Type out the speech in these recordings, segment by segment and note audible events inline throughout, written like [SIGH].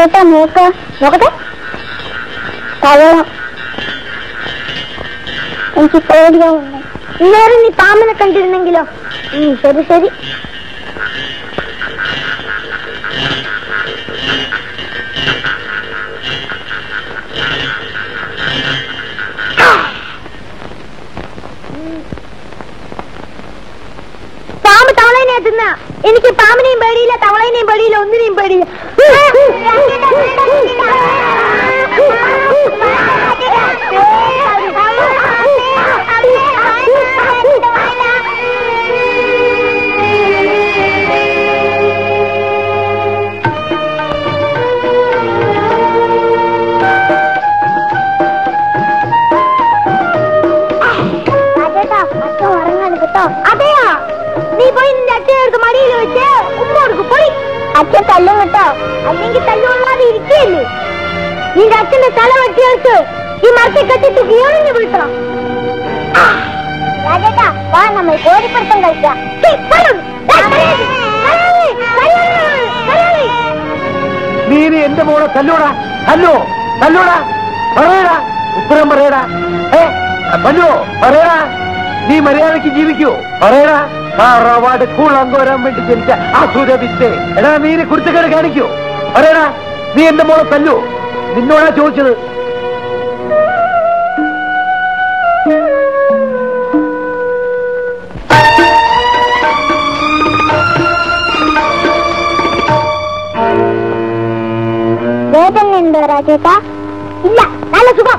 അയ്യോ രാജേട്ടാ നോക്ക നോക്കട്ടെ. തവളം. എനിക്ക് പേടിയാവുന്നു. ഇന്നേറെ നീ പാമ്പിനെ കണ്ടിരുന്നെങ്കിലോ? ശരി ശരി. പാറവാട് കോരാൻ വേണ്ടി ജനിച്ച ആ വിത്തെ എടാ നീ കുരുത്തക്കേട് കാണിക്കൂ. പറയടാ നീ എന്റെ മോളെ തല്ലൂ. നിന്നോടാ ചോദിച്ചത്. ഇല്ല നല്ല സുഖം.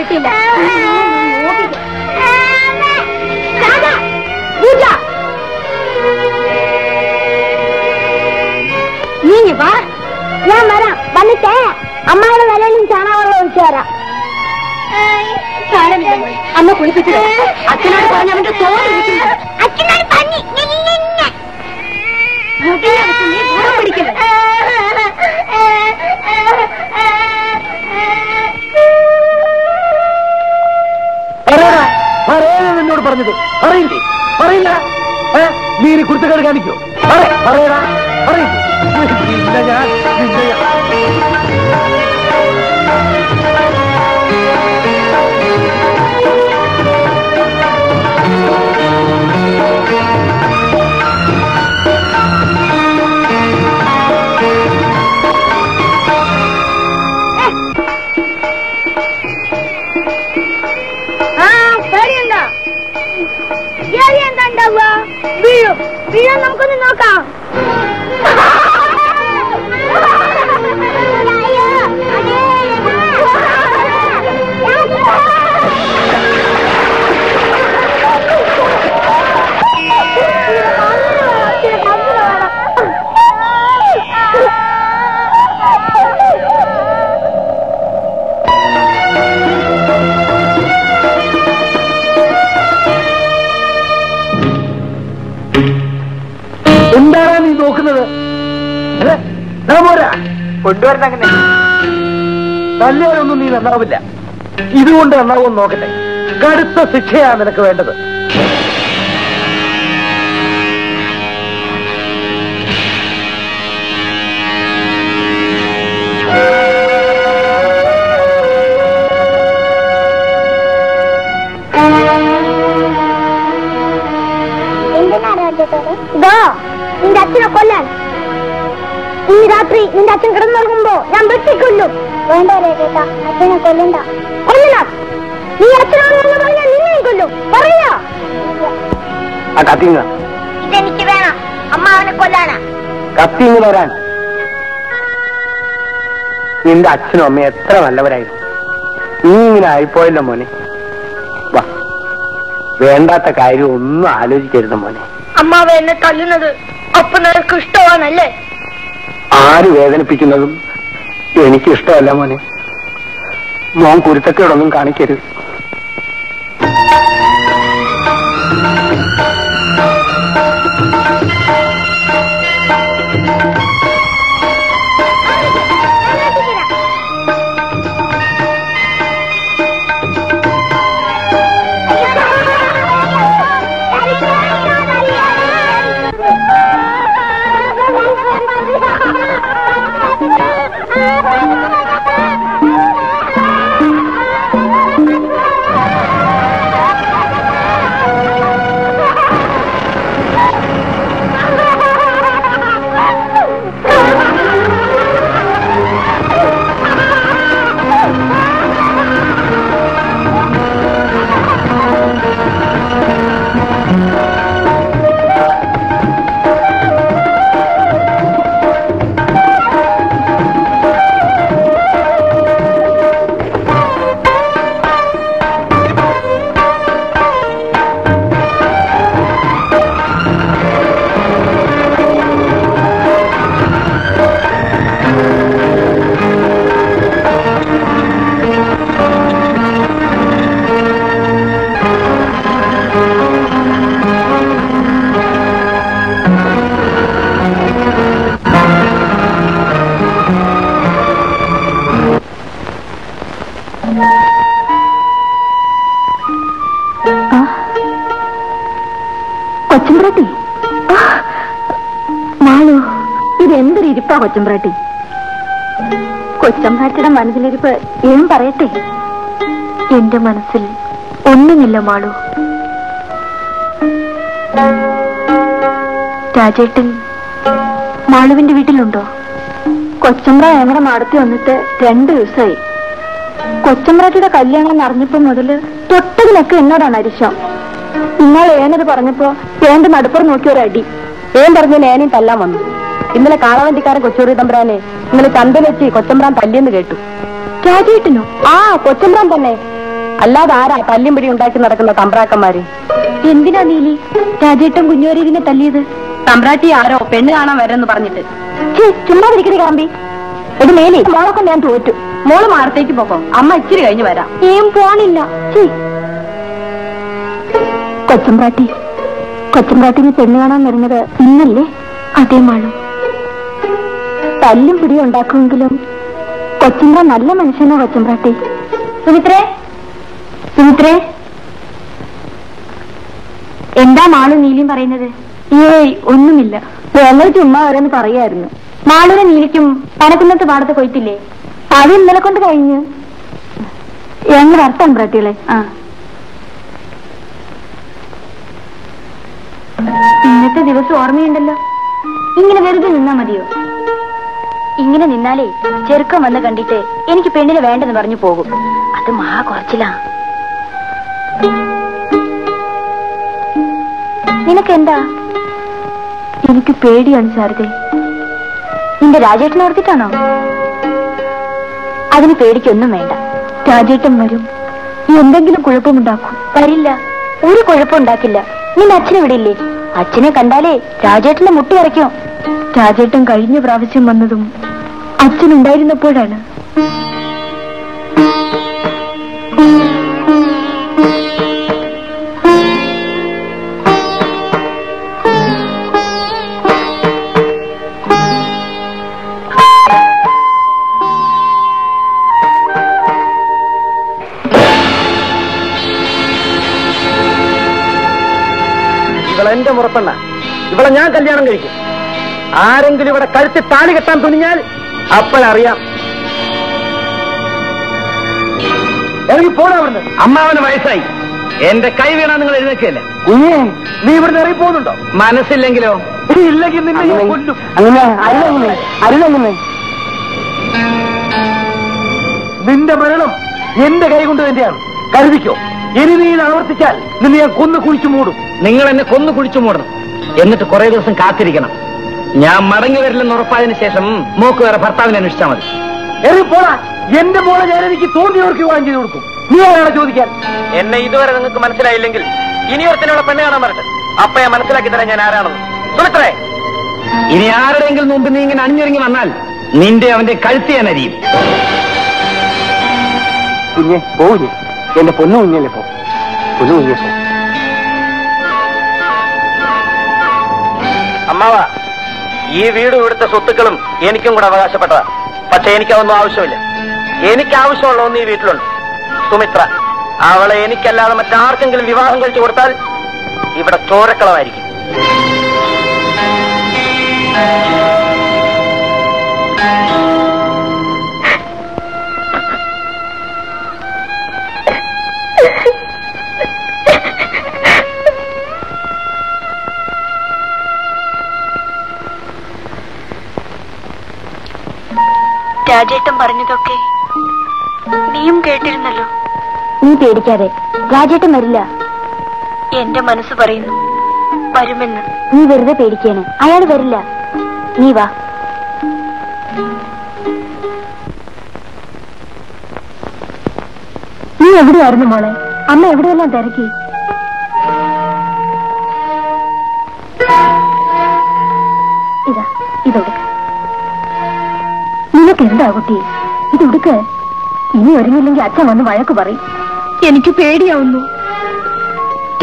കിട്ടിയില്ല നീ വാ ഞാൻ വരാം വന്നിട്ടേ അമ്മയുടെ നിലയിലും ചാണകവെള്ളം ഒഴിച്ചു തരാം അമ്മ കുളിപ്പിച്ചത് അച്ഛനോട് പറഞ്ഞ അവന്റെ തോൽ അച്ഛനോട് പറഞ്ഞു പിടിക്കരുത് പറയാനാ നിന്നോട് പറഞ്ഞത്. പറയില്ലേ? പറയില്ല. നീ കുരുത്തക്കേട് കാണിക്കോ. പറ പറയടാ പറയില്ല? ഞാൻ. വീഴും വീഴാൻ നമുക്കൊന്ന് നോക്കാം കൊണ്ടുവരണം അങ്ങനെ. നല്ലവരൊന്നും നീ നന്നാവില്ല. ഇതുകൊണ്ട് നന്നാവും നോക്കട്ടെ. കടുത്ത ശിക്ഷയാണ് നിനക്ക് വേണ്ടത്. ഇതാ നിന്റെ അച്ഛനെ കൊല്ലാൻ. ഈ രാത്രി നിന്റെ അച്ഛൻ കിടന്നു നൽകുമ്പോ ഞാൻ വെട്ടിക്കൊല്ലും. വേണ്ട കേട്ടാ അച്ഛനെ കൊല്ലണ്ട. കൊല്ലണ നീ അച്ഛനാണെന്ന് പറഞ്ഞാൽ നിന്നെയും കൊല്ലും. പറയാ. ഇതെനിക്ക് വേണം. അമ്മ അവനെ കൊല്ലാനാ. കത്തിങ്ങ് വരാൻ. നിന്റെ അച്ഛനും അമ്മയും എത്ര നല്ലവരായിരുന്നു. നീ ഇങ്ങനെ ആയിപ്പോയല്ലോ മോനെ. വാ. വേണ്ടാത്ത കാര്യം ഒന്നും ആലോചിക്കരുത് മോനെ. അമ്മാവ എന്നെ തല്ലുന്നത് അപ്പൊ നിനക്ക് ഇഷ്ടമാണല്ലേ? ആര് വേദനിപ്പിക്കുന്നതും എനിക്കിഷ്ടമല്ല മോനെ. മോൻ കുരുത്തക്കേടൊന്നും കാണിക്കരുത്. കൊച്ചമ്പ്രാട്ടിയുടെ മനസ്സിലിരിപ്പ് ഏം പറയട്ടെ? എന്റെ മനസ്സിൽ ഒന്നുമില്ല മാളു. രാജേട്ടൻ മാളുവിന്റെ വീട്ടിലുണ്ടോ? കൊച്ചമ്പ്ര ഞങ്ങളുടെ മാടത്തി വന്നിട്ട് രണ്ടു ദിവസമായി കൊച്ചമ്പ്രാറ്റിയുടെ കല്യാണം അറിഞ്ഞപ്പോ മുതൽ തൊട്ടതിനൊക്കെ എന്നോടാണ് അരിശം. നിങ്ങൾ ഏനത് പറഞ്ഞപ്പോ ഏന്റെ നടുപ്പുറം നോക്കിയൊരടി. അടി ഏൻ പറഞ്ഞ ഏനയും തല്ലാൻ വന്നു. ഇന്നലെ കാളവണ്ടിക്കാരൻ കൊച്ചൂറി തമ്പ്രാനെ ചന്തൻ വെച്ച് കൊച്ചമ്പ്രാൻ തല്ലിയെന്ന് കേട്ടു. രാജേട്ടനോ? ആ കൊച്ചമ്പ്രാൻ തന്നെ. അല്ലാതെ ആരാ തല്ലും പിടി ഉണ്ടാക്കി നടക്കുന്ന തമ്പ്രാക്കന്മാര്? എന്തിനാ നീലി? രാജേട്ടൻ കുഞ്ഞോരീവിനെ തല്ലിയത്? തമ്പ്രാട്ടി ആരോ പെണ്ണ് കാണാൻ വരെന്ന് പറഞ്ഞിട്ട്. ചുമ്മാ ഇരിക്കണ കാമ്പി ഒരു മേലി മോളൊക്കെ ഞാൻ തോറ്റു. മോൾ മാറത്തേക്ക് പോക്കോ. അമ്മ ഇച്ചിരി കഴിഞ്ഞ് വരാം. ഏം പോണില്ല. കൊച്ചമ്പ്രാട്ടി കൊച്ചമ്പ്രാട്ടിന് പെണ്ണ് കാണാൻ വരുന്നത് ഇന്നല്ലേ? അതേ മാളും. തല്ലും പിടിയും ഉണ്ടാക്കുമെങ്കിലും കൊച്ചമ്പ്ര നല്ല മനുഷ്യനാ കൊച്ചമ്പ്രാട്ടി. സുമിത്രേ സുമിത്രേ. എന്താ മാളു നീലിയും പറയുന്നത്? ഏയ് ഒന്നുമില്ല. ഞങ്ങൾ ചുമ്മാ ഓരോന്ന് പറയായിരുന്നു. മാളുടെ നീലിക്കും പനക്കുന്നത്ത് പാടത്ത് കൊയ്ത്തില്ലേ അത് ഇന്നലെ കൊണ്ട് കഴിഞ്ഞു. ഞങ്ങൾ അർത്ഥം പ്രാട്ടികളെ ആ. ഇന്നത്തെ ദിവസം ഓർമ്മയുണ്ടല്ലോ. ഇങ്ങനെ വെറുതെ നിന്നാ മതിയോ? ഇങ്ങനെ നിന്നാലേ ചെറുക്കം വന്ന് കണ്ടിട്ട് എനിക്ക് പെണ്ണിനെ വേണ്ടെന്ന് പറഞ്ഞു പോകും. അത് മഹാ കുറച്ചിലാ. നിനക്കെന്താ? എനിക്ക് പേടിയാണ് ശാരദേ. നിന്റെ രാജേട്ടനെ ഓർത്തിട്ടാണോ? അതിന് പേടിക്കൊന്നും വേണ്ട. രാജേട്ടൻ വരും. നീ എന്തെങ്കിലും കുഴപ്പമുണ്ടാക്കും. വരില്ല. ഒരു കുഴപ്പമുണ്ടാക്കില്ല. നിന്റെ അച്ഛനെ വിടില്ലേ? അച്ഛനെ കണ്ടാലേ രാജേട്ടന്റെ മുട്ടി അരയ്ക്കും രാജേട്ടൻ കഴിഞ്ഞ പ്രാവശ്യം വന്നതും അച്ഛനുണ്ടായിരുന്നപ്പോഴാണ്. ഇവളെന്റെ മുറപ്പെണ്ണ. ഇവളെ ഞാൻ കല്യാണം കഴിക്കും. ആരെങ്കിലും ഇവിടെ കഴുത്തി താലി കെട്ടാൻ തുനിഞ്ഞാൽ അപ്പോഴറിയാം എനിക്ക് പോണ അവിടുന്ന്. അമ്മാവന് വയസ്സായി. എന്റെ കൈ വീണാ നിങ്ങൾ എഴുന്നേക്കല്ലേ കുഞ്ഞേ നീ ഇവിടുന്ന് ഇറങ്ങി പോകുന്നുണ്ടോ? മനസ്സില്ലെങ്കിലോ? ഇല്ലെങ്കിൽ നിന്നെ ഞാൻ കൊല്ലും. അങ്ങനെ അരുതങ്ങനെ അരുതങ്ങനെ നിന്റെ മരണം എന്റെ കൈ കൊണ്ട് തന്നെയാണ്. കരുതിക്കോ. ഇനി നീ ആവർത്തിച്ചാൽ നിന്നെ ഞാൻ കൊന്നു കുഴിച്ചു മൂടും. നിങ്ങൾ എന്നെ കൊന്നു കുഴിച്ചു മൂടണം. എന്നിട്ട് കുറെ ദിവസം കാത്തിരിക്കണം. ഞാൻ മടങ്ങി വരില്ലെന്ന് ഉറപ്പായതിനു ശേഷം മോക്ക് വേറെ ഭർത്താവിനെ അന്വേഷിച്ചാൽ മതി. എറി പോടാ. എന്റെ മോളെ ഞാൻ എനിക്ക് തോന്നിയവർക്ക് വിവാഹം ചെയ്തു കൊടുക്കും. നീ ആരാണ് ചോദിക്കാൻ? എന്നെ ഇതുവരെ നിങ്ങൾക്ക് മനസ്സിലായില്ലെങ്കിൽ ഇനി ഒരുത്തനുള്ള പെണ്ണ് കാണാൻ വരട്ടെ. അപ്പ ഞാൻ മനസ്സിലാക്കി തരാം ഞാൻ ആരാണെന്ന്. സുമിത്രേ! ഇനി ആരുടെയെങ്കിലും മുമ്പ് നീ ഇങ്ങനെ അണിഞ്ഞൊരുങ്ങി വന്നാൽ നിന്റെ അവന്റെ കഴുത്തി ഞാൻ അരിയും. കുഞ്ഞെ പോകുന്നു എന്റെ പൊന്നു കുഞ്ഞല്ലേ പോ. പൊന്നു കുഞ്ഞെ പോ. അമ്മാവ ഈ വീടും ഇവിടുത്തെ സ്വത്തുക്കളും എനിക്കും കൂടെ അവകാശപ്പെട്ടതാ. പക്ഷെ എനിക്കതൊന്നും ആവശ്യമില്ല. എനിക്ക് ആവശ്യമുള്ള ഒന്ന് ഈ വീട്ടിലുണ്ട്. സുമിത്ര അവളെ എനിക്കല്ലാതെ മറ്റാർക്കെങ്കിലും വിവാഹം കഴിച്ചു കൊടുത്താൽ ഇവിടെ ചോരക്കളമായിരിക്കും രാജേട്ടൻ പറഞ്ഞതൊക്കെ നീയും കേട്ടിരുന്നല്ലോ. നീ പേടിക്കാതെ. രാജേട്ടൻ വരില്ല. എന്റെ മനസ്സ് പറയുന്നു വരുമെന്ന്. നീ വെറുതെ പേടിക്കാണ്. അയാൾ വരില്ല. നീ വാ. നീ എവിടെയായിരുന്നു മോളെ? അമ്മ എവിടെയെല്ലാം തിരക്കി? ഇതാ ഇതൊടുക്ക എന്താ കുട്ടി ഇതൊടുക്ക് ഇനി ഒരുങ്ങില്ലെങ്കിൽ അച്ഛൻ വന്ന് വഴക്ക് പറയും. എനിക്ക് പേടിയാവുന്നു.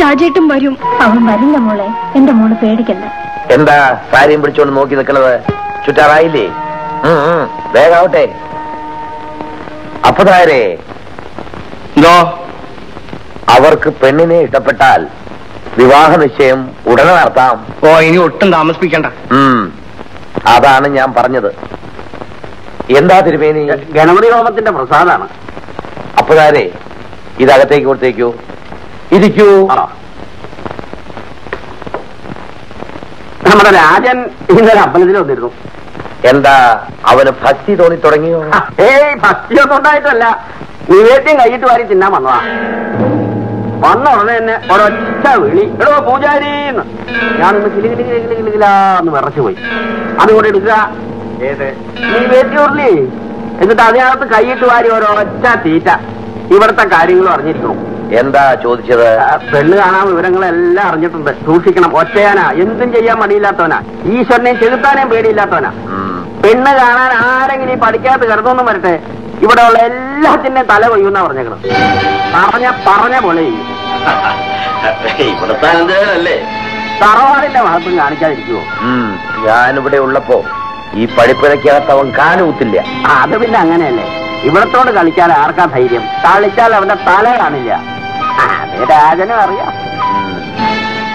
രാജേട്ടും വരും. അവൻ വരില്ല മോളെ. എന്റെ മോൾ പേടിക്കണ്ട. എന്താ കാര്യം പിടിച്ചോണ്ട് നോക്കി നിൽക്കണത് ചുറ്റാറായില്ലേ? വേഗാവട്ടെ. അപ്പതാരെ ഇതോ അവർക്ക് പെണ്ണിനെ ഇഷ്ടപ്പെട്ടാൽ വിവാഹ നിശ്ചയം ഉടനെ നടത്താം. ഓ ഇനി ഒട്ടും താമസിപ്പിക്കണ്ട. അതാണ് ഞാൻ പറഞ്ഞത്. എന്താ തിരുമേനി? ഗണപതി ഹോമത്തിന്റെ പ്രസാദാണ്. അപ്പതാരെ ഇതകത്തേക്ക് കൊടുത്തേക്കൂ. ഇരിക്കൂ. നമ്മുടെ രാജൻ ഇന്നലെ അമ്പലത്തിൽ വന്നിരുന്നു. എന്താ അവന് ഭക്തി തോന്നി തുടങ്ങിയോ? ഏയ് ഭക്തിയൊന്നും ഉണ്ടായിട്ടല്ല. നിവേദ്യം കൈയിട്ട് വാരി തിന്നാൻ വന്നതാ. വന്ന ഉടനെ തന്നെ ഒരൊറ്റ വിളി. എടോ പൂജാരിന്ന്. ഞാനൊന്ന് കിലി കിലി കിലി കിലി കിലികിലാന്ന് വിറച്ചു പോയി അതുകൊണ്ട് എടുക്കുക. നിവേദ്യം ഉരുളി എന്നിട്ട് അതിനകത്ത് കൈയിട്ട് വാരി ഒരൊറ്റ തീറ്റ. ഇവിടുത്തെ കാര്യങ്ങളും അറിഞ്ഞിരിക്കണം. എന്താ ചോദിച്ചത്? പെണ്ണ് കാണാൻ വിവരങ്ങളെല്ലാം അറിഞ്ഞിട്ടുണ്ട്. സൂക്ഷിക്കണം. ഒറ്റയാനാ. എന്തും ചെയ്യാൻ മടിയില്ലാത്തവനാ. ഈശ്വരനെയും ചെലുത്താനേയും പേടിയില്ലാത്തവനാ. പെണ്ണ് കാണാൻ ആരെങ്കിലും ഈ പഠിക്കാത്ത കിടന്നൊന്നും വരട്ടെ. ഇവിടെ ഉള്ള എല്ലാത്തിന്റെയും തല കൊയ്യുന്ന പറഞ്ഞേക്കണം പറഞ്ഞ പറഞ്ഞ പോലെ [LAUGHS] ഇവിടുത്തെ തറവാടിന്റെ മഹത്വം കാണിക്കാതിരിക്കുവോ? ഞാനിവിടെ ഉള്ളപ്പോ ഈ പഠിപ്പിലക്കകത്ത് അവൻ കാലുകുത്തില്ല അത് പിന്നെ അങ്ങനെയല്ലേ? ഇവിടത്തോട് കളിക്കാൻ ആർക്കാ ധൈര്യം? കളിച്ചാൽ അവന്റെ തല കാണില്ല. അത് രാജനും അറിയാം.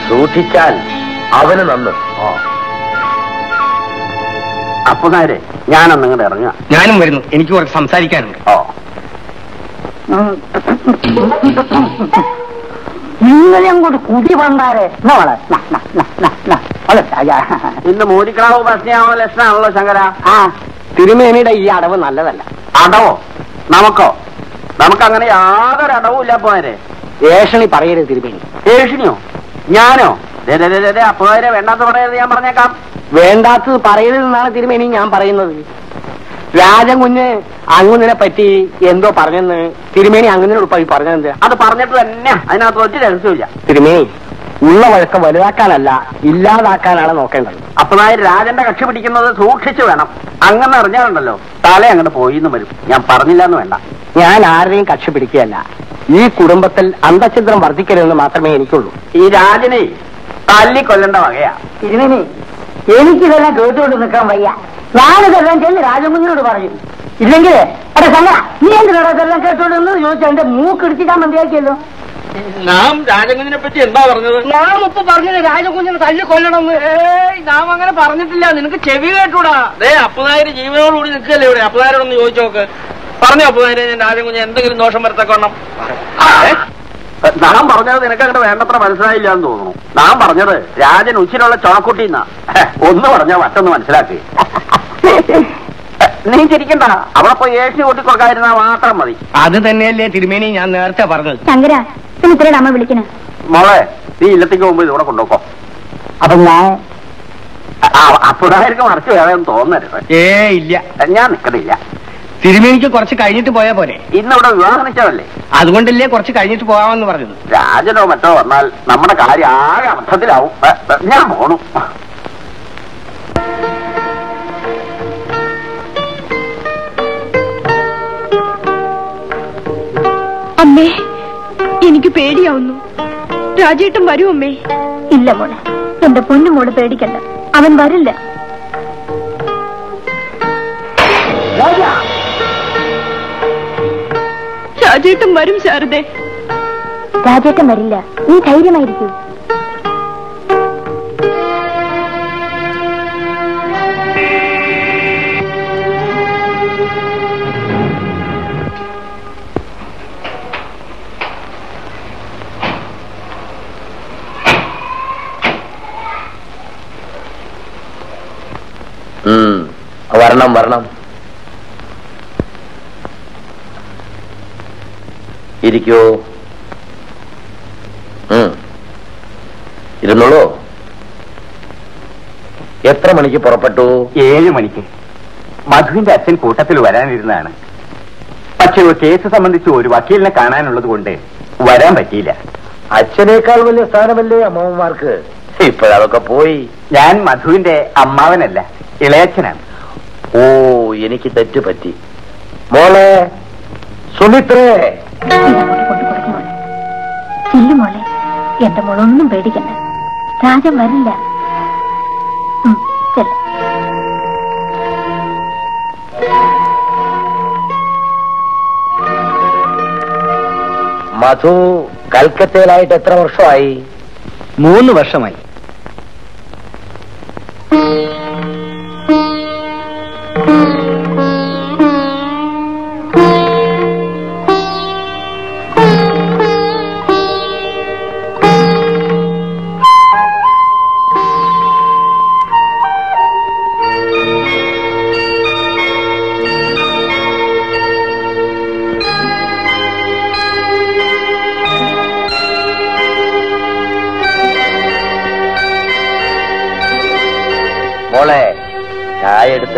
സൂക്ഷിച്ചാൽ അവന് നന്ന്. അപ്പുനാരെ നേരെ ഞാനൊന്നും ഇങ്ങോട്ട് ഇറങ്ങുക. ഞാനും വരുന്നു. എനിക്ക് കുറച്ച് സംസാരിക്കാനുണ്ട്. ഓ. [LAUGHS] നിങ്ങളെ അങ്ങോട്ട് കുടി പണ്ടാരെ ഇന്ന് മോദിക്കളാവ് പ്രശ്നമാവോ ലക്ഷണമാണല്ലോ ശങ്കര? ആ. തിരുമേനിയുടെ ഈ അടവ് നല്ലതല്ല. അടവോ? നമുക്കോ? നമുക്ക് അങ്ങനെ യാതൊരു അടവും ഇല്ല പോരെ ഏഷണി പറയരുത് തിരുമേനി. ഏഷണിയോ? ഞാനോ? ദേ, ദേ, ദേ, ദേ, ദേ, അപ്പോ വരെ വേണ്ടാത്ത പറയരുത് ഞാൻ പറഞ്ഞേക്കാം. വേണ്ടാത്തത് പറയരുതെന്നാണ് തിരുമേനി ഞാൻ പറയുന്നത്. രാജകുഞ്ഞ് അങ്ങുന്നിനെ പറ്റി എന്തോ പറഞ്ഞെന്ന് തിരുമേനി അങ്ങുന്നിനോട് പോയി പറഞ്ഞത് അത് പറഞ്ഞിട്ട് തന്നെ അതിനകത്ത് ഒറ്റ രഹസ്യമില്ല തിരുമേനി ഉള്ള വഴക്കം വലുതാക്കാനല്ല ഇല്ലാതാക്കാനാണ് നോക്കേണ്ടത്. അപ്പൊ നായർ രാജന്റെ കക്ഷി പിടിക്കുന്നത് സൂക്ഷിച്ചു വേണം. അങ്ങനെ അറിഞ്ഞാലുണ്ടല്ലോ തല അങ്ങോട്ട് പോയിന്ന് വരും. ഞാൻ പറഞ്ഞില്ല എന്ന് വേണ്ട. ഞാൻ ആരുടെയും കക്ഷി പിടിക്കുകയല്ല. ഈ കുടുംബത്തിൽ അന്തഛിദ്രം വർദ്ധിക്കരുതെന്ന് മാത്രമേ എനിക്കുള്ളൂ. ഈ രാജനെ തല്ലിക്കൊല്ലേണ്ട വകയാ. തിരുമേനി എനിക്കിതെല്ലാം കേട്ടുകൊണ്ട് നിൽക്കാൻ വയ്യ. ഞാനിതെല്ലാം ചെന്ന് രാജമുനിയോട് പറയും. ഇല്ലെങ്കിൽ എടാ സംഗ നീ എന്തിനാ ഇതെല്ലാം കേട്ടോളൂ എന്ന് ചോദിച്ചാൽ എന്റെ മൂക്കിടിച്ചിട്ടാ മതിയാക്കിയല്ലോ. നാം രാജകുഞ്ഞിനെ പറ്റി എന്താ പറഞ്ഞത്? നാം ഇപ്പൊ പറഞ്ഞത് രാജകുഞ്ഞിനെ തല്ലി കൊല്ലണം ഏയ് നാം അങ്ങനെ പറഞ്ഞിട്ടില്ല. നിനക്ക് ചെവി കേട്ടൂടാ. ദേ അപ്പനായര് ജീവനോടുകൂടി നിൽക്കല്ലേ ഇവിടെ. അപ്പനായരോടൊന്ന് ചോദിച്ചു നോക്ക്. പറഞ്ഞു അപ്പനായരെ ഞാൻ രാജകുഞ്ഞ് എന്തെങ്കിലും ദോഷം വരത്തക്കോണം? നാം പറഞ്ഞത് നിനക്ക് അങ്ങോട്ട് വേണ്ടത്ര മനസ്സിലായില്ല എന്ന് തോന്നുന്നു. നാം പറഞ്ഞത് രാജൻ ഉച്ചിലുള്ള ചോണക്കുട്ടി എന്നാ ഒന്ന് പറഞ്ഞാ മറ്റൊന്ന് മനസ്സിലാക്കി. നീ ചിരിക്കണ്ട അവിടെ പോയി ഏഷി കൂട്ടിക്കൊടുക്കാതിരുന്നാ മാത്രം മതി. അത് തന്നെയല്ലേ തിരുമേനി ഞാൻ നേരത്തെ പറഞ്ഞത്. ശങ്കര പിന്നെ ഇത്രയും അമ്മ വിളിക്കണേ. മോളെ നീ ഇല്ലത്തേക്ക് പോകുമ്പോ ഇതോടെ കൊണ്ടുപോക്കോ അപ്പൊ ഞാൻ അപ്പനായിരിക്കും മറച്ചു വേറെ തോന്നരുത്. ഏ ഇല്ല. ഞാൻ നിക്കണില്ല. തിരുമേനിക്ക് കുറച്ച് കഴിഞ്ഞിട്ട് പോയാ പോരെ. ഇന്നിവിടെ വിവാഹം നിശ്ചയമല്ലേ അതുകൊണ്ടല്ലേ കുറച്ച് കഴിഞ്ഞിട്ട് പോകാമെന്ന് പറഞ്ഞത്. രാജനോ മറ്റോ വന്നാൽ നമ്മുടെ കാര്യം ആകെ അർത്ഥത്തിലാവും ഞാൻ പോണു. അമ്മേ എനിക്ക് പേടിയാവുന്നു. രാജേട്ടൻ വരൂ അമ്മേ. ഇല്ല മോളെ എന്റെ പൊന്നു മോൾ പേടിക്കണ്ട. അവൻ വരില്ല. രാജേട്ടൻ വരും ശാരദേ. രാജേട്ടൻ വരില്ല. നീ ധൈര്യമായിരിക്കൂ. വരണം വരണം. ഇരിക്കോ. ഇരുന്നോളൂ. എത്ര മണിക്ക് പുറപ്പെട്ടു? ഏഴ് മണിക്ക്. മധുവിന്റെ അച്ഛൻ കൂട്ടത്തിൽ വരാനിരുന്നതാണ് പക്ഷെ ഒരു കേസ് സംബന്ധിച്ച് ഒരു വക്കീലിനെ കാണാനുള്ളത് കൊണ്ട് വരാൻ പറ്റിയില്ല. അച്ഛനേക്കാൾ വലിയ സ്ഥാനമല്ലേ അമ്മമാർക്ക് ഇപ്പോഴതൊക്കെ പോയി. ഞാൻ മധുവിന്റെ അമ്മാവനല്ല. ഇളയച്ചനാണ് ഓ എനിക്ക് തെറ്റ് പറ്റി. മോളെ സുമിത്രേ. മോളെ ചെല്ലു മോളെ എന്റെ മോളൊന്നും പേടിക്കണ്ട. രാജൻ വരില്ല. മധു കൽക്കത്തയിലായിട്ട് എത്ര വർഷമായി? മൂന്ന് വർഷമായി. മോളെ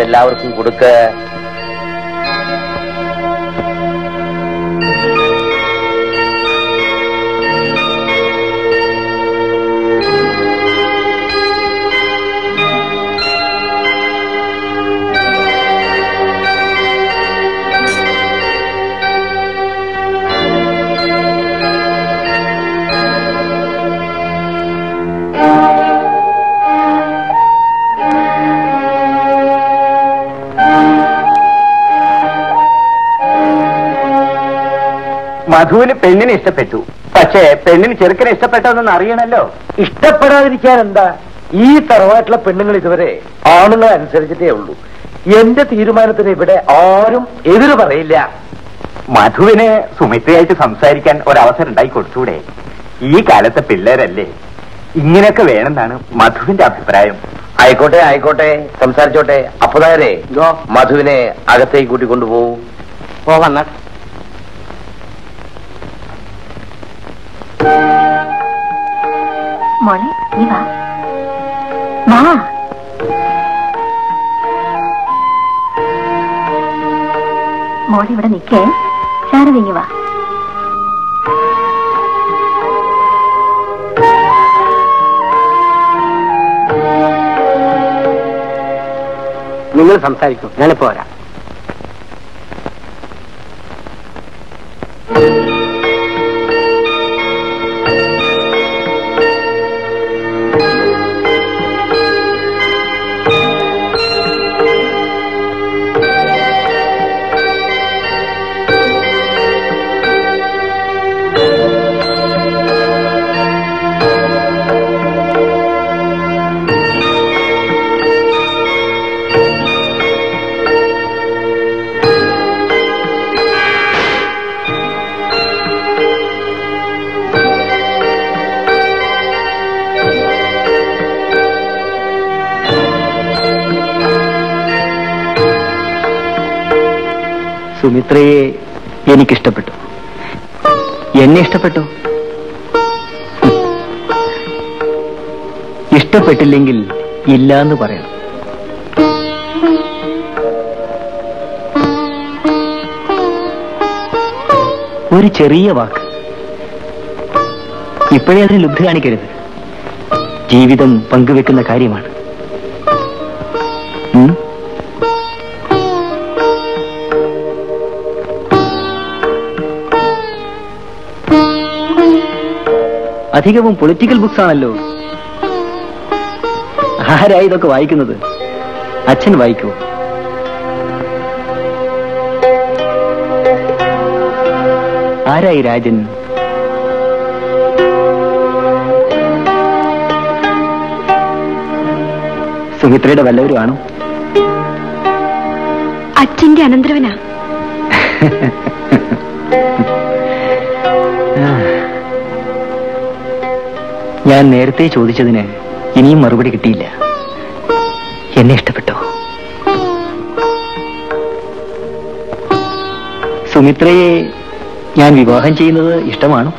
എല്ലാവർക്കും കൊടുക്ക മധുവിന് പെണ്ണിനെ ഇഷ്ടപ്പെട്ടു. പക്ഷേ പെണ്ണിന് ചെറുക്കനെ ഇഷ്ടപ്പെട്ടതെന്ന് അറിയണല്ലോ. ഇഷ്ടപ്പെടാതിരിക്കാൻ എന്താ ഈ തറവാട്ടിലെ പെണ്ണുങ്ങൾ ഇതുവരെ ആണുങ്ങളെ അനുസരിച്ചിട്ടേ ഉള്ളൂ. എന്റെ തീരുമാനത്തിന് ഇവിടെ ആരും എതിര് പറയില്ല. മധുവിന് സുമിത്രയായിട്ട് സംസാരിക്കാൻ ഒരവസരം ഉണ്ടായി കൊടുത്തൂടെ. ഈ കാലത്തെ പിള്ളേരല്ലേ. ഇങ്ങനെയൊക്കെ വേണമെന്നാണ് മധുവിന്റെ അഭിപ്രായം. ആയിക്കോട്ടെ ആയിക്കോട്ടെ സംസാരിച്ചോട്ടെ. അപ്പുതാരെ മധുവിനെ അകത്തേക്ക് കൂട്ടിക്കൊണ്ടുപോകും. പോകന്ന മോളെ ഇവിടെ നിൽക്കേ. ശാരദിങ്ങി വാ. നിങ്ങൾ സംസാരിക്കും. ഞാനിപ്പോ വരാം. സുമിത്രയെ എനിക്കിഷ്ടപ്പെട്ടു. എന്നെ ഇഷ്ടപ്പെട്ടു? ഇഷ്ടപ്പെട്ടില്ലെങ്കിൽ ഇല്ല എന്ന് പറയണം. ഒരു ചെറിയ വാക്ക്. ഇപ്പോഴേ അതിന് ലുബ്ധ കാണിക്കരുത്. ജീവിതം പങ്കുവെക്കുന്ന കാര്യമാണ്. അധികവും പൊളിറ്റിക്കൽ ബുക്സ് ആണല്ലോ. ആരാ ഇതൊക്കെ വായിക്കുന്നത്? അച്ഛൻ വായിക്കൂ ആരായി രാജൻ? സുമിത്രയുടെ വല്ലവരുമാണോ? അച്ഛന്റെ അനന്തരവനാ. [LAUGHS] ഞാൻ നേരത്തെ ചോദിച്ചതിന് ഇനിയും മറുപടി കിട്ടിയില്ല. എന്നെ ഇഷ്ടപ്പെട്ടോ? സുമിത്രയെ ഞാൻ വിവാഹം ചെയ്യുന്നത് ഇഷ്ടമാണോ?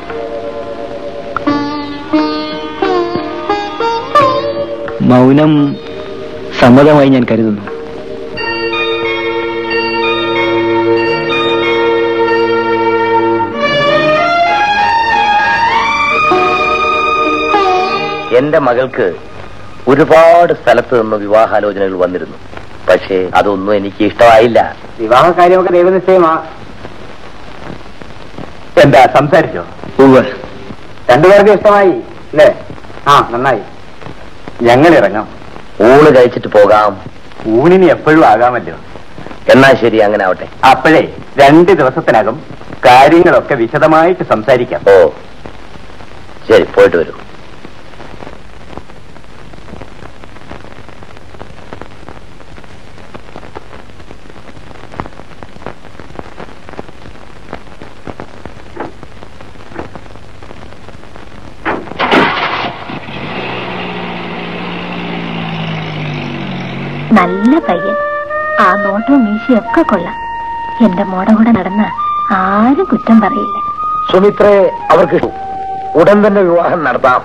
മൗനം സമ്മതമായി ഞാൻ കരുതുന്നു. എന്റെ മകൾക്ക് ഒരുപാട് സ്ഥലത്ത് നിന്ന് വിവാഹാലോചനകൾ വന്നിരുന്നു. പക്ഷേ അതൊന്നും എനിക്ക് ഇഷ്ടമായില്ല. വിവാഹ കാര്യമൊക്കെ ദൈവനിശ്ചയമാ. എന്താ സംസാരിച്ചോ? രണ്ടുപേർക്ക് ഇഷ്ടമായി അല്ലേ? ആ നന്നായി. ഞങ്ങൾ ഇറങ്ങാം. ഊണ് കഴിച്ചിട്ട് പോകാം. ഊണിന് എപ്പോഴും ആകാമല്ലോ. എന്നാ ശരി അങ്ങനെ ആവട്ടെ. അപ്പോഴേ രണ്ട് ദിവസത്തിനകം കാര്യങ്ങളൊക്കെ വിശദമായിട്ട് സംസാരിക്കാം. ഓ. ശരി പോയിട്ട് വരൂ നല്ല പയ്യൻ ആ മീശയൊക്കെ കൊള്ളാം. എന്റെ മോടെ കൂടെ നടന്ന ആരും കുറ്റം പറയില്ല. സുമിത്രയെ അവർക്ക് ഉടൻ തന്നെ വിവാഹം നടത്താം.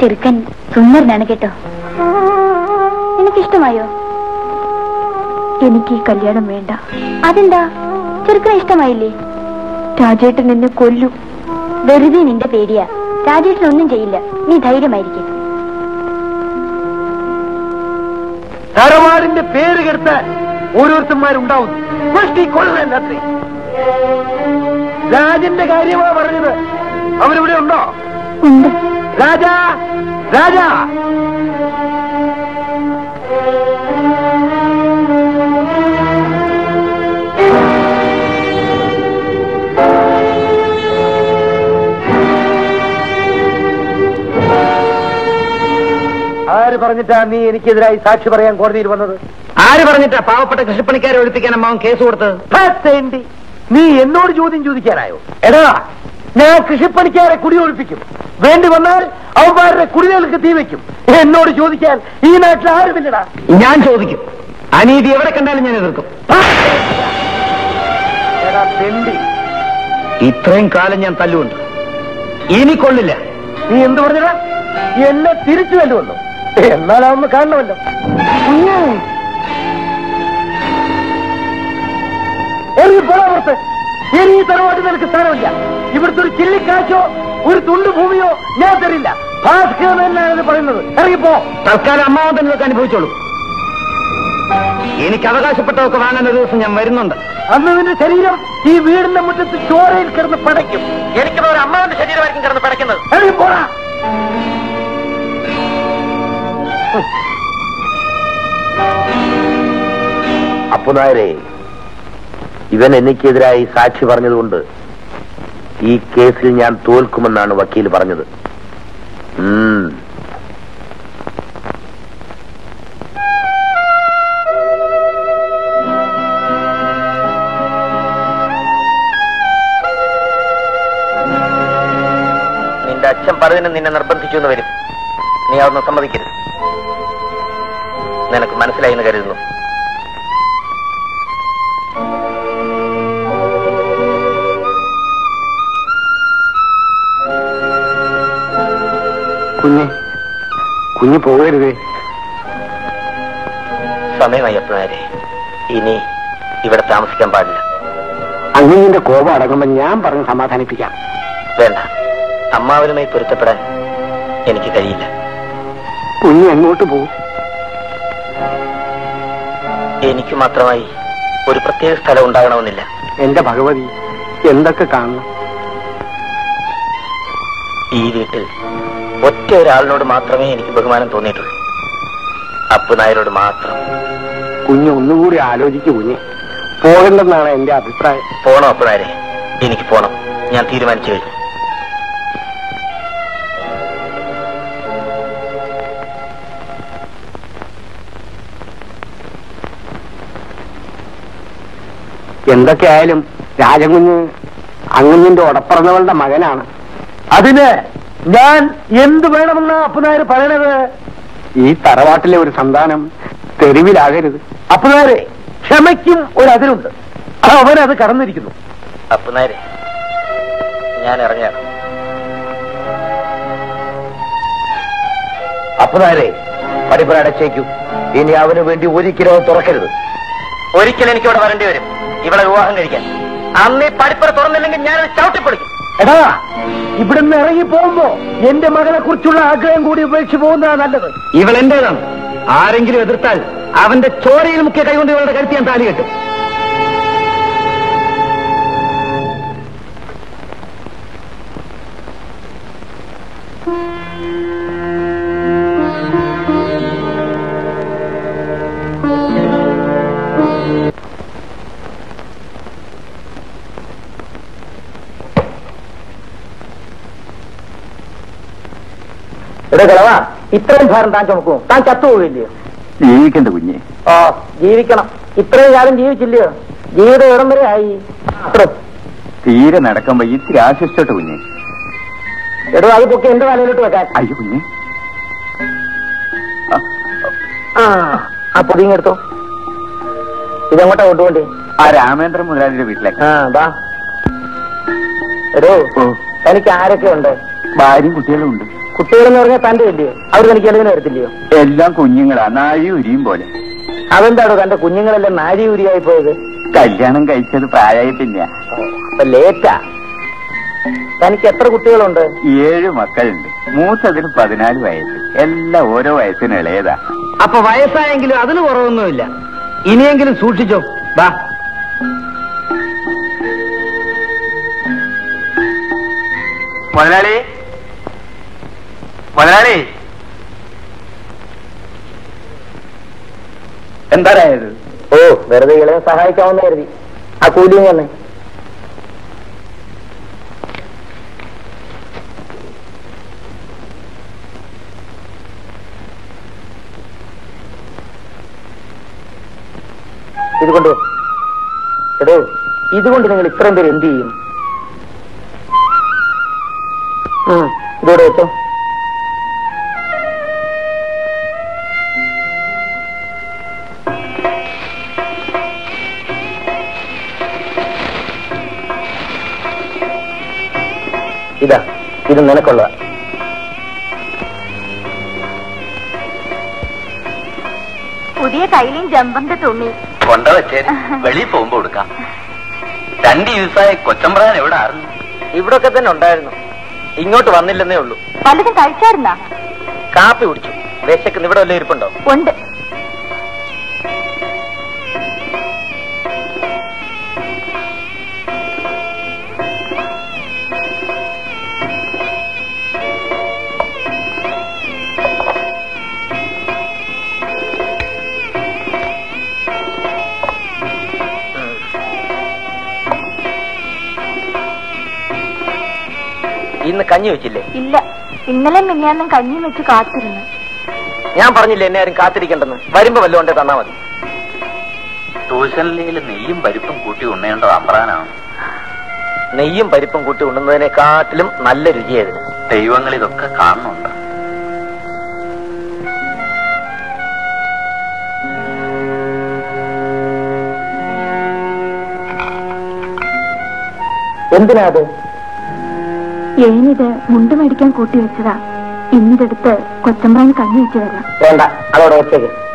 ചെറുക്കൻ സുന്ദരനാണ് കേട്ടോ. എനിക്കിഷ്ടമായോ? എനിക്ക് ഈ കല്യാണം വേണ്ട. അതെന്താ? ചെറുക്കനെ ഇഷ്ടമായില്ലേ? രാജേട്ടൻ എന്നെ കൊല്ലും. വെറുതെ നിന്റെ പേടിയാ. രാജേട്ടൻ ഒന്നും ചെയ്യില്ല. നീ ധൈര്യമായിരിക്കും. തറവാടിന്റെ പേര് കെടുത്ത ഓരോരുത്തന്മാരുണ്ടാവുന്നു രാജന്റെ കാര്യമാ പറഞ്ഞത്. അവരിവിടെ ഉണ്ടോ? ഉണ്ട്. രാജാ! രാജാ! ആര് പറഞ്ഞിട്ടാ നീ എനിക്കെതിരായി സാക്ഷി പറയാൻ കോടതിയിൽ വന്നത്? ആര് പറഞ്ഞിട്ടാ പാവപ്പെട്ട കൃഷിപ്പണിക്കാരെ ഒഴിപ്പിക്കാൻ അമ്മാവൻ കേസ് കൊടുത്തത്. നീ എന്നോട് ചോദ്യം ചോദിക്കാനായോ? എടാ ഞാൻ കൃഷിപ്പണിക്കാരെ കുടിയൊഴിപ്പിക്കും. വേണ്ടി വന്നാൽ അവന്മാരുടെ കുടിലുകൾക്ക് തീ വെക്കും. എന്നോട് ചോദിക്കാൻ ഈ നാട്ടിൽ ആരുമില്ലടാ? ഞാൻ ചോദിക്കും. അനീതി എവിടെ കണ്ടാലും ഞാൻ എതിർക്കും. ഇത്രയും കാലം ഞാൻ തല്ലുകൊണ്ട്. ഇനി കൊള്ളില്ല. നീ എന്ത് പറഞ്ഞടാ? എന്നെ തിരിച്ചു തല്ലുവല്ലോ. എന്നാലാവുന്ന കാണണമല്ലോ. ഇറങ്ങി പോടാ പുറത്ത്. ഇനി ഈ തറവാട്ടിൽ നിനക്ക് സ്ഥാനമില്ല. ഇവിടുത്തെ ഒരു ചില്ലിക്കാശോ ഒരു തുണ്ട് ഭൂമിയോ ഞാൻ തരില്ല. പറയുന്നത്. ഇറങ്ങിപ്പോ തൽക്കാലം അമ്മാവൻ തന്നെ ഇതൊക്കെ അനുഭവിച്ചോളൂ. എനിക്ക് അവകാശപ്പെട്ടതൊക്കെ വാങ്ങാൻ ഒരു ദിവസം ഞാൻ വരുന്നുണ്ട്. അന്ന് നിന്റെ ശരീരം ഈ വീടിന്റെ മുറ്റത്ത് ചോരയിൽ കിടന്ന് പടയ്ക്കും. എനിക്ക് ഒരു അമ്മാവന്റെ ശരീരമായിരിക്കും കിടന്ന് പടയ്ക്കുന്നത്. ഇറങ്ങി പോടാ. അപ്പുനായരെ ഇവൻ എനിക്കെതിരായി സാക്ഷി പറഞ്ഞതുകൊണ്ട് ഈ കേസിൽ ഞാൻ തോൽക്കുമെന്നാണ് വക്കീൽ പറഞ്ഞത്. നിന്റെ അച്ഛൻ പലതിനും നിന്നെ നിർബന്ധിച്ചു എന്ന് വരും. നീ അതൊന്നും സമ്മതിക്കരുത്. നിനക്ക് മനസ്സിലായി എന്ന് കരുതുന്നു. കുഞ്ഞ് പോകരുതേ. സമയമായി അപ്പനാരെ ഇനി ഇവിടെ താമസിക്കാൻ പാടില്ല. അങ്ങനെ കോപം അടങ്ങുമ്പോ ഞാൻ പറഞ്ഞ് സമാധാനിപ്പിക്കാം. വേണ്ട. അമ്മാവനുമായി പൊരുത്തപ്പെടാൻ എനിക്ക് കഴിയില്ല. കുഞ്ഞ് എങ്ങോട്ട് പോകും? എനിക്ക് മാത്രമായി ഒരു പ്രത്യേക സ്ഥലം ഉണ്ടാകണമെന്നില്ല. എന്റെ ഭഗവതി എന്തൊക്കെ കാണണം? ഈ വീട്ടിൽ ഒറ്റ ഒരാളിനോട് മാത്രമേ എനിക്ക് ബഹുമാനം തോന്നിയിട്ടുള്ളൂ. അപ്പു നായരോട് മാത്രം. കുഞ്ഞ് ഒന്നുകൂടി ആലോചിക്കു കുഞ്ഞ്. പോകണ്ടെന്നാണ് എന്റെ അഭിപ്രായം. പോണം അപ്പു നായരെ? എനിക്ക് പോണം. ഞാൻ തീരുമാനിച്ചു കഴിഞ്ഞു. എന്തൊക്കെയായാലും രാജകുഞ്ഞ് അങ്ങുഞ്ഞിന്റെ ഉടപ്പറന്നവളുടെ മകനാണ്. അതിന് ഞാൻ എന്ത് വേണമെന്നാ അപ്പനായർ പറയണത്? ഈ തറവാട്ടിലെ ഒരു സന്താനം തെരുവിലാകരുത്. അപ്പനാരെ ക്ഷമയ്ക്കും ഒരു അതിരുണ്ട്. അവനത് കടന്നിരിക്കുന്നു. അപ്പു നായരെ ഞാൻ ഇറങ്ങാണ് അപ്പനാരെ പടിപ്പുര അടച്ചേക്കൂ. ഇനി അവന് വേണ്ടി ഒരിക്കലും തുറക്കരുത്. ഒരിക്കലും എനിക്ക് ഇവിടെ വരേണ്ടി വരും. ഇവിടെ വിവാഹം കഴിക്കാൻ. അന്ന് ഈ പഠിപ്പുറ തുറന്നില്ലെങ്കിൽ ഞാനത് ചവിട്ടിപ്പൊളിക്കും. എടാ ഇവിടുന്ന് ഇറങ്ങി പോകുമ്പോ എന്റെ മകളെ കുറിച്ചുള്ള ആഗ്രഹം കൂടി ഉപേക്ഷിച്ച് പോകുന്നതാണ് നല്ലത്. ഇവളെന്റേതാണ് ആരെങ്കിലും എതിർത്താൽ അവന്റെ ചോരയിൽ മുഖ്യ കൈകൊണ്ട് ഇവളുടെ കരുത്തി ഞാൻ താലി കെട്ടും. കളവാ ഇത്രയും ഭാരം താൻ ചുമക്കും. താൻ ചത്തുപോകില്ലയോ ജീവിക്കണ്ട കുഞ്ഞ്. ഓ ജീവിക്കണം. ഇത്രയും കാലം ജീവിച്ചില്ലയോ ജീവിതം ഇടം വരെ ആയി? തീരെ നടക്കുമ്പോ ഇത്തിരി ആശ്വസിച്ചോട്ട് കുഞ്ഞ്. എടോ അത് പൊക്കി എന്റെ തലയിലോട്ട് വെക്കാൻ. അയ്യോ കുഞ്ഞ്. ആ ആ പൊതിങ്ങെടുത്തോ ഇതങ്ങോട്ടാ കൊണ്ടുപോണ്ടേ ആ രാമേന്ദ്രൻ മുതലാളിയുടെ വീട്ടിലേക്ക്. ആ ബാ എടോ തനിക്ക് ആരൊക്കെ ഉണ്ട്? ഭാര്യയും കുട്ടികളും ഉണ്ട്. കുട്ടികളെന്ന് പറഞ്ഞാൽ തന്റെ ഇല്ലയോ അവർ തനിക്ക് എളിവിന് വരത്തില്ലയോ? എല്ലാം കുഞ്ഞുങ്ങളാ നാഴി ഉരിയും പോലെ. അതെന്താണോ തന്റെ കുഞ്ഞുങ്ങളെല്ലാം നാഴി ഉരിയായി പോയത്? കല്യാണം കഴിച്ചത് പ്രായമായിട്ടില്ല അപ്പൊ ലേറ്റാ. തനിക്ക് എത്ര കുട്ടികളുണ്ട്? ഏഴ് മക്കളുണ്ട്. മൂത്തതിന് പതിനാല് വയസ്സ്. എല്ലാം ഓരോ വയസ്സിന് ഇളയതാ. അപ്പൊ വയസ്സായെങ്കിലും അതിന് കുറവൊന്നുമില്ല. ഇനിയെങ്കിലും സൂക്ഷിച്ചോ. വാ. മുതലാളി മുതലാളി. എന്താറായത് ഓ വെറുതെ ഇളയെ സഹായിക്കാമെന്ന് കരുതി. ആ കൂലിയും വന്നേ. ഇതുകൊണ്ട് എടോ ഇതുകൊണ്ട് നിങ്ങൾ ഇത്രയും പേര് എന്ത് ചെയ്യും? ഇതോടെ വെച്ചോ. ഇത് നിനക്കുള്ള. പുതിയ കയ്യിലും ജമ്പന്റെ തുണി. കൊണ്ട വെച്ചേ. വെളിയിൽ പോകുമ്പോ കൊടുക്കാം. രണ്ട് ദിവസമായി കൊച്ചമ്പ്രാൻ എവിടെ ആയിരുന്നു ഇവിടൊക്കെ തന്നെ ഉണ്ടായിരുന്നു. ഇങ്ങോട്ട് വന്നില്ലെന്നേ ഉള്ളൂ. പലതും കഴിച്ചായിരുന്നാ? കാപ്പി കുടിച്ചു. വിശക്കുന്ന ഇവിടെ വല്ല ഇരിപ്പുണ്ടോ? ഉണ്ട്. കഞ്ഞി വെച്ചില്ലേ? ഇല്ല. ഇന്നലെ മിന്നാന്നും കഞ്ഞി വെച്ച് കാത്തിരുന്നു. ഞാൻ പറഞ്ഞില്ലേ എന്നെ ആരും കാത്തിരിക്കണ്ടെന്ന്? വരുമ്പോ വല്ലതും ഉണ്ടേ തന്നാ മതി. ട്യൂഷനിൽ നെയ്യും പരിപ്പും കൂട്ടി ഉണ്ണേണ്ടത് അമ്പ്രാനാണ്. നെയ്യും പരിപ്പും കൂട്ടി ഉണ്ണുന്നതിനെക്കാട്ടിലും നല്ല രുചിയായിരുന്നു ദൈവങ്ങൾ ഇതൊക്കെ കാണുന്നുണ്ട്. എന്തിനാ അത്? ഏനിത് മുണ്ട് മേടിക്കാൻ കൂട്ടി വെച്ചതാ. ഇന്നിതെടുത്ത് കൊച്ചമ്പ്രാൻ കഞ്ഞി വെച്ച് തരാം. വേണ്ട അതോടെ വെച്ചേക്ക്.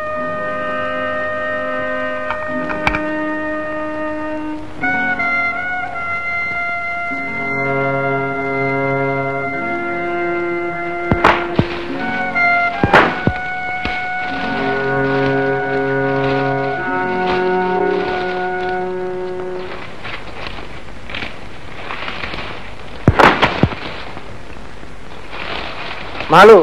മാളു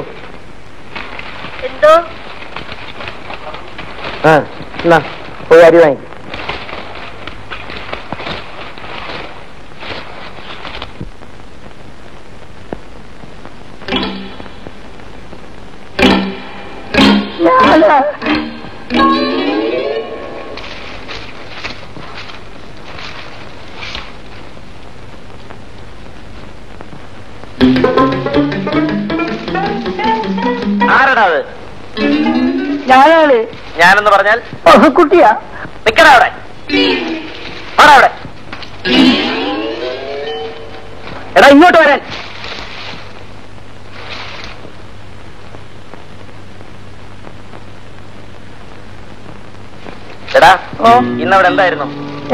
എന്തായിരുന്നു?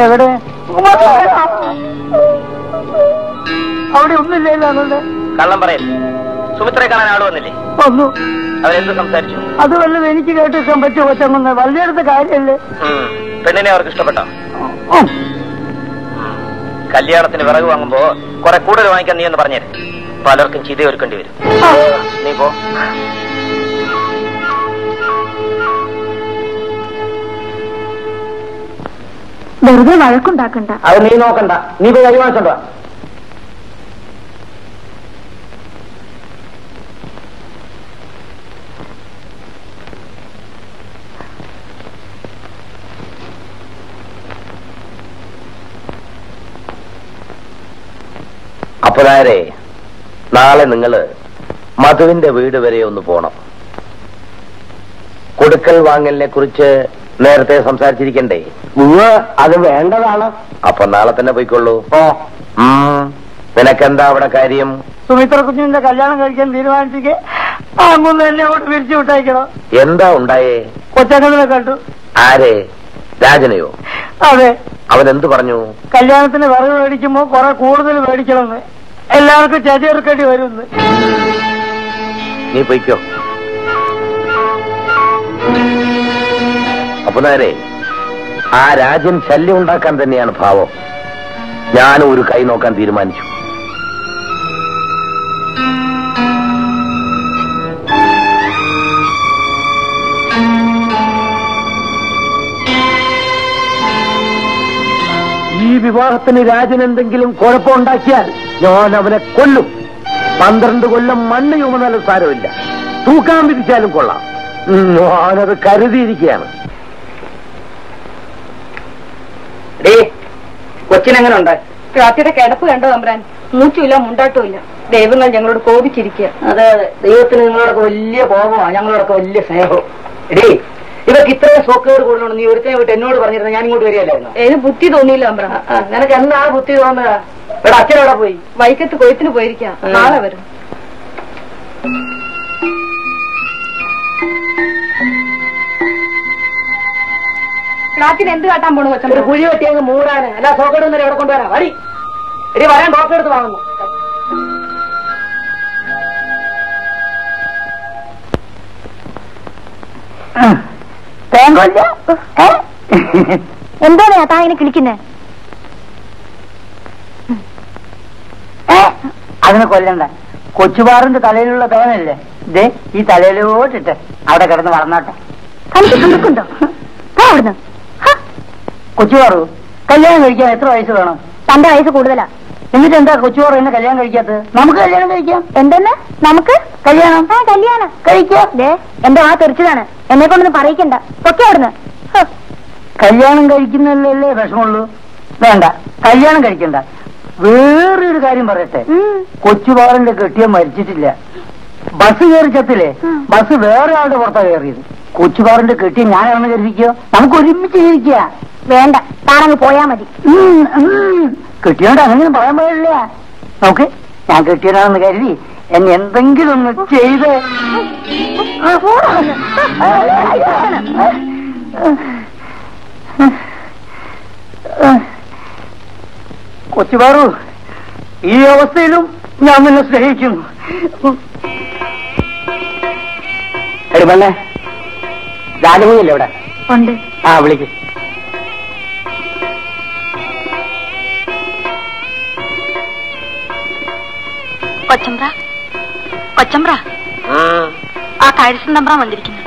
എവിടെ? അവിടെ ഒന്നുമില്ലല്ലോ അതുകൊണ്ട്. കള്ളം പറയൽ സുമിത്രയെ കാണാൻ ആൾ വന്നില്ലേ? വന്നു. അവരെന്ത് സംസാരിച്ചു? അത് വല്ലതും എനിക്ക് കേട്ടിരിക്കാൻ പറ്റുമോ കൊച്ചമ്മ വലിയടുത്ത കാര്യമല്ലേ. പെണ്ണിനെ അവർക്ക് ഇഷ്ടപ്പെട്ടോ? കല്യാണത്തിന് വിറക് വാങ്ങുമ്പോ കുറെ കൂടുതൽ വാങ്ങിക്കാൻ നീ എന്ന് പറഞ്ഞേ പലർക്കും ചിതയൊരുക്കേണ്ടി വരും. നീ പോ. വെറുതെ വഴക്കുണ്ടാക്കണ്ട. അത് നീ നോക്കണ്ട. നീ പോയി കഴിവാച്ചോണ്ടോ അപ്പോഴാരെ നാളെ നിങ്ങൾ മധുവിന്റെ വീട് വരെ ഒന്ന് പോണം. കൊടുക്കൽ വാങ്ങലിനെ കുറിച്ച് നേരത്തെ സംസാരിച്ചിരിക്കണ്ടേ. അത് വേണ്ടതാണ്. അപ്പൊ നാളെ തന്നെ പോയിക്കൊള്ളൂ. നിനക്കെന്താ അവിടെ കാര്യം? സുമിത്ര കുഞ്ഞിന്റെ കല്യാണം കഴിക്കാൻ തീരുമാനിച്ചിട്ട് അങ്ങൊന്ന് എന്നെ അങ്ങോട്ട് പിരിച്ചു വിട്ടയക്കണം. എന്താ ഉണ്ടായേ? കൊച്ചങ്ങളെ കണ്ടു. ആരെ? രാജനയോ? അതെ. അവൻ എന്ത് പറഞ്ഞു? കല്യാണത്തിന് വിറക് മേടിക്കുമ്പോ കുറെ കൂടുതൽ മേടിക്കണമെന്ന്. എല്ലാവർക്കും ചതിയെടുക്കേണ്ടി വരുമെന്ന്. നീ പൊയ്ക്കോ. അപ്പൊ നേരെ ആ രാജ്യം ശല്യം ഉണ്ടാക്കാൻ തന്നെയാണ് ഭാവം. ഞാനും ഒരു കൈ നോക്കാൻ തീരുമാനിച്ചു. ഈ വിവാഹത്തിന് രാജൻ എന്തെങ്കിലും കുഴപ്പമുണ്ടാക്കിയാൽ ഞാൻ അവനെ കൊല്ലും. പന്ത്രണ്ട് കൊല്ലം മണ്ണ് ചുമന്നാലും സാരമില്ല. തൂക്കാൻ വിധിച്ചാലും കൊള്ളാം. ഞാനത് കരുതിയിരിക്കുകയാണ്. കൊച്ചിനെങ്ങനെ ഉണ്ട് രാത്രിയുടെ കിടപ്പ് കണ്ടോ തമ്പ്രാൻ? മൂച്ചുമില്ല മുണ്ടാട്ടുമില്ല ദൈവങ്ങൾ ഞങ്ങളോട് കോപിച്ചിരിക്കുക. അതെ അതെ ദൈവത്തിന് നിങ്ങളോടൊക്കെ വലിയ കോപമാണ് ഞങ്ങളോടൊക്കെ വലിയ സ്നേഹവും. എടീ ഇവർക്ക് ഇത്രയും സോക്കേട് കൂടുതലുണ്ട്. നീ ഒരുത്തനെ വിട്ട് എന്നോട് പറഞ്ഞിരുന്ന ഞാൻ ഇങ്ങോട്ട് വരികയല്ലായിരുന്നു? എനിക്ക് ബുദ്ധി തോന്നിയില്ല അമ്പ്ര നിനക്ക് എന്നാ ബുദ്ധി തോന്നുക? ഇവിടെ അച്ഛനോടെ പോയി? വൈക്കത്ത് കൊയ്ത്തിന് പോയിരിക്കാം. നാളെ വരും. രാത്രി എന്ത് കാട്ടാൻ പോണു ഒരു കൊച്ചമ്മ കുഴി വെട്ടി അങ്ങ് മൂടാന്. അല്ല സോക്കേട് വരെ എവിടെ കൊണ്ടുവരാം. വരി ഇനി വരാൻ ഡോക്ടർ എടുത്ത് വാങ്ങുന്നു. എന്താണ് താ ഇങ്ങനെ കിളിക്കുന്നേ? അതിനെ കൊല്ലണ്ട. കൊച്ചുപാറിന്റെ തലയിലുള്ള തവനല്ലേ ദേ ഈ തലയിലോട്ടിട്ട് അവിടെ കിടന്ന് വളർന്നാട്ടെ. തനിക്ക് അവിടുന്ന്. ഹ, കൊച്ചുപാറു കല്യാണം കഴിക്കാൻ എത്ര വയസ്സ് വേണം? തന്റെ വയസ്സ് കൂടുതലാ. എന്നിട്ട് എന്താ കൊച്ചുപാറു എന്നെ കല്യാണം കഴിക്കാത്തത്? നമുക്ക് കല്യാണം കഴിക്കാം. എന്തെന്ന്? നമുക്ക്? കല്യാണം? ആ കല്യാണം. കഴിക്കാം. എന്റെ ആ തെറിച്ചതാണ്. എന്നെ കൊണ്ടൊന്നും പറയിക്കണ്ട. പൊക്കെ അവിടുന്ന്. കല്യാണം കഴിക്കുന്നതല്ലേ വിഷമുള്ളൂ വേണ്ട. കല്യാണം കഴിക്കണ്ട. വേറൊരു കാര്യം പറയട്ടെ. കൊച്ചുപാറിന്റെ കെട്ടിയ മരിച്ചിട്ടില്ല. ബസ് കയറി ചത്തില്ലേ? ബസ് വേറെ ആളുടെ പുറത്താ കയറിയത്. കൊച്ചുപാറിന്റെ കെട്ടിയ ഞാനാണെന്ന് കരുതിക്കോ? നമുക്ക് ഒരുമിച്ച് ജീവിക്കുക. വേണ്ട താനങ്ങ് പോയാ മതി. കെട്ടിയോണ്ട് അങ്ങനെ പറയാൻ പാടില്ല? നമുക്ക് ഞാൻ കെട്ടിയതാണെന്ന് കരുതി എന്നെ എന്തെങ്കിലും ഒന്ന് ചെയ്ത്. കൊച്ചുപാറു ഈ അവസ്ഥയിലും ഞാൻ നിന്നെ സ്നേഹിക്കുന്നു. എടി പെണ്ണെ ഇവിടെ? ഉണ്ട്. ആ വിളിക്ക്. കൊച്ചമ്പ്ര കൊച്ചമ്പ്ര. ആ. കഴുസൻ തമ്പ്രാൻ വന്നിരിക്കുന്നു.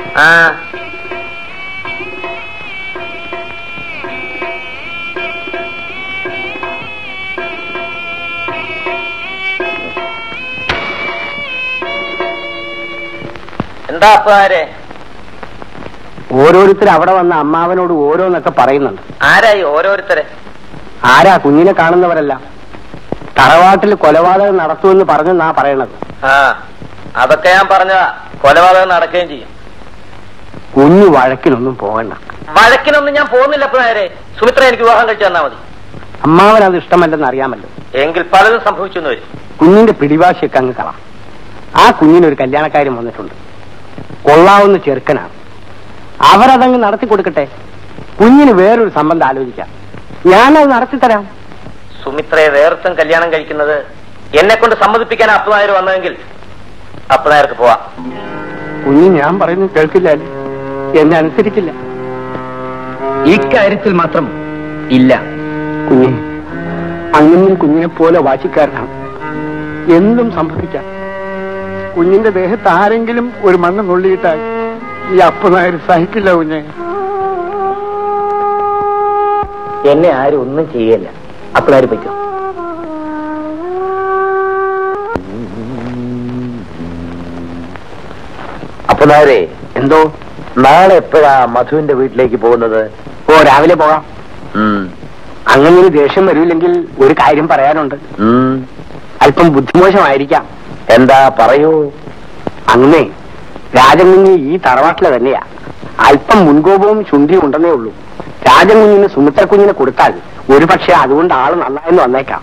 എന്താ അപ്പാരെ ഓരോരുത്തർ അവിടെ വന്ന അമ്മാവനോട് ഓരോന്നൊക്കെ പറയുന്നുണ്ട്. ആരായി ഓരോരുത്തരെ? ആരാ കുഞ്ഞിനെ കാണുന്നവരല്ല? തറവാട്ടിൽ കൊലപാതകം നടത്തുമെന്ന് പറഞ്ഞെന്നാ പറയണത്? ആ അതൊക്കെ ഞാൻ പറഞ്ഞതാ. കൊലപാതകം നടക്കുകയും ചെയ്യും. കുഞ്ഞു വഴക്കിനൊന്നും പോകണ്ട. വഴക്കിനൊന്നും ഞാൻ പോകുന്നില്ല നേരെ സുമിത്ര എനിക്ക് വിവാഹം കഴിച്ചു തന്നാ മതി. അമ്മാവൻ അത് ഇഷ്ടമല്ലെന്ന് അറിയാമല്ലോ. എങ്കിൽ പലതും സംഭവിച്ചു വരും. കുഞ്ഞിന്റെ പിടിവാശിയൊക്കെ അങ്ങ് കളാം. ആ കുഞ്ഞിനൊരു കല്യാണക്കാരും വന്നിട്ടുണ്ട്. കൊള്ളാവുന്ന ചെറുക്കനാണ്. അവരതങ്ങ് നടത്തി കൊടുക്കട്ടെ. കുഞ്ഞിന് വേറൊരു സംബന്ധം ആലോചിക്കാം. ഞാനത് നടത്തിത്തരാം സുമിത്രയെ വേർത്തും കല്യാണം കഴിക്കുന്നത് എന്നെ കൊണ്ട് സമ്മതിപ്പിക്കാൻ അപ്പനായർ വന്നതെങ്കിൽ അപ്പനായർക്ക് പോവാം. കുഞ്ഞ് ഞാൻ പറയുന്നു കേൾക്കില്ല. എന്നെ അനുസരിക്കില്ല. ഇക്കാര്യത്തിൽ മാത്രം ഇല്ല. കുഞ്ഞെ അങ്ങനെ കുഞ്ഞിനെ പോലെ വാശിക്കാരനാണ് എന്തും സംഭവിക്കാം. കുഞ്ഞിന്റെ ദേഹത്ത് ആരെങ്കിലും ഒരു മണ്ണ് നുള്ളിയിട്ടാൽ ഈ അപ്പനായർ സഹിക്കില്ല കുഞ്ഞെ. എന്നെ ആരും ഒന്നും ചെയ്യല്ല അപ്പനാര് പറ്റും? അപ്പനാരെ എന്തോ? നാളെ എപ്പോഴാ മധുവിന്റെ വീട്ടിലേക്ക് പോകുന്നത്? ഓ രാവിലെ പോകാം. അങ്ങനെ ഒരു ദേഷ്യം വരില്ലെങ്കിൽ ഒരു കാര്യം പറയാനുണ്ട്. അല്പം ബുദ്ധിമോശമായിരിക്കാം. എന്താ പറയൂ? അങ്ങനെ രാജകുഞ്ഞി ഈ തറവാട്ടിലെ തന്നെയാ. അല്പം മുൻകോപവും ശുണ്ടിയും ഉണ്ടെന്നേ ഉള്ളൂ. രാജകുഞ്ഞിന് സുമിത്ര കുഞ്ഞിനെ കൊടുത്താൽ ഒരു പക്ഷെ അതുകൊണ്ട് ആൾ നന്നായെന്ന് വന്നേക്കാം.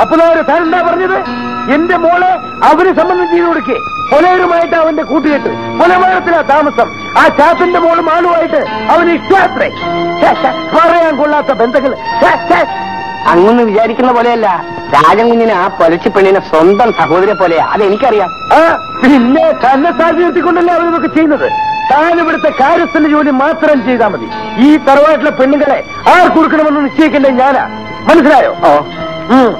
അപ്പുതാരെ താൻ എന്താ പറഞ്ഞത്? എന്റെ മോളെ അവർ സംബന്ധം ചെയ്തു കൊടുക്കേ. കൊലയരുമായിട്ട് അവന്റെ കൂട്ടുകെട്ട്. കൊലമരത്തിലാ താമസം. ആ ചാത്തിന്റെ മോളും ആളുമായിട്ട് അവന് ഛെ, പറയാൻ കൊള്ളാത്ത ബന്ധങ്ങൾ. അങ്ങൊന്ന് വിചാരിക്കുന്ന പോലെയല്ല. രാജകുഞ്ഞിന് ആ പൊലച്ചു പെണ്ണിനെ സ്വന്തം സഹോദരെ പോലെ അതെനിക്കറിയാം. ആ പിന്നെ തന്നെ സാഹചര്യത്തിക്കൊണ്ടല്ലേ അവരൊക്കെ ചെയ്യുന്നത്? താൻ ഇവിടുത്തെ കാര്യത്തിന്റെ ജോലി മാത്രം ചെയ്താൽ മതി. ഈ തറവാട്ടിലെ പെണ്ണുങ്ങളെ ആർ കൊടുക്കണമെന്ന് നിശ്ചയിക്കണ്ടേ ഞാനാ. മനസ്സിലായോ? ഓ. ഉം.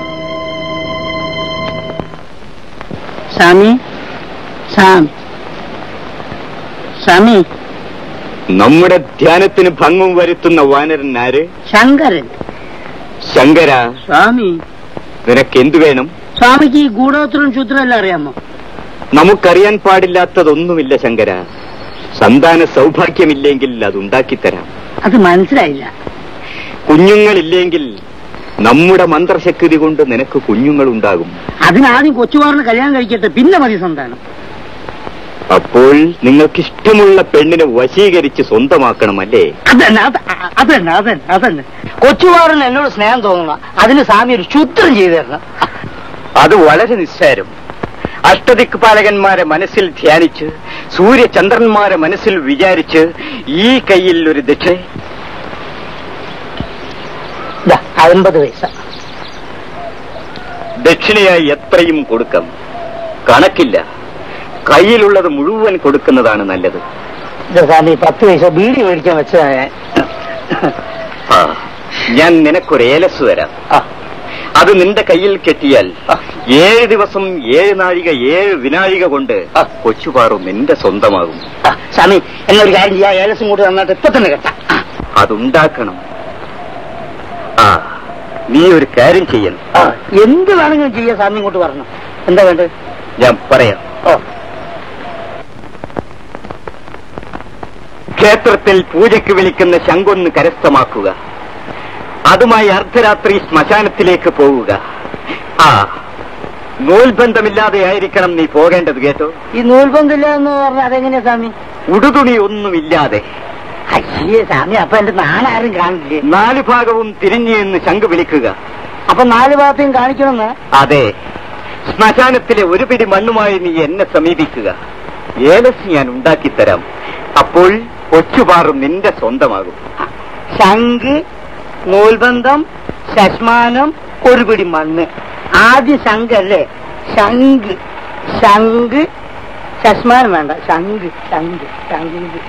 സ്വാമി സ്വാമി സ്വാമി. നമ്മുടെ ധ്യാനത്തിന് ഭംഗം വരുത്തുന്ന വാനരൻ ആര്? ശങ്കരൻ. ശങ്കര സ്വാമി. നിനക്ക് എന്തു വേണം? സ്വാമിക്ക് ഈ ഗൂഢോത്രം ശൂദ്രമെല്ലാം അറിയാമോ? നമുക്കറിയാൻ പാടില്ലാത്തതൊന്നുമില്ല ശങ്കര. സന്താന സൗഭാഗ്യമില്ലെങ്കിൽ അതുണ്ടാക്കിത്തരാം. അത് മനസ്സിലായില്ല. കുഞ്ഞുങ്ങളില്ലെങ്കിൽ നമ്മുടെ മന്ത്രശക്തി കൊണ്ട് നിനക്ക് കുഞ്ഞുങ്ങളുണ്ടാകും. അതിനാദ്യം കൊച്ചുമാറിന് കല്യാണം കഴിക്കട്ടെ പിന്നെ മതി സന്താനം. അപ്പോൾ നിങ്ങൾക്ക് ഇഷ്ടമുള്ള പെണ്ണിനെ വശീകരിച്ച് സ്വന്തമാക്കണമല്ലേ? അതന്നെ അത് അതന്നെ അതന്നെ അതന്നെ. കൊച്ചുമാറിന് എന്നോട് സ്നേഹം തോന്നണം. അതിന് സ്വാമി ഒരു ചുത്രം ചെയ്തു തരണം. അത് വളരെ നിസ്സാരം. അഷ്ടദിക്പാലകന്മാരെ മനസ്സിൽ ധ്യാനിച്ച് സൂര്യചന്ദ്രന്മാരെ മനസ്സിൽ വിചാരിച്ച് ഈ കയ്യിൽ ഒരു ദക്ഷിണ. ദാ, അൻപത് പൈസ. ദക്ഷിണയായി എത്രയും കൊടുക്കാം. കണക്കില്ല. കയ്യിലുള്ളത് മുഴുവൻ കൊടുക്കുന്നതാണ് നല്ലത്. സ്വാമി പത്ത് പൈസ ബീഡി മേടിക്കാൻ വെച്ച ഞാൻ നിനക്കൊരു ഏലസ് തരാം. അത് നിന്റെ കയ്യിൽ കെട്ടിയാൽ ഏഴ് ദിവസം ഏഴ് നാഴിക ഏഴ് വിനാഴിക കൊണ്ട് കൊച്ചുപാറും നിന്റെ സ്വന്തമാകും. സ്വാമി എന്നൊരു കാര്യം ചെയ്യാം. ഏലസും കൂടി നന്നായിട്ട് ഇപ്പൊ തന്നെ കെട്ട. അതുണ്ടാക്കണം. ആ നീ ഒരു കാര്യം ചെയ്യണം. എന്ത് വേണമെങ്കിലും ചെയ്യാം സ്വാമി ഇങ്ങോട്ട് പറഞ്ഞു എന്താ വേണ്ടത്? ഞാൻ പറയാം. ഓ. ക്ഷേത്രത്തിൽ പൂജയ്ക്ക് വിളിക്കുന്ന ശങ്കൊന്ന് കരസ്ഥമാക്കുക. അതുമായി അർദ്ധരാത്രി ശ്മശാനത്തിലേക്ക് പോവുക. ആ നൂൽബന്ധമില്ലാതെ ആയിരിക്കണം നീ പോകേണ്ടത് കേട്ടോ. ഈ നൂൽബന്ധമില്ല എന്ന് പറഞ്ഞാൽ അതെങ്ങനെയാ സ്വാമി? ഉടുതുണി ഒന്നുമില്ലാതെ. അയ്യേ സ്വാമി അപ്പൊ എന്റെ നാലാരും കാണില്ലേ? നാലു ഭാഗവും തിരിഞ്ഞു എന്ന് ശംഖ് വിളിക്കുക. അപ്പൊ നാല് ഭാഗത്തെയും കാണിക്കണമെന്ന്? അതെ. ശ്മശാനത്തിലെ ഒരു പിടി മണ്ണുമായി നീ എന്നെ സമീപിക്കുക. ഏലസ് ഞാൻ ഉണ്ടാക്കിത്തരാം. അപ്പോൾ കൊച്ചുപാറും നിന്റെ സ്വന്തമാകും. ശംഖ് നൂൽബന്ധം ശശ്മാനം ഒരു പിടി മണ്ണ്. ആദ്യം ശംഖ് അല്ലേ? ശംഖ് ശംഖ് ശശ്മാനം വേണ്ട. ശംഖ് ശംഖ് ശംഖ്.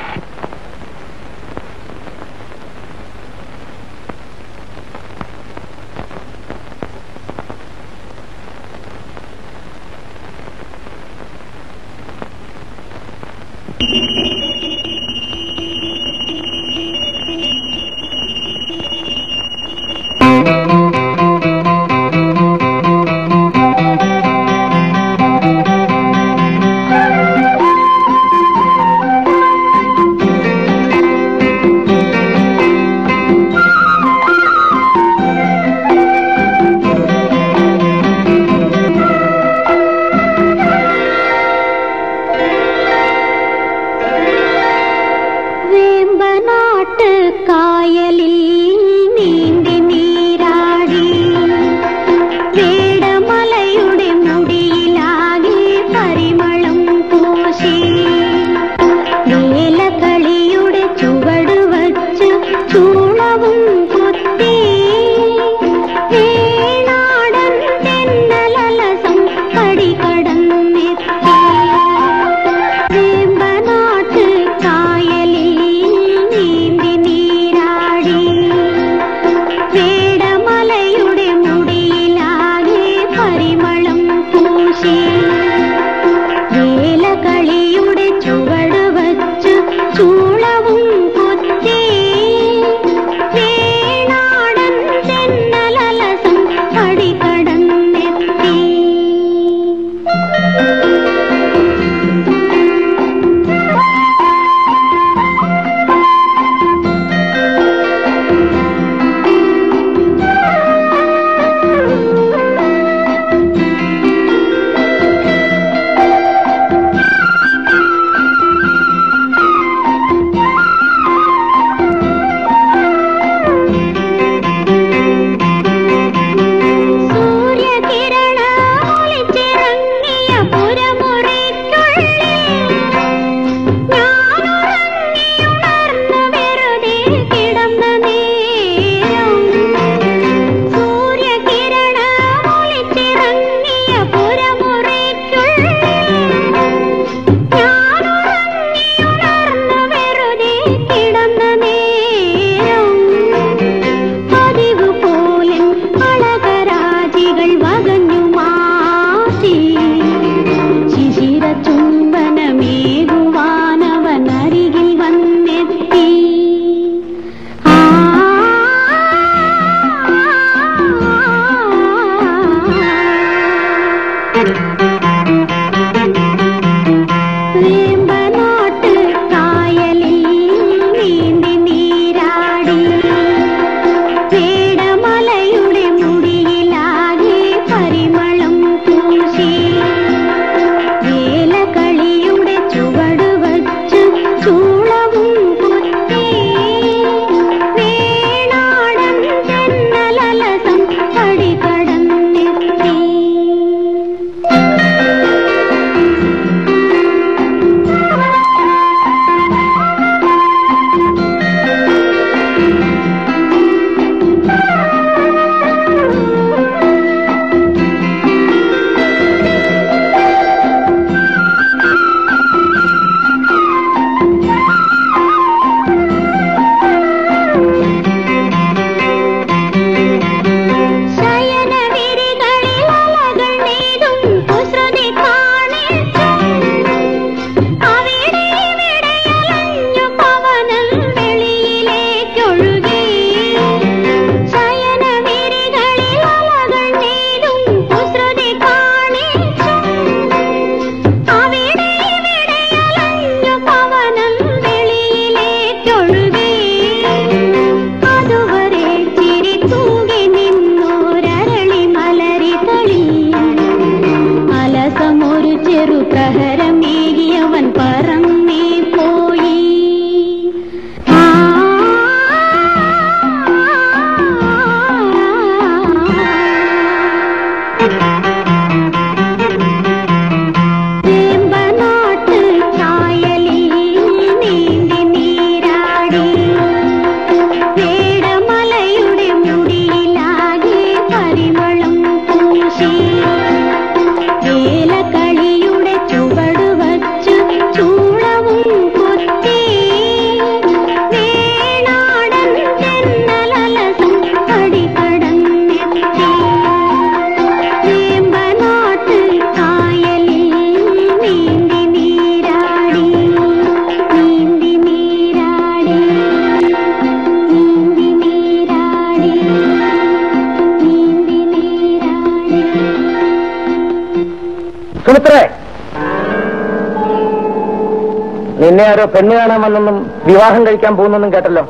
നിന്നെ ആരോ പെണ്ണ് കാണാൻ വന്നെന്നും വിവാഹം കഴിക്കാൻ പോകുന്നെന്നും കേട്ടല്ലോ.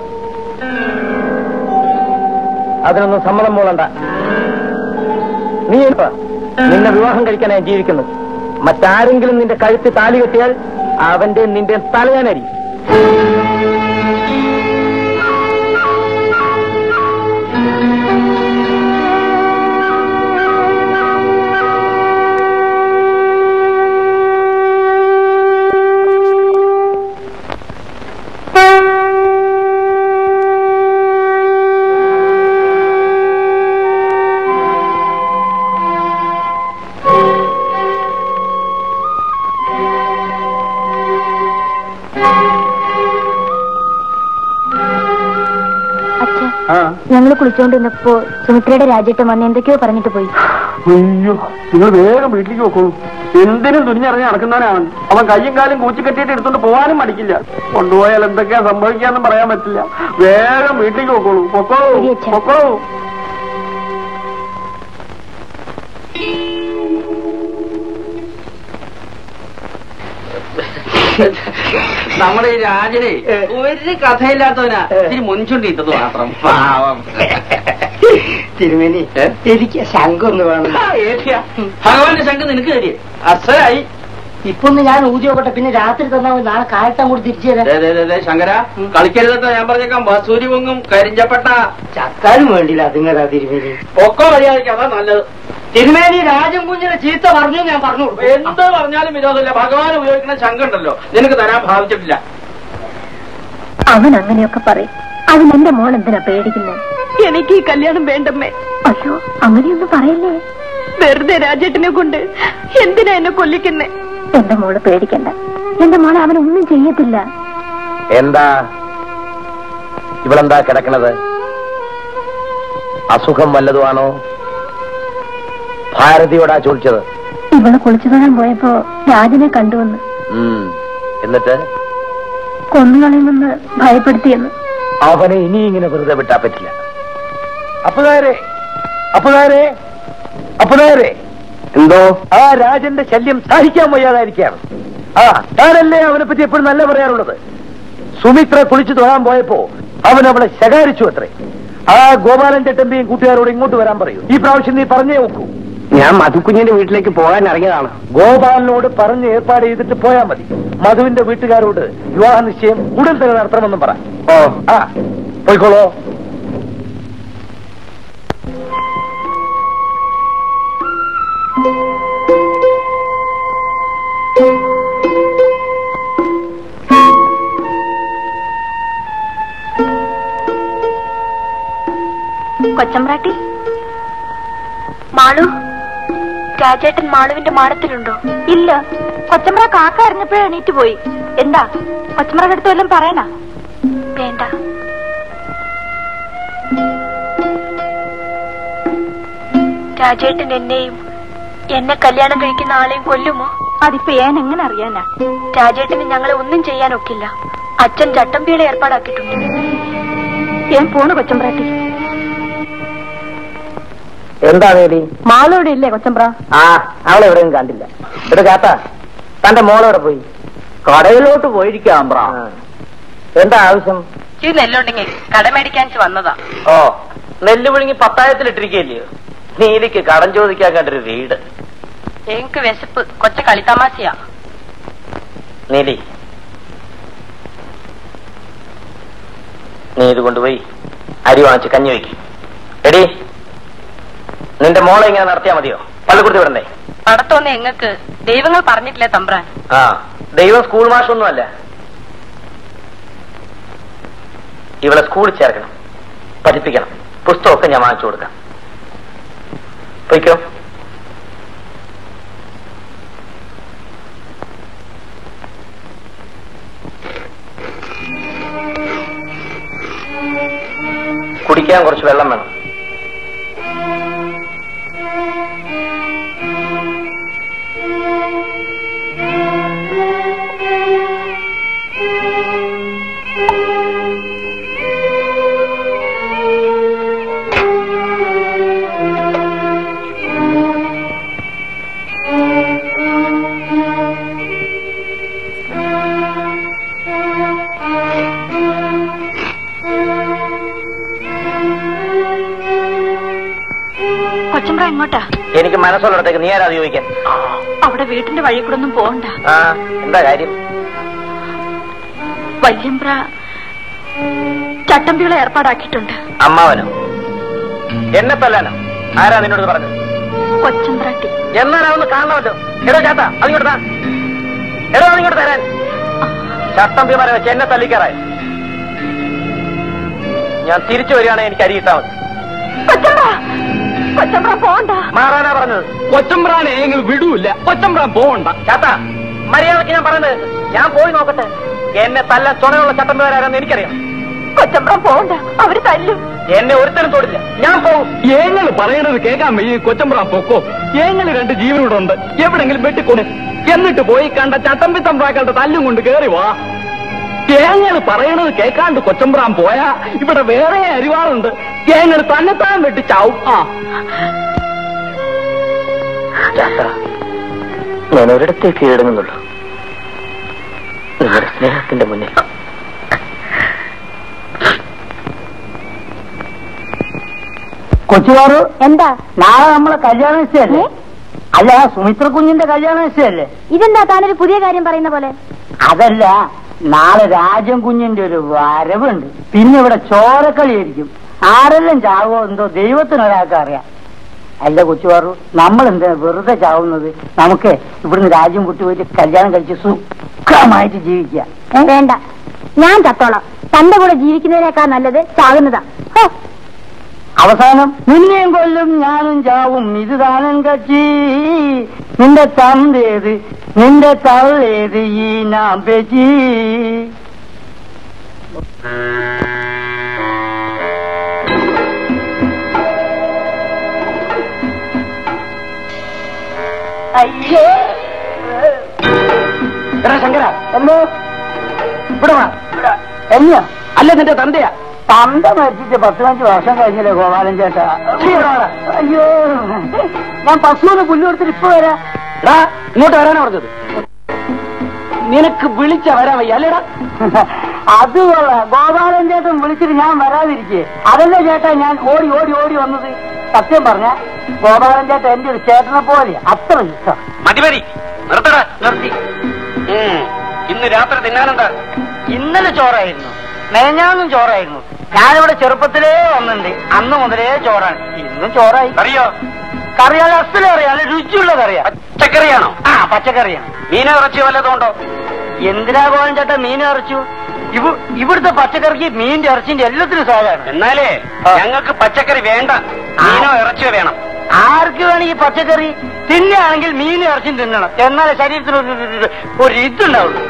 അതിനൊന്നും സമ്മതം പോളണ്ട നീ നിന്നെ വിവാഹം കഴിക്കാനായി ജീവിക്കുന്നു. മറ്റാരെങ്കിലും നിന്റെ കഴുത്ത് താലി കെട്ടിയാൽ അവന്റെ നിന്റെ തലയാനരി കുളിച്ചോണ്ടിരുന്നപ്പോ സുമിത്രയുടെ രാജ്യത്തെ വന്ന് എന്തൊക്കെയോ പറഞ്ഞിട്ട് പോയി. അയ്യോ നിങ്ങൾ വേഗം വീട്ടിലേക്ക് നോക്കൂ എന്തിനും തുനിഞ്ഞറിഞ്ഞ് നടക്കുന്നവനാണ്. അവൻ കയ്യും കാലും കൂച്ചി കെട്ടിയിട്ട് എടുത്തോണ്ട് പോകാനും മടിക്കില്ല. കൊണ്ടുപോയാൽ എന്തൊക്കെയാ സംഭവിക്കാന്നും പറയാൻ പറ്റില്ല. വേഗം വീട്ടിലേക്ക് നോക്കോളൂ പൊക്കോളൂ ശരി, പൊക്കോളൂ. [LAUGHS] നമ്മുടെ ഈ രാജനെ ഒരു കഥയില്ലാത്തവനാ ഇത്തിരി മുൻചുണ്ടി ഇട്ടത് മാത്രം. പാവം. [LAUGHS] തിരുമേനി എനിക്ക് ശംഖൊന്ന് വേണം. ഭഗവാന്റെ ശങ്ക നിനക്ക് തരിയേ അസലായി. ഇപ്പൊ ഞാൻ ഊതി നോക്കട്ടെ. പിന്നെ രാത്രി തന്നാ മതി. നാളെ കാലത്താൻ കൂടി തിരിച്ചു തരാം. ശങ്കര കളിക്കരുതട്ടോ ഞാൻ പറഞ്ഞേക്കാം. വസൂരി പൊങ്ങും കരിഞ്ചപ്പെട്ട. ചക്കാനും വേണ്ടില്ല അതിങ്ങതാ തിരുമേനി. ഒക്കെ മര്യാദയ്ക്ക് അതാ നല്ലത്. തിരുമേനി രാജൻ കുഞ്ഞിനെ ചീത്ത പറഞ്ഞു ഞാൻ പറഞ്ഞു കൊടുക്കും. എന്ത് പറഞ്ഞാലും വിരോധമില്ല. ഭഗവാൻ ഉപയോഗിക്കുന്ന ശങ്കുണ്ടല്ലോ നിനക്ക് തരാൻ ഭാവിച്ചിട്ടില്ല. അവൻ അങ്ങനെയൊക്കെ പറയും. അതിന് എന്റെ മോൾ എന്തിനാ പേടിക്കുന്നത് എനിക്ക് ഈ കല്യാണം വേണ്ടമ്മേ. അയ്യോ അങ്ങനെയൊന്നും പറയല്ലേ? വെറുതെ രാജേട്ടനെ കൊണ്ട് എന്തിനാ എന്നെ കൊല്ലിക്കുന്നേ? എന്റെ മോൾ പേടിക്കണ്ട. എന്റെ മോളെ അവനൊന്നും ചെയ്യത്തില്ല. എന്താ? ഇവളെന്താ കിടക്കണത്? അസുഖം വല്ലതുമാണോ? ഭാരതിയോടാ ചോദിച്ചത്. ഇവൾ കുളിച്ചു തൊഴാൻ പോയപ്പോ രാജനെ കണ്ടുവന്ന്. എന്നിട്ട്? കൊന്നുകളയുമെന്ന് ഭയപ്പെടുത്തിയെന്ന്. അവനെ ഇനി ഇങ്ങനെ വെറുതെ വിട്ടാ പറ്റില്ല. അപ്പുതാരെ അപ്പുതാരെ അപ്പുതാരെ. എന്തോ? ആ രാജന്റെ ശല്യം സഹിക്കാൻ വയ്യാതായിരിക്കാണ് ആ താനല്ലേ അവനെ പറ്റി എപ്പോഴും നല്ല പറയാറുള്ളത്? സുമിത്ര കുളിച്ചു തൊഴാൻ പോയപ്പോ അവൻ അവളെ ശകാരിച്ചു അത്രേ. ആ ഗോപാലൻ ചെട്ടമ്പിയും കൂട്ടുകാരോട് ഇങ്ങോട്ട് വരാൻ പറയൂ. ഈ പ്രാവശ്യം നീ പറഞ്ഞേ നോക്കൂ ഞാൻ മധുക്കുഞ്ഞിന്റെ വീട്ടിലേക്ക് പോകാൻ ഇറങ്ങിയതാണ്. ഗോപാലനോട് പറഞ്ഞ് ഏർപ്പാട് ചെയ്തിട്ട് പോയാ മതി. മധുവിന്റെ വീട്ടുകാരോട് വിവാഹ നിശ്ചയം ഉടൻ തന്നെ നടത്തണമെന്നും പറ. ഓ. ആ പോയിക്കോളൂ. കൊച്ചമ്പ്രാട്ടി? മാളു രാജേട്ടൻ മാളുവിന്റെ മാടത്തിലുണ്ടോ? ഇല്ല. കൊച്ചമ്പ്ര കാക്ക അറിഞ്ഞപ്പോഴേ എണീറ്റ് പോയി. എന്താ? കൊച്ചമ്പ്രയുടെ അടുത്ത് വല്ലതും പറയണ വേണ്ട. രാജേട്ടൻ എന്നെയും എന്നെ കല്യാണം കഴിക്കുന്ന ആളെയും കൊല്ലുമോ? അതിപ്പോ ഞാൻ എങ്ങനെ അറിയാനാ? രാജേട്ടന് ഞങ്ങളെ ഒന്നും ചെയ്യാനൊക്കില്ല. അച്ഛൻ ചട്ടമ്പിയുടെ ഏർപ്പാടാക്കിയിട്ടുണ്ട്. ഞാൻ പോണു കൊച്ചമ്പ്രാട്ടി? എന്താ വേലി മാളോടെ ഇല്ലേ കൊച്ചമ്പ്ര? ആ അവളെ എവിടെയും കണ്ടില്ല. ഇവിടെ കാത്ത തന്റെ മോളോടെ പോയി. കടയിലോട്ട് പോയിരിക്കാം എന്താ ആവശ്യം? ഈ നെല്ലുണ്ടെങ്കിൽ കട മേടിക്കാൻ വന്നതാ. ഓ നെല്ല് പത്തായത്തിൽ പത്തായത്തിലിട്ടിരിക്കല്ലയോ നീലിക്ക് കടം ചോദിക്കാൻ കണ്ടൊരു വീട്. എനിക്ക് വിശപ്പ് കൊച്ച കളിത്തമാശയാ നീലി. നീ ഇത് കൊണ്ടുപോയി അരി വാങ്ങിച്ച് കഞ്ഞി വയ്ക്കും. എടി നിന്റെ മോളെ ഇങ്ങനെ നടത്തിയാ മതിയോ? പള്ളിക്കുടുത്ത് വിടണ്ടേ? പടത്തോന്ന് എങ്ങക്ക്? ദൈവങ്ങൾ പറഞ്ഞിട്ടില്ലേ തമ്പ്രാൻ? ആ ദൈവം സ്കൂൾ മാഷൊന്നുമല്ല ഇവളെ സ്കൂളിൽ ചേർക്കണം. പഠിപ്പിക്കണം. പുസ്തകമൊക്കെ ഞാൻ വാങ്ങിച്ചു കൊടുക്കാം. പൊയ്ക്കോ? കുടിക്കാൻ കുറച്ച് വെള്ളം വേണം. മനസ്സുള്ളിടത്തേക്ക് നീ ആരാ ചോദിക്കാൻ? അവിടെ വീട്ടിന്റെ വഴി കൂടെ ഒന്നും പോകണ്ട. എന്താ കാര്യം? വല്യമ്പ്ര ചട്ടമ്പികളെ ഏർപ്പാടാക്കിയിട്ടുണ്ട്. അമ്മാവനോ? എന്നെ തല്ലാനോ? ആരാ നിന്നോട് പറഞ്ഞത്? കൊച്ചമ്പ്രാട്ടി. എന്നാലാ ഒന്ന് കാണണമല്ലോ എടോ ചാത്ത അതിങ്ങോട്ട് താ. എടോ അതിങ്ങോട്ട് തരാൻ. ചട്ടമ്പിമാരെ വെച്ച് എന്നെ തല്ലിക്കാറായി ഞാൻ തിരിച്ചു വരികയാണെങ്കിൽ എനിക്ക് അരി കിട്ടാൻ മതി. കൊച്ചമ്പ്ര കൊച്ചമ്പ്ര പോണ്ട. മാറാനാ പറഞ്ഞത്. കൊച്ചമ്പ്രാനെ ഞങ്ങൾ വിടൂല. കൊച്ചമ്പ്രാൻ പോകണ്ട ചേട്ടാ മര്യാദയ്ക്ക് ഞാൻ പറയുന്നത് ഞാൻ പോയി നോക്കട്ടെ. എന്നെ തല്ലാൻ ചുണയുള്ള ചട്ടമ്പിമാരാരെന്ന് എനിക്കറിയാം. കൊച്ചമ്പ്ര പോകണ്ട അവർ തല്ലും. എന്നെ ഒരുത്തരം തൊടില്ല. ഞാൻ പോകും ഏങ്ങൾ പറയണത് കേൾക്കാൻ വയ്യ കൊച്ചമ്പ്രാൻ പൊക്കോ? ഏങ്ങൾ രണ്ട് ജീവനോടെ ഉണ്ട് എവിടെങ്കിലും വെട്ടിക്കൊണ്ടു എന്നിട്ട് പോയി കണ്ട ചട്ടമ്പി തമ്പ്രാക്കളുടെ തല്ലും കൊണ്ട് കേറി വാ. ഏങ്ങൾ പറയണത് കേൾക്കാണ്ട് കൊച്ചമ്പ്രാൻ പോയാ ഇവിടെ വേറെ അരിവാറുണ്ട് ഏങ്ങൾ തന്നെത്താൻ വെട്ടിച്ചാവും ആ. ചാത്ത ഞാൻ ഒരിടത്തേ കീഴടങ്ങുന്നുള്ളൂ നിങ്ങളുടെ സ്നേഹത്തിന്റെ മുന്നിൽ. കൊച്ചുകാറ് എന്താ? നാളെ നമ്മളെ കല്യാണ നിശ്ചയല്ലേ അല്ല സുമിത്ര കുഞ്ഞിന്റെ കല്യാണ നിശ്ചയല്ലേ ഇതെന്താ താനൊരു പുതിയ കാര്യം പറയുന്ന പോലെ? അതല്ല നാളെ രാജൻ കുഞ്ഞിന്റെ ഒരു വരവുണ്ട്. പിന്നെ ഇവിടെ ചോരക്കളിയായിരിക്കും ആരെല്ലാം ചാവോ? എന്തോ ദൈവത്തിനൊരാൾക്ക് അറിയാം അല്ല കൊച്ചുവാറു നമ്മൾ എന്താ വെറുതെ ചാവുന്നത്? നമുക്ക് ഇവിടുന്ന് രാജ്യം വിട്ടു പോയിട്ട് കല്യാണം കഴിച്ച് സുഖമായിട്ട് ജീവിക്കുക. വേണ്ട. ഞാൻ ചത്തോളാം. തന്റെ കൂടെ ജീവിക്കുന്നതിനേക്കാൾ നല്ലത് ചാകുന്നതാ. അവസാനം നിന്നെയും കൊല്ലും ഞാനും ചാവും. ഇത് താനും കച്ചി. നിന്റെ തന്തേത് നിന്റെ തള്ളേത് ഈ നാം പെച്ചി. അയ്യോ. എടാ ശങ്കര എല്ലോ ഇവിടെ വാ. എല്ലോ അല്ല നിന്റെ തന്തയാ. തന്ത മരിച്ചിട്ട് പത്ത് പതിനഞ്ച് വർഷം കഴിഞ്ഞില്ലേ ഗോപാലൻ ചേട്ടാ? അയ്യോ. ഞാൻ പശുവിന് പുല്ല് കൊടുത്തിട്ട് ഇപ്പൊ വരാ. ഇങ്ങോട്ട് വരാനാ പറഞ്ഞത്? നിനക്ക് വിളിച്ച വരാൻ വയ്യ അല്ലേടാ അത് ഗോപാലൻ ചേട്ടൻ വിളിച്ചിട്ട് ഞാൻ വരാതിരിക്കേ. അതല്ലേ ചേട്ടാ ഞാൻ ഓടി ഓടി ഓടി വന്നത്? സത്യം പറഞ്ഞ ഗോപാലൻ ചേട്ടൻ എന്റെ ഒരു ചേട്ടനെ പോലെ അത്ര ഇഷ്ടം. മതി മതി. നിർത്തടാ നിർത്തി. ഇന്ന് രാത്രി തിന്നാനെന്താ? ഇന്നലെ ചോറായിരുന്നു. നെഞ്ഞാന്നും ചോറായിരുന്നു. ഞാനിവിടെ ചെറുപ്പത്തിലേ വന്നിട്ടുണ്ട് അന്ന് മുതലേ ചോറാണ്. ഇന്നും ചോറായി. അറിയോ കറിയാൽ അസലും അറിയാം രുചിയുള്ള കറിയാ പച്ചക്കറിയാണോ? ആ പച്ചക്കറിയാണ്. മീന ഇറച്ചി വല്ലതും ഉണ്ടോ? എന്തിനാ പോകാൻ ചേട്ടാ മീൻ ഇറച്ചു ഇവ ഇവിടുത്തെ പച്ചക്കറിക്ക് മീനിന്റെ ഇറച്ചിന്റെ എല്ലാത്തിനും സാധാണ് എന്നാലേ ഞങ്ങൾക്ക് പച്ചക്കറി വേണ്ട മീനോ ഇറച്ചിയോ വേണം. ആർക്ക് വേണമെങ്കിൽ ഈ പച്ചക്കറി തിന്നുകയാണെങ്കിൽ മീനും ഇറച്ചിയും തിന്നണം. എന്നാലേ ശരീരത്തിന് ഒരു- ഇതുണ്ടാവുള്ളൂ.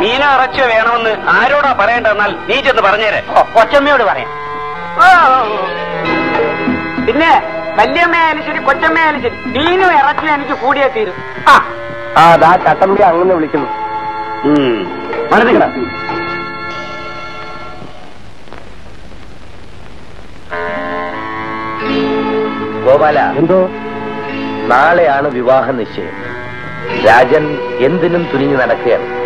മീനോ ഇറച്ചിയോ വേണമെന്ന് ആരോടാ പറയേണ്ടതെന്നാൽ നീ ചെന്ന് പറഞ്ഞേരെ. ഒച്ചമ്മയോട് കൊച്ചമ്മയോട് പറയാം. പിന്നെ വല്യമ്മയായാലും ശരി കൊച്ചമ്മയായാലും ശരി മീനും ഇറക്കി എനിക്ക് കൂടിയേ തീരും. ആ. ആ ദാ ചട്ടമ്പി അങ്ങനെ വിളിക്കുന്നു. മനസ്സിലാ ഗോപാല എന്തോ? നാളെയാണ് വിവാഹ നിശ്ചയം. രാജൻ എന്തിനും തുനിഞ്ഞു നടക്കുകയാണ്.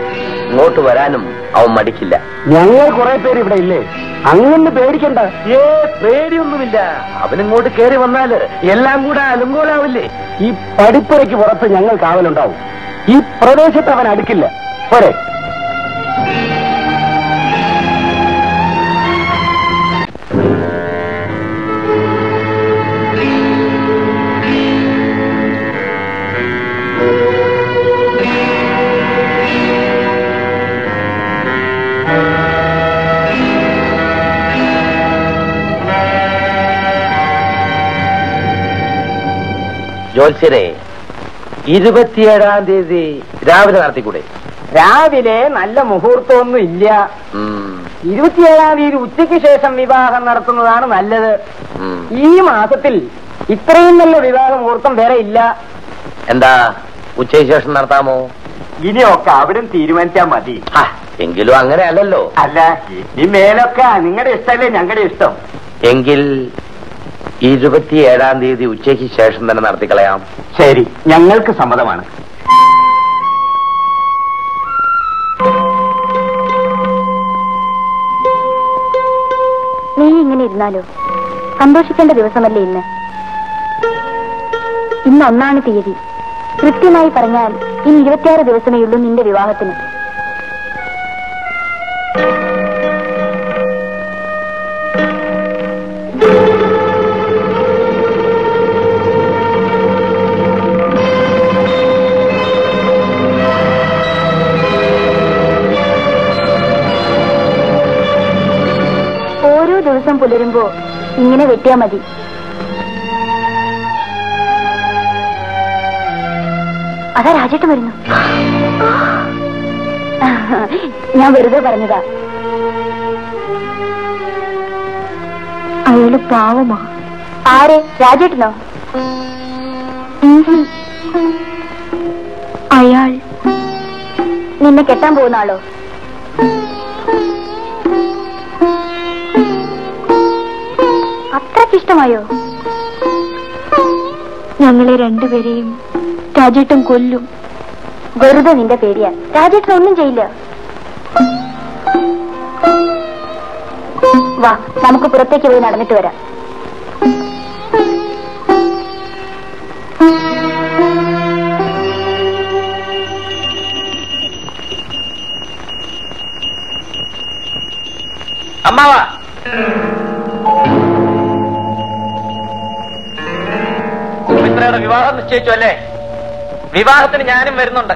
ഇങ്ങോട്ട് വരാനും അവൻ മടിക്കില്ല ഞങ്ങൾ കുറെ പേര് ഇവിടെ ഇല്ലേ? അങ്ങനെ പേടിക്കണ്ട. ഏ പേടിയൊന്നുമില്ല. അവനിങ്ങോട്ട് കയറി വന്നാൽ എല്ലാം കൂടെ അലുങ്കോലാവില്ലേ? ഈ പടിപ്പുരയ്ക്ക് പുറത്ത് ഞങ്ങൾ കാവലുണ്ടാവും. ഈ പ്രദേശത്ത് അവൻ അടുക്കില്ല. പോരെ. ജോത്സ്യരെ ഇരുപത്തിയേഴാം തീയതി രാവിലെ നടത്തിക്കൂടെ? രാവിലെ നല്ല മുഹൂർത്തമൊന്നും ഇല്ല. ഇരുപത്തിയേഴാം തീയതി ഉച്ചയ്ക്ക് ശേഷം വിവാഹം നടത്തുന്നതാണ് നല്ലത്. ഈ മാസത്തിൽ ഇത്രയും നല്ല വിവാഹ മുഹൂർത്തം വേറെ ഇല്ല. എന്താ? ഉച്ചയ്ക്ക് ശേഷം നടത്താമോ? ഇനിയൊക്കെ അവിടെ തീരുമാനിച്ചാ മതി. എങ്കിലും അങ്ങനെ അല്ലല്ലോ. അല്ല ഈ മേലൊക്കെ നിങ്ങളുടെ ഇഷ്ടമല്ലേ ഞങ്ങളുടെ ഇഷ്ടം? എങ്കിൽ ഇരുപത്തിയേഴാം തീയതി ഉച്ചയ്ക്ക് ശേഷം തന്നെ നടത്തിക്കളയാം ശരി ഞങ്ങൾക്ക് സമ്മതമാണ്. നീ ഇങ്ങനെ ഇരുന്നാലോ? സന്തോഷിക്കേണ്ട ദിവസമല്ലേ ഇന്ന്? ഇന്ന് ഒന്നാണ് തീയതി. കൃത്യമായി പറഞ്ഞാൽ ഇനി ഇരുപത്തിയാറ് ദിവസമേ ഉള്ളൂ നിന്റെ വിവാഹത്തിന്. ഇങ്ങനെ വെട്ടിയാ മതി. അതാ രാജേട്ട് വരുന്നു. ഞാൻ വെറുതെ പറഞ്ഞതാ. അയാൾ പാവമാ. ആരെ? രാജേട്ടനോ. അയാൾ നിന്നെ കെട്ടാൻ പോകുന്ന ആളോ? അത്രക്കിഷ്ടമായോ ഞങ്ങളെ രണ്ടുപേരെയും രാജേട്ടൻ കൊല്ലും. വെറുതെ നിന്റെ പേടിയാ. രാജേട്ടൻ ഒന്നും ചെയ്യില്ല. വാ നമുക്ക് പുറത്തേക്ക് പോയി നടന്നിട്ട് വരാം. അമ്മാവാ. വിവാഹം നിശ്ചയിച്ചു അല്ലേ? വിവാഹത്തിന് ഞാനും വരുന്നുണ്ട്.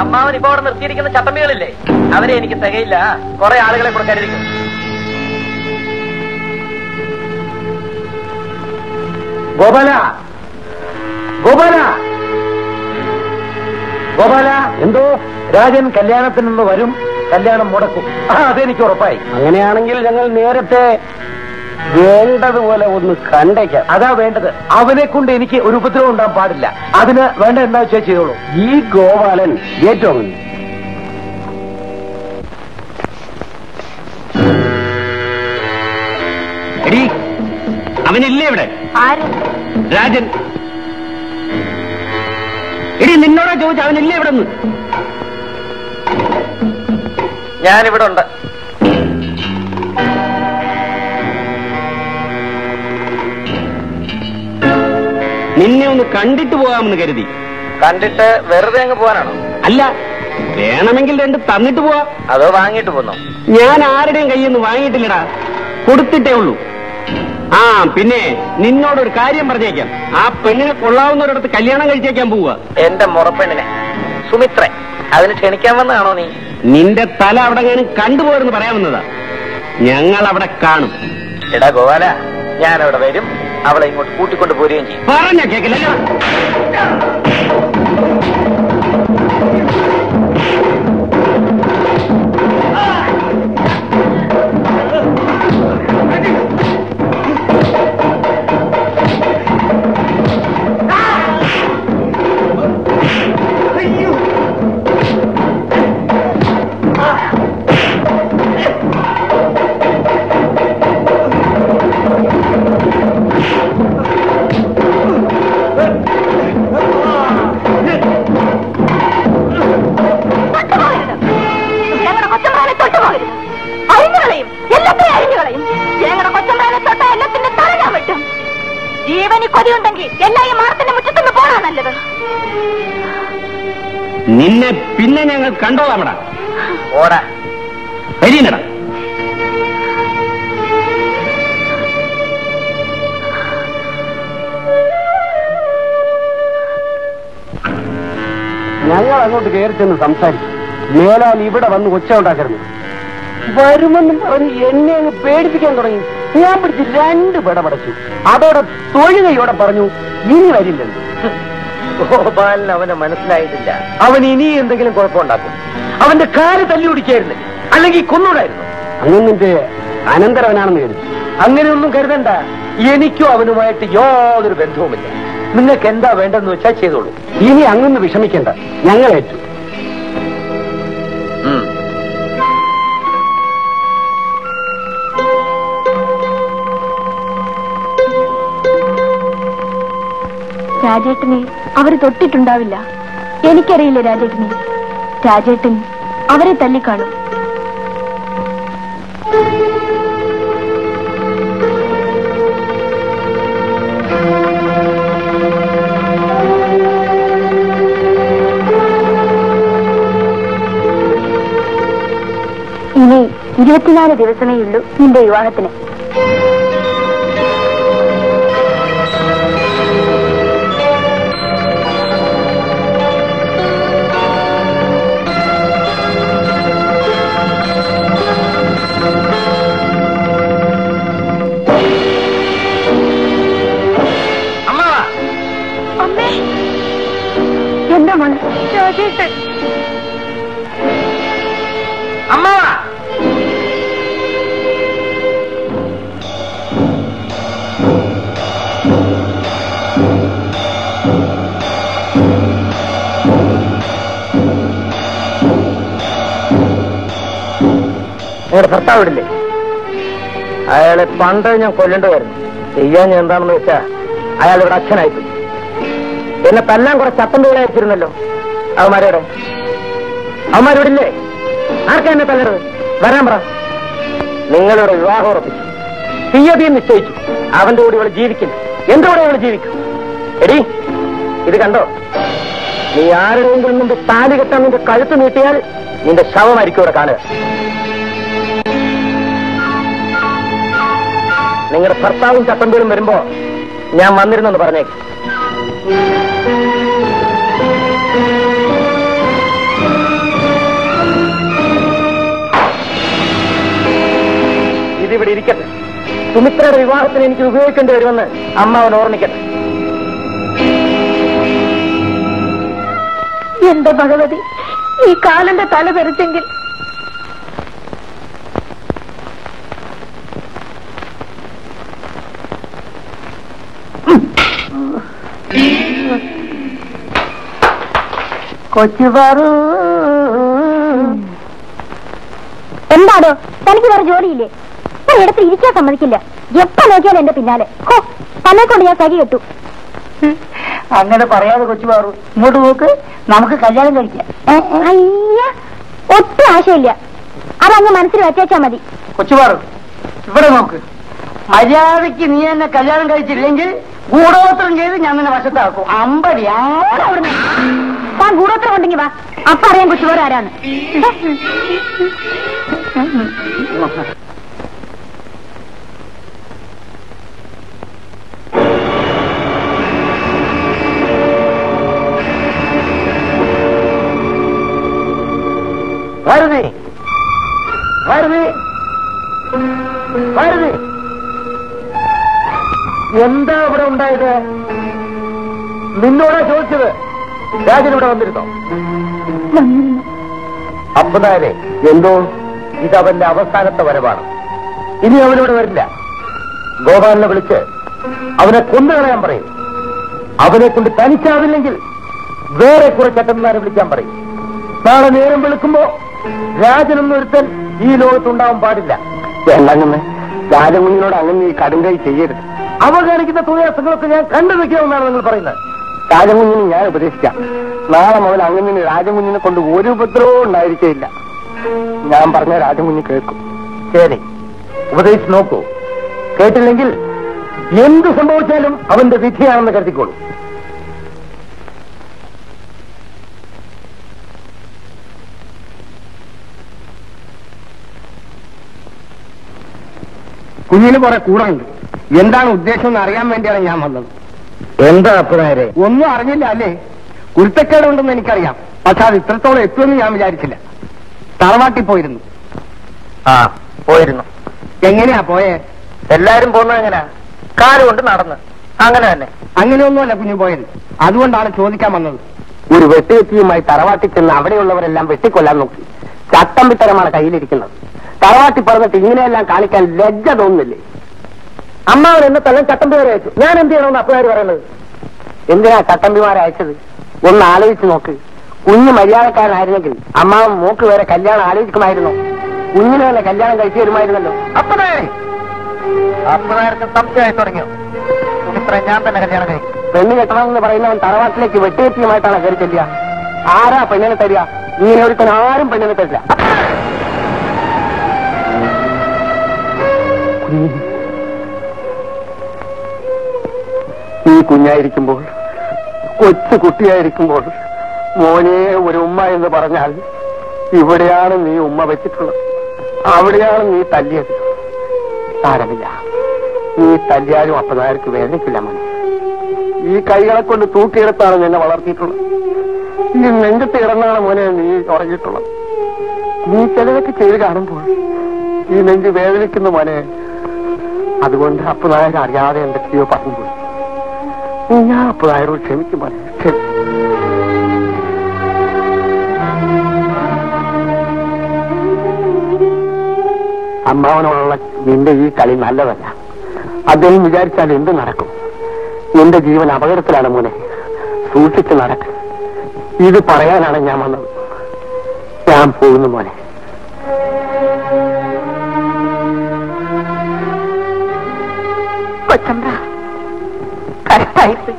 അമ്മാവൻ ഇപ്പൊ അവിടെ നിർത്തിയിരിക്കുന്ന ചട്ടമ്പികളില്ലേ അവരെ എനിക്ക് തികയില്ല. കുറെ ആളുകളെ കൊടുക്കാതിരിക്കും ഗോപാല! ഗോപാല! ഗോപാല എന്തോ? രാജൻ കല്യാണത്തിനൊന്ന് വരും. കല്യാണം മുടക്കും. ആ അതെനിക്ക് ഉറപ്പായി. അങ്ങനെയാണെങ്കിൽ ഞങ്ങൾ നേരത്തെ വേണ്ടതുപോലെ ഒന്ന് കണ്ടേക്കാം. അതാ വേണ്ടത്. അവനെ കൊണ്ട് എനിക്ക് ഒരു ഉപദ്രവം ഉണ്ടാകാൻ പാടില്ല. അതിന് വേണ്ട എന്താ വെച്ചാൽ ചെയ്തോളൂ. ഈ ഗോപാലൻ ഏറ്റവും അവനില്ലേ ഇവിടെ? രാജൻ. എടി നിന്നോടാ ചോദിച്ചു അവനില്ലേ ഇവിടെ നിന്ന് ഞാനിവിടെ ഉണ്ട്. നിന്നെ ഒന്ന് കണ്ടിട്ട് പോകാമെന്ന് കരുതി. കണ്ടിട്ട് വെറുതെ അങ്ങ് പോകാനാണോ? അല്ല വേണമെങ്കിൽ രണ്ട് തന്നിട്ട് പോവാ. അതോ വാങ്ങിട്ട് പോന്നോ? ഞാൻ ആരുടെയും കയ്യിൽ നിന്ന് വാങ്ങിയിട്ടില്ലടാ. കൊടുത്തിട്ടേ ഉള്ളൂ. ആ പിന്നെ നിന്നോടൊരു കാര്യം പറഞ്ഞേക്കാം. ആ പെണ്ണിനെ കൊള്ളാവുന്നവരടുത്ത് കല്യാണം കഴിച്ചേക്കാൻ പോവുക. എന്റെ മുറപ്പെണ്ണിനെ. സുമിത്ര അതിന് ക്ഷണിക്കാൻ വന്നതാണോ നീ? നിന്റെ തല അവിടെ ഞാൻ കണ്ടുപോയെന്ന് പറയാവുന്നതാ. ഞങ്ങൾ അവിടെ കാണും. എടാ ഗോപാല ഞാനവിടെ വരും. അവളെ ഇങ്ങോട്ട് കൂട്ടിക്കൊണ്ടു പോരുകയും ചെയ്യും. പറഞ്ഞ കേക്കില്ല നിന്നെ പിന്നെ ഞങ്ങൾ കണ്ടോളാമടാ. ഓടാ. വരീനടാ ഞങ്ങൾ അങ്ങോട്ട് കയറി ചെന്ന് സംസാരിച്ചു. മേലാൽ ഇവിടെ വന്ന് ഒച്ച ഉണ്ടാക്കരുത്. വരുമെന്നും പറഞ്ഞ് എന്നെ അങ്ങ് പേടിപ്പിക്കാൻ തുടങ്ങി. ഞാൻ പിടിച്ച് രണ്ട് പടപടച്ചു അതോടെ തൊഴുകയോടെ പറഞ്ഞു ഇനി വരില്ലെന്ന്. ഗോപാലിന് അവനെ മനസ്സിലായിട്ടില്ല. അവൻ ഇനി എന്തെങ്കിലും കുഴപ്പമുണ്ടാക്കും. അവന്റെ കാൽ തല്ലി ഒടിക്കായിരുന്നു അല്ലെങ്കിൽ കൊന്നൂടായിരുന്നു. അങ്ങനെ അനന്തരവനാണെന്ന് കരുതി. അങ്ങനെയൊന്നും കരുതണ്ട. എനിക്കും അവനുമായിട്ട് യാതൊരു ബന്ധവുമില്ല. നിങ്ങൾക്ക് എന്താ വേണ്ടെന്ന് വെച്ചാൽ ചെയ്തോളൂ. ഇനി അങ്ങൊന്ന് വിഷമിക്കേണ്ട. ഞങ്ങൾ രാജേട്ടനെ അവർ തൊട്ടിട്ടുണ്ടാവില്ല. എനിക്കറിയില്ല രാജേട്ടനെ. രാജേട്ടൻ അവരെ തല്ലിക്കാണും. ഇനി ഇരുപത്തിനാല് ദിവസമേ ഉള്ളൂ നിന്റെ വിവാഹത്തിന്. രാജേട്ടൻ നിങ്ങളുടെ ഭർത്താവ് ഇടില്ലേ അയാളെ പണ്ട് ഞാൻ കൊല്ലേണ്ടതായിരുന്നു ചെയ്യാൻ ഞാൻ എന്താണെന്ന് വെച്ചാ അയാൾ ഇവിടെ അച്ഛനായിപ്പോയി എന്നെ തല്ലാൻ കുറെ ചത്തമ്പുകളെ അയച്ചിരുന്നല്ലോ അവന്മാരോടെ. അവന്മാരോടില്ലേ? ആർക്കാ എന്നെ വരാൻ പറ. നിങ്ങളുടെ വിവാഹം ഉറപ്പിച്ചു. തീയതിയും നിശ്ചയിച്ചു. അവന്റെ കൂടെ ഇവിടെ ജീവിക്കില്ല എന്റെ കൂടെ ഇവിടെ ജീവിക്കും. എടി ഇത് കണ്ടോ? നീ ആരുടെയെങ്കിലും നിന്റെ താലി കെട്ടാൻ നിന്റെ കഴുത്ത് നീട്ടിയാൽ നിന്റെ ശവമായിരിക്കും ഇവിടെ കാണുക. നിങ്ങളുടെ ഭർത്താവും ചട്ടമ്പേരും വരുമ്പോ ഞാൻ വന്നിരുന്നെന്ന് പറഞ്ഞേക്ക്. ഇതിവിടെ ഇരിക്കട്ടെ. സുമിത്രയുടെ വിവാഹത്തിന് എനിക്ക് ഉപയോഗിക്കേണ്ടി വരുമെന്ന് അമ്മ അവൻ ഓർമ്മിക്കട്ടെ. എന്റെ ഭഗവതി ഈ കാലന്റെ തല തെറിച്ചെങ്കിൽ. കൊച്ചുപാറു എന്താണോ? തനിക്ക് വേറെ ജോലിയില്ലേ? ഞാൻ ഇടത്ത് ഇരിക്കാൻ സമ്മതിക്കില്ല. എപ്പോ നോക്കിയാലും എന്റെ പിന്നാലെ. ഹോ തന്നെ കൊണ്ട് ഞാൻ കരി കെട്ടു. അങ്ങനെ പറയാതെ കൊച്ചുപാറു ഇങ്ങോട്ട് നോക്ക് നമുക്ക് കല്യാണം കഴിക്കാം. അയ്യ ഒട്ടും ആശയമില്ല അതങ്ങ് മനസ്സിൽ വെച്ചേച്ചാ മതി. കൊച്ചുപാറു ഇവിടെ നോക്ക്. മര്യാദയ്ക്ക് നീ എന്നെ കല്യാണം കഴിച്ചില്ലെങ്കിൽ ഗൂഢോത്രം ചെയ്ത് ഞാൻ നിന്നെ വശത്താക്കും. അമ്പടി. താൻ ഗൂഢോത്രം ഉണ്ടെങ്കി വാ. അപ്പ അറിയാൻ കുച്ചുപോർ ഭാരതി ഭാരതി ഭാരതി എന്താ ഇവിടെ ഉണ്ടായത്? നിന്നോടാ ചോദിച്ചത്. രാജൻ ഇവിടെ വന്നിരുന്നോ? അപ്പതാരെ എന്തോ? ഇത് അവന്റെ അവസാനത്തെ വരവാണ്. ഇനി അവനിവിടെ വരില്ല. ഗോപാലിനെ വിളിച്ച് അവനെ കൊന്നുകളയാൻ പറയും. അവനെ കൊണ്ട് തനിച്ചാവില്ലെങ്കിൽ വേറെ കുറെ ചട്ടന്മാരെ വിളിക്കാൻ പറയും. നാളെ നേരം വെളുക്കുമ്പോ രാജനൊന്നൊരുത്തൻ ഈ ലോകത്തുണ്ടാവാൻ പാടില്ല. വേണ്ടങ്ങനെ രാജകുഞ്ഞിനോട് അങ്ങനെ ഈ കടുങ്കൈ ചെയ്യരുത്. അവ കാണിക്കുന്ന തുണിയാസങ്ങളൊക്കെ ഞാൻ കണ്ടു നിൽക്കാമെന്നാണ് നിങ്ങൾ പറയുന്നത്. രാജകുഞ്ഞിന് ഞാൻ ഉപദേശിക്കാം. നാളെ മുതൽ അങ്ങനെ രാജകുഞ്ഞിനെ കൊണ്ട് ഒരു ഉപദ്രവവും ഉണ്ടായിരിക്കില്ല ഞാൻ പറഞ്ഞ രാജകുഞ്ഞ് കേൾക്കും. ശരി. ഉപദേശിച്ച് നോക്കൂ. കേട്ടില്ലെങ്കിൽ എന്ത് സംഭവിച്ചാലും അവന്റെ വിധിയാണെന്ന് കരുതിക്കോളൂ. കുഞ്ഞിന് കുറെ കൂടെ എന്താണ് ഉദ്ദേശം എന്ന് അറിയാൻ വേണ്ടിയാണ് ഞാൻ വന്നത്. എന്താ അപ്പനാരെ ഒന്നും അറിഞ്ഞില്ല അല്ലേ? കുരുത്തക്കേടുണ്ടെന്ന് എനിക്കറിയാം. പക്ഷെ അത് ഇത്രത്തോളം എത്തുമെന്ന് ഞാൻ വിചാരിച്ചില്ല. തറവാട്ടിൽ പോയിരുന്നു. ആ പോയിരുന്നു. എങ്ങനെയാ പോയേ? എല്ലാരും പോകുന്നത് എങ്ങനെയാ കാലുകൊണ്ട് നടന്ന്. അങ്ങനെ തന്നെ. അങ്ങനെയൊന്നുമല്ല കുഞ്ഞു പോയത്. അതുകൊണ്ടാണ് ചോദിക്കാൻ വന്നത്. ഒരു വെട്ടുകെത്തിയുമായി തറവാട്ടിൽ ചെന്ന് അവിടെയുള്ളവരെല്ലാം വെട്ടിക്കൊല്ലാൻ നോക്കി. ചട്ടമ്പിത്തരമാണ് കയ്യിലിരിക്കുന്നത്. തറവാട്ടി പറഞ്ഞിട്ട് ഇങ്ങനെയെല്ലാം കാണിക്കാൻ ലജ്ജ തോന്നുന്നില്ലേ അമ്മാവൻ എന്നെ തന്നെ ചട്ടമ്പിമാരെ അയച്ചു. ഞാൻ എന്ത് ചെയ്യണമെന്ന് അപ്പുകാർ പറയുന്നത്? എന്തിനാ ചട്ടമ്പിമാരെ അയച്ചത്? ഒന്ന് ആലോചിച്ച് നോക്ക്. കുഞ്ഞ് മര്യാദക്കാരനായിരുന്നെങ്കിൽ അമ്മാവൻ മോക്ക് വരെ കല്യാണം ആലോചിക്കുമായിരുന്നു? കുഞ്ഞിനെ തന്നെ കല്യാണം കഴിച്ചു വരുമായിരുന്നല്ലോ അപ്പനേ! അപ്പനാർക്ക് സംശയമായി തുടങ്ങിയോ? ഞാൻ തന്നെ കല്യാണം കഴിക്കും. പെണ്ണ് കെട്ടണമെന്ന് പറയുന്നവൻ തറവാട്ടിലേക്ക് വെട്ടിയെത്തിയുമായിട്ടാണ് കയറി ചെല്ലുക. ആരാ പെണ്ണിനെ തരിക? ഇങ്ങനെ ഒരുത്തൻ ആരും പെണ്ണിനെ തരില്ല. ഈ കുഞ്ഞായിരിക്കുമ്പോൾ കൊച്ചു കുട്ടിയായിരിക്കുമ്പോൾ മോനെ ഒരു ഉമ്മ എന്ന് പറഞ്ഞാൽ ഇവിടെയാണ് നീ ഉമ്മ വെച്ചിട്ടുള്ളത്. അവിടെയാണ് നീ തല്ലിയത്. സാരമില്ല. നീ തല്ലിയാലും അപ്പനാർക്ക് വേദനിക്കില്ല മോനെ. ഈ കൈകളെ കൊണ്ട് തൂക്കിയെടുത്താണ് നിന്നെ വളർത്തിയിട്ടുള്ളത്. ഈ നെഞ്ചത്ത് കിടന്നാണ് മോനെ നീ ഉറങ്ങിയിട്ടുള്ളത്. നീ ചിലതൊക്കെ ചെയ്ത് കാണുമ്പോൾ ഈ നെഞ്ച് വേദനിക്കുന്ന മോനെ അതുകൊണ്ട് അപ്പനായർ അറിയാതെ എന്തൊക്കെയോ പറഞ്ഞു നീ ഞാൻ അപ്പനായരോട് ക്ഷമിക്കും അമ്മാവനോടുള്ള നിന്റെ ഈ കളി നല്ലതല്ല. അദ്ദേഹം വിചാരിച്ചാൽ എന്ത് നടക്കും? നിന്റെ ജീവൻ അപകടത്തിലാണ് മോനെ. സൂക്ഷിച്ച് നടക്ക്. ഇത് പറയാനാണ് ഞാൻ വന്നത്. ഞാൻ പോകുന്നു മോനെ. കൊച്ചമ്പ്ര കഷ്ടായിപ്പോയി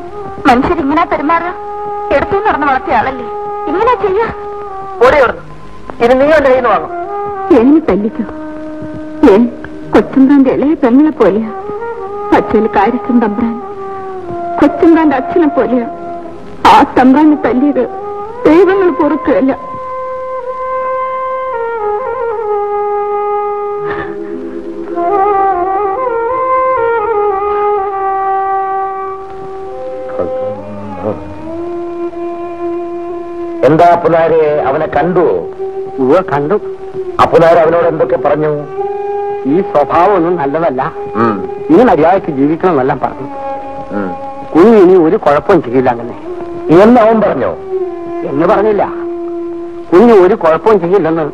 മനുഷ്യരിങ്ങനെ പെരുമാറുക? എടുത്തു നടന്ന് വളർത്തിയ ആളല്ലേ? ഇങ്ങനെ ചെയ്യാ ഇത് നീയുടെ കയ്യിൽ നിന്ന് വാങ്ങും. എന്നെ തല്ലിക്കോ. ഏൻ കൊച്ചമ്പ്രാന്റെ ഇളയ പെങ്ങളെ പോലെയാ. അച്ഛന് കാര്യസ്ഥൻ തമ്പ്രാൻ. കൊച്ചുംബ്രാന്റെ അച്ഛനെ പോലെയാ. ആ തമ്പ്രാനെ തല്ലിയത് ദൈവങ്ങൾ പൊറുക്കുകയല്ല. എന്താ അപ്പുനാരെ അവനെ കണ്ടു? കണ്ടു. അപ്പുനാരെ അവനോട് എന്തൊക്കെ പറഞ്ഞു? ഈ സ്വഭാവമൊന്നും നല്ലതല്ല. ഈ മര്യാദയ്ക്ക് ജീവിക്കണമെന്നെല്ലാം പറഞ്ഞു. കുഞ്ഞു ഇനി ഒരു കുഴപ്പവും ചെയ്യില്ല അങ്ങനെ. എന്ന് അവൻ പറഞ്ഞോ. എന്ന് പറഞ്ഞില്ല. കുഞ്ഞു ഒരു കുഴപ്പവും ചെയ്യില്ലെന്ന്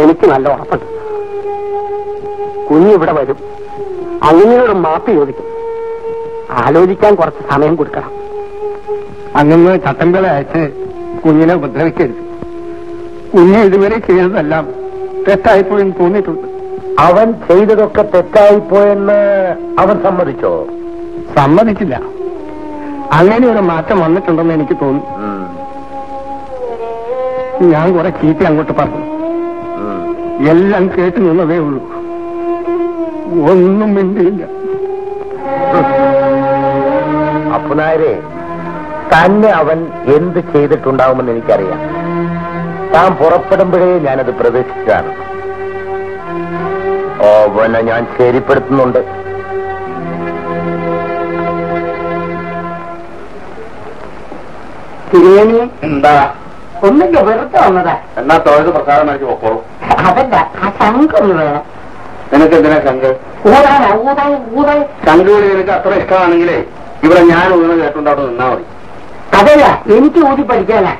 എനിക്ക് നല്ല ഉറപ്പുണ്ട്. കുഞ്ഞു ഇവിടെ വരും. അങ്ങനെയോട് മാപ്പ് ചോദിക്കും. ആലോചിക്കാൻ കുറച്ച് സമയം കൊടുക്കണം. അങ്ങനെ ചട്ടമ്പല അയച്ച് കുഞ്ഞിനെ ഉപദ്രവിക്കരുത്. കുഞ്ഞ് ഇതുവരെ ചെയ്തതെല്ലാം തെറ്റായിപ്പോയെന്ന് തോന്നിയിട്ടുണ്ട്. അവൻ ചെയ്തതൊക്കെ തെറ്റായിപ്പോയെന്ന് അവൻ സമ്മതിച്ചോ? സമ്മതിച്ചില്ല അങ്ങനെ ഒരു മാറ്റം വന്നിട്ടുണ്ടെന്ന് എനിക്ക് തോന്നി. ഞാൻ കുറെ ചീറ്റി അങ്ങോട്ട് പറഞ്ഞു. എല്ലാം കേട്ട് നിന്നതേ ഉള്ളൂ. ഒന്നും മിണ്ടിയില്ല. അപ്പനാരെ തന്നെ അവൻ എന്ത് ചെയ്തിട്ടുണ്ടാവുമെന്ന് എനിക്കറിയാം. താൻ പുറപ്പെടുമ്പോഴേ ഞാനത് പ്രതീക്ഷിച്ചതാണ് അവനെ ഞാൻ ശരിപ്പെടുത്തുന്നുണ്ട്. തിരുവേണി എന്താ? ഒന്നിന്റെ വെറുതെ വന്നതാ. എന്നാ തൊഴിൽ പ്രസാദമാക്കി പൊക്കോളൂ. അതല്ല ആ ശങ്കൊന്ന് വേണം. നിനക്ക് എന്തിനാ ശംഖ്? ഊതാനാ ഊതാ ഊതാ ശങ്കുവിന് നിനക്ക് അത്ര ഇഷ്ടമാണെങ്കിലേ ഇവിടെ ഞാൻ ഊന്ന് കേട്ടുണ്ടോ നിന്നാ മതി. അതല്ല എനിക്ക് ഊതി പഠിക്കാനാ.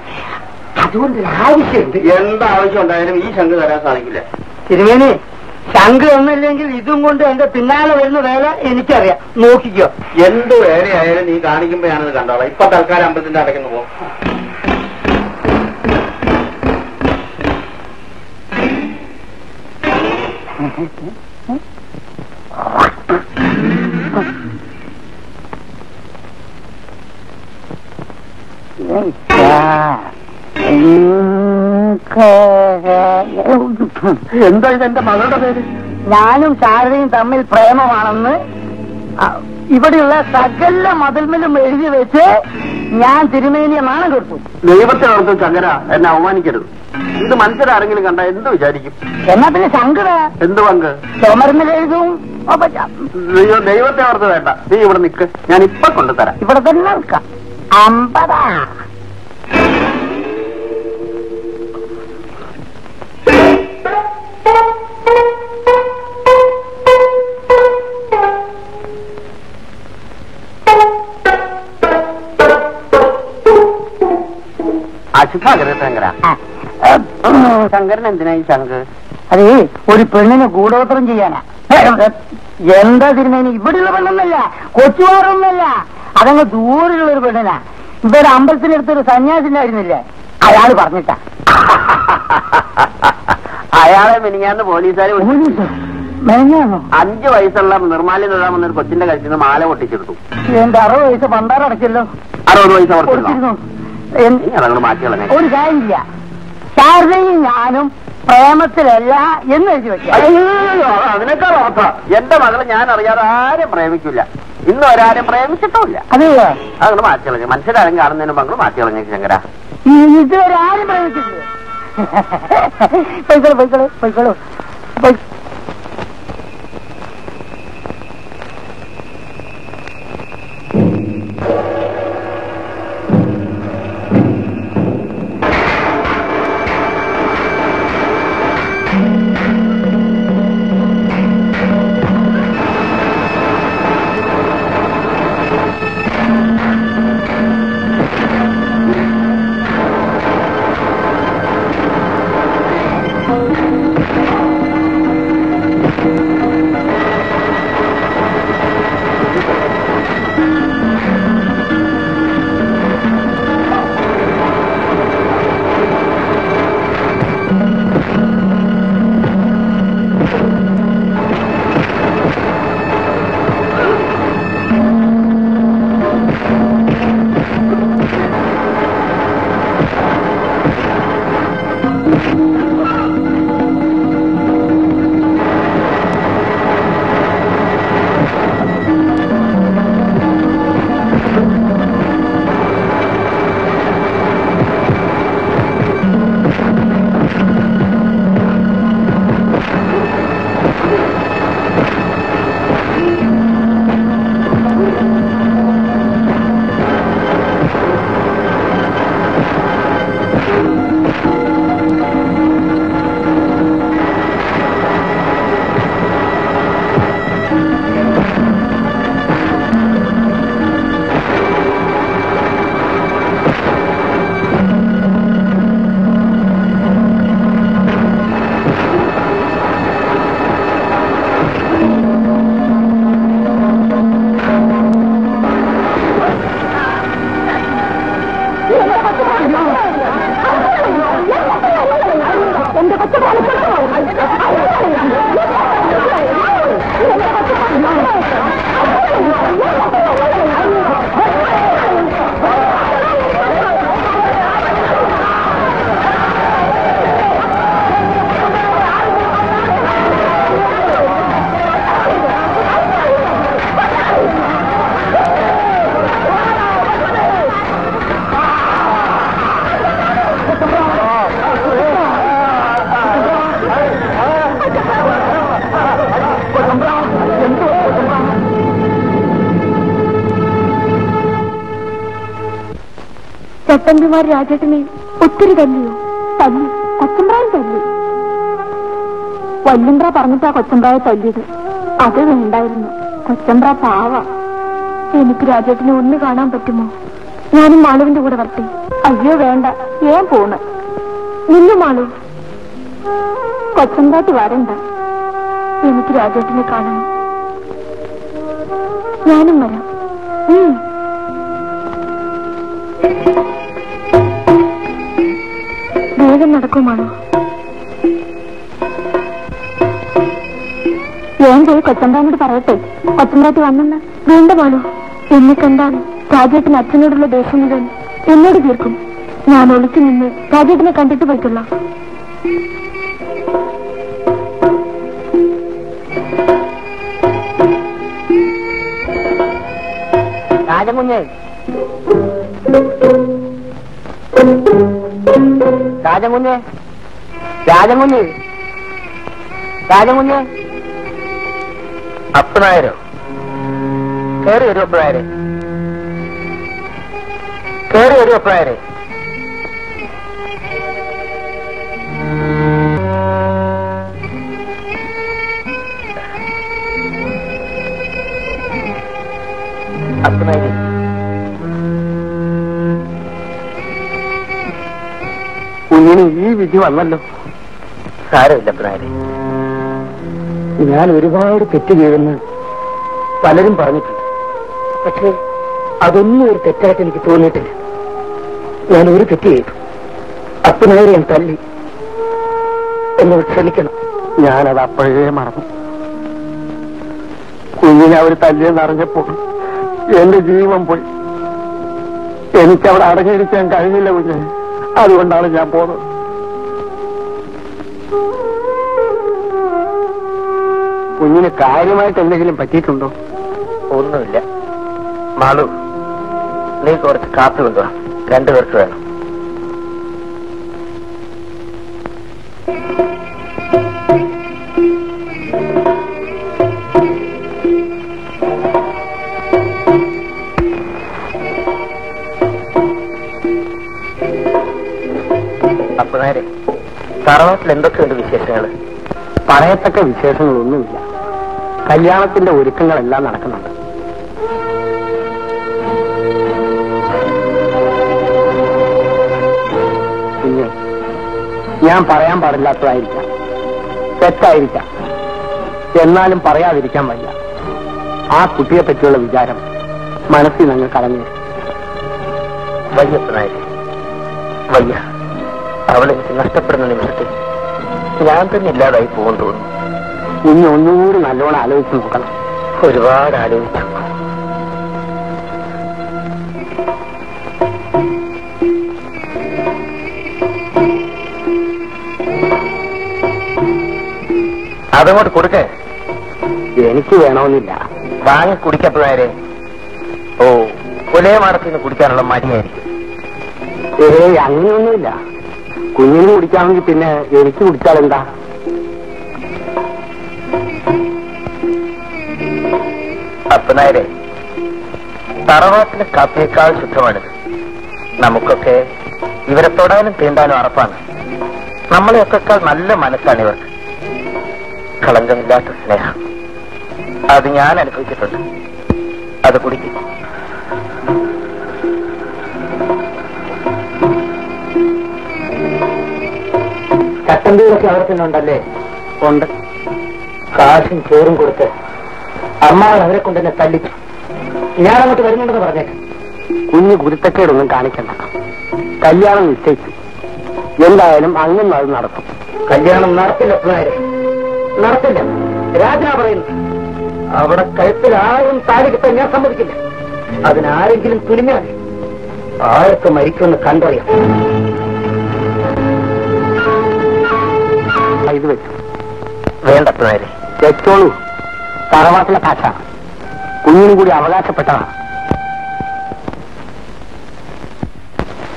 അതുകൊണ്ട് ആവശ്യമുണ്ട്. എന്താ ആവശ്യം ഉണ്ടായാലും ഈ ശങ്ക് തരാൻ സാധിക്കില്ല. തിരുമേനി ശങ്ക് ഒന്നില്ലെങ്കിൽ ഇതും കൊണ്ട് എന്റെ പിന്നാലെ വരുന്ന വേല എനിക്കറിയാം. നോക്കിക്കോ. എന്ത് വേലയായാലും നീ കാണിക്കുമ്പോഴാണ് കണ്ടോളാം. ഇപ്പൊ തൽക്കാലം അമ്പലത്തിന്റെ അടയ്ക്കുന്നു പോ. [LAUGHS] എന്താ ഇത് എന്റെ മകളുടെ പേര്? ഞാനും ശാരദയും തമ്മിൽ പ്രേമമാണെന്ന് ഇവിടെയുള്ള സകല മതിൽമിലും എഴുതി വെച്ച് ഞാൻ തിരുമേനിയെ നാണം കെട്ടു ദൈവത്തെ ഓർത്ത് ശങ്കര എന്നെ അവമാനിക്കരുത്. ഇത് മനുഷ്യരാരെങ്കിലും കണ്ട എന്ത് വിചാരിക്കും? എന്നാ പിന്നെ ശങ്കര? എന്ത് പങ്ക്? ചുമരുന്നിൽ എഴുതും. ദൈവത്തെ ഓർത്ത് വേണ്ട. നീ ഇവിടെ നിൽക്ക് ഞാൻ ഇപ്പൊ കൊണ്ടുതരാം. ഇവിടെ തന്നെ നിൽക്കാം. അമ്പതാ. ശങ്കരൻ എന്തിനാ ഈ ശങ്ക് അതേ ഒരു പെണ്ണിന് ഗൂഢോത്രം ചെയ്യാനാ. എന്താ തിരുമേനി? ഇവിടെയുള്ള പെണ്ണൊന്നല്ല കൊച്ചുവാറൊന്നല്ല അതങ്ങ് ദൂരെയുള്ള ഒരു പെണ്ണിനാ. ഇവിടെ അമ്പലത്തിനടുത്തൊരു സന്യാസിനായിരുന്നില്ലേ അയാൾ പറഞ്ഞിട്ടാ. അയാളെ വിളിച്ചു. മെനഞ്ഞാണോ അഞ്ചു വയസ്സുള്ള നിർമ്മാല്യ തൊഴാമെന്നൊരു കൊച്ചിന്റെ കഴിച്ചു നിന്ന് മാല പൊട്ടിച്ചെടുത്തു. എന്റെ അറുപത് വയസ്സ് പണ്ടാറടച്ചല്ലോ അറുപത് വയസ്സ് കൊടുത്തിരുന്നു? മാറ്റിക്കളഞ്ഞേ ഒരു കാര്യമില്ല. ശാരദയും ഞാനും പ്രേമത്തിലല്ല എന്ന് എഴുതി അയ്യോ, അതിനേക്കാൾ ഉറപ്പാ. എന്റെ മകൾ ഞാൻ അറിയാതെ ആരും പ്രേമിക്കില്ല. ഇന്ന് ഒരാരും പ്രേമിച്ചിട്ടില്ല അതെയോ മാറ്റി കളഞ്ഞു. മനുഷ്യരാരും കാണുന്നതിന് മകൾ മാറ്റി കളഞ്ഞു ശങ്കര. ഇതുവരെ ആരും പ്രേമിച്ചിട്ടില്ല. പൊയ്ക്കളൂ പൊയ്ക്കളൂ പൊയ്ക്കളൂ ചട്ടമ്പിമാർ രാജേട്ടനെ ഒത്തിരി തല്ലിയോ? തല്ലി. കൊച്ചമ്പ്രായം തല്ലി. വല്യമ്പ്ര പറഞ്ഞിട്ടാ കൊച്ചമ്പ്രായ തല്ലിയത്. അത് വേണ്ടായിരുന്നു. കൊച്ചമ്പ്ര പാവ. എനിക്ക് രാജേട്ടനെ ഒന്ന് കാണാൻ പറ്റുമോ? ഞാനും മാളുവിന്റെ കൂടെ വരട്ടെ. അയ്യോ വേണ്ട. ഞാൻ പോണ്. നിന്നു മാളു. കൊച്ചമ്പ്രാട്ട് വരണ്ട. എനിക്ക് രാജേട്ടനെ കാണണം. ഞാനും വരാം. വേഗം നടക്കുമാണോ ഞാൻ പോയി കൊച്ചമ്പാനോട് പറയട്ടെ. കൊച്ചമ്പാട്ടി വന്നെന്ന്. വേണ്ടമാണോ എന്നെ കണ്ടാൽ രാജേട്ടന് അച്ഛനോടുള്ള ദേഷ്യം മുഴുവൻ എന്നോട് തീർക്കും. ഞാൻ ഒളിച്ചു നിന്ന് രാജേട്ടനെ കണ്ടിട്ട് പോയിട്ടുള്ള രാജകുഞ്ഞ് രാജകുഞ്ഞ്. രാജകുഞ്ഞ്. രാജകുഞ്ഞ്. അപ്പനായരോ? കേറി വരും അപ്പനായരെ. കേറി അപ്പനായരെ അപ്പനായരെ. വിധി വന്നല്ലോ. സാരമില്ല പ്രാരി ഞാൻ ഒരുപാട് തെറ്റ് ചെയ്തെന്ന് പലരും പറഞ്ഞിട്ടുണ്ട്. പക്ഷേ അതൊന്നും ഒരു തെറ്റായിട്ട് എനിക്ക് തോന്നിയിട്ടില്ല. ഞാൻ ഒരു തെറ്റ് ചെയ്തു. അപ്പനേരെ ഞാൻ തല്ലി എന്നോട് ക്ഷമിക്കണം. ഞാനത് അപ്പോഴേ മറന്നു. കുഞ്ഞിനെ അവർ തല്ലിയെന്നറിഞ്ഞപ്പോൾ എന്റെ ജീവൻ പോയി. എനിക്കവിടെ അടങ്ങിയിരിക്കാൻ കഴിഞ്ഞില്ല കുഞ്ഞെ. അതുകൊണ്ടാണ് ഞാൻ പോകുന്നത് കാര്യമായിട്ട് എന്തെങ്കിലും പറ്റിയിട്ടുണ്ടോ? ഒന്നുമില്ല. മാളു നീ കുറച്ച് കാത്തു കൊണ്ടുവാ. രണ്ടു പേർക്ക് വേണം. അപ്പൊ തറവാട്ടിൽ എന്തൊക്കെയുണ്ട് വിശേഷങ്ങൾ പറയത്തക്ക വിശേഷങ്ങളൊന്നുമില്ല. കല്യാണത്തിന്റെ ഒരുക്കങ്ങളെല്ലാം നടക്കുന്നുണ്ട്. പിന്നെ ഞാൻ പറയാൻ പാടില്ലാത്തതായിരിക്കാം. തെറ്റായിരിക്കാം. എന്നാലും പറയാതിരിക്കാൻ വയ്യ. ആ കുട്ടിയെ പറ്റിയുള്ള വിചാരം മനസ്സിൽ നിങ്ങൾ കളഞ്ഞു. വയ്യപ്പനായി വയ്യ. അവളെ നഷ്ടപ്പെടുന്ന നിമിഷത്തിൽ ഞാൻ തന്നെ ഇല്ലാതായി പോകുന്നു തോന്നുന്നു. ഇനി ഒന്നുകൂടി നല്ലോണം ആലോചിച്ച് നോക്കണം. ഒരുപാട് ആലോചിച്ചു അതങ്ങോട്ട് കൊടുക്കേ. എനിക്ക് വേണമെന്നില്ല. വാങ്ങി കുടിക്കപ്പോഴേ ഓ ഒരേ മാടത്തിന് കുടിക്കാനുള്ള മടിയായിരിക്കും. ഏയ് അങ്ങനെയൊന്നുമില്ല. കുഞ്ഞിന് കുടിക്കാമെങ്കിൽ പിന്നെ എനിക്ക് കുടിച്ചാൽ എന്താ? അപ്പനായരെ തറവാട്ടിലെ കാപ്പിയേക്കാൾ ശുദ്ധമാണിത്. നമുക്കൊക്കെ ഇവരെ തൊടാനും തീണ്ടാനും അറപ്പാണ്. നമ്മളെയൊക്കെ നല്ല മനസ്സാണ് ഇവർക്ക്. കളങ്കമില്ലാത്ത സ്നേഹം. അത് ഞാൻ അനുഭവിച്ചിട്ടുണ്ട്. അത് കുടിക്കും. ചട്ടമ്പികളൊക്കെ അവിടെ തന്നെ ഉണ്ടല്ലേ ഉണ്ട്. കാശും ചോറും കൊടുത്ത് അമ്മാവൻ അവരെ കൊണ്ട് തന്നെ തല്ലിച്ചു ഞാൻ അങ്ങോട്ട് വരുന്നുണ്ടെന്ന് പറഞ്ഞേക്കാം. കുഞ്ഞു ഗുരുത്തക്കേടൊന്നും കാണിക്കണ്ട. കല്യാണം നിശ്ചയിച്ചു. എന്തായാലും അങ്ങനെ അത് നടത്തും. കല്യാണം നടത്തില്ല നടത്തില്ല രാജന പറയുന്നു. അവിടെ കഴുത്തിൽ ആരും താലി ഞാൻ സമ്മതിക്കില്ല. അതിനാരെങ്കിലും തുനിഞ്ഞാൽ ആർക്ക് മരിക്കുമെന്ന് കണ്ടറിയാം. ഇത് വെച്ചു. വേണ്ട പിള്ളേരെ. വെച്ചോളൂ. തറവാട്ടിലെ കാശ കുഞ്ഞിനും കൂടി അവകാശപ്പെട്ടതാ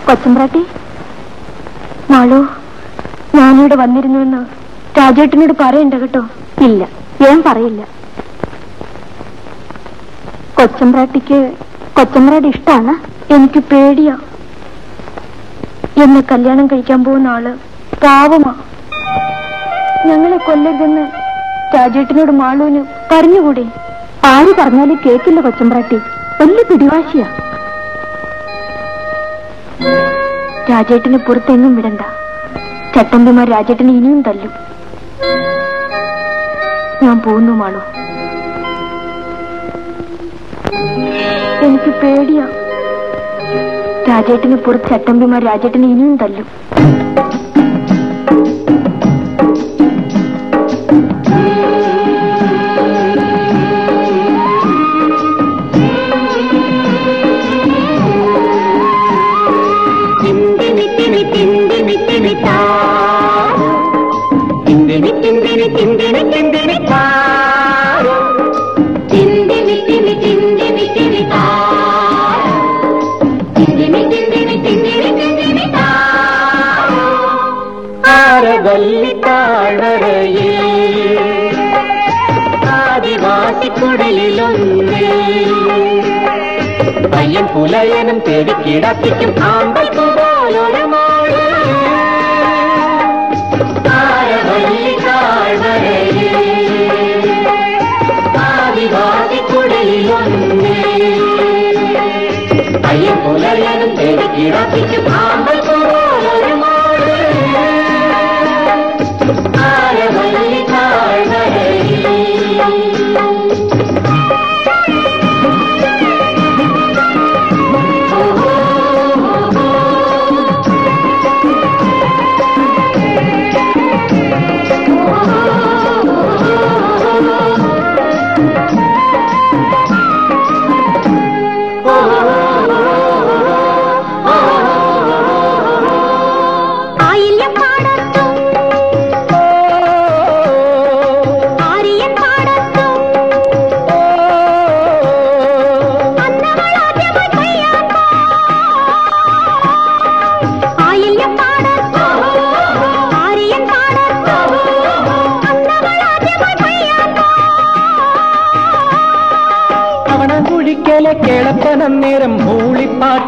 കൊച്ചമ്പ്രാട്ടി നാളോ ഞാനിവിടെ വന്നിരുന്നുവെന്ന് രാജേട്ടനോട് പറയണ്ട കേട്ടോ? ഇല്ല ഞാൻ പറയില്ല. കൊച്ചമ്പ്രാട്ടിക്ക് കൊച്ചമ്പ്രാട്ടി ഇഷ്ടാണ്? എനിക്ക് പേടിയാ. എന്നെ കല്യാണം കഴിക്കാൻ പോകുന്ന ആൾ പാവമാ. ഞങ്ങളെ കൊല്ലരുതെന്ന് രാജേട്ടനോട് മാളുവിന് പറഞ്ഞുകൂടെ ആര് പറഞ്ഞാലും കേക്കില്ല കൊച്ചമ്പ്രാട്ടി. വലിയ പിടിവാശിയാ. രാജേട്ടനെ പുറത്തെങ്ങും വിടണ്ട. ചട്ടമ്പിമാർ രാജേട്ടനെ ഇനിയും തല്ലും. ഞാൻ പോകുന്നു മാളു. എനിക്ക് പേടിയാ. രാജേട്ടന് പുറത്ത് ചട്ടമ്പിമാർ രാജേട്ടനെ ഇനിയും തല്ലും. പയ്യൻ പുലയനും തേടി കിടത്തിക്കും പയ്യൻ പുലയനും തേടി കിടത്തിക്കും ആമ്പൽക്കു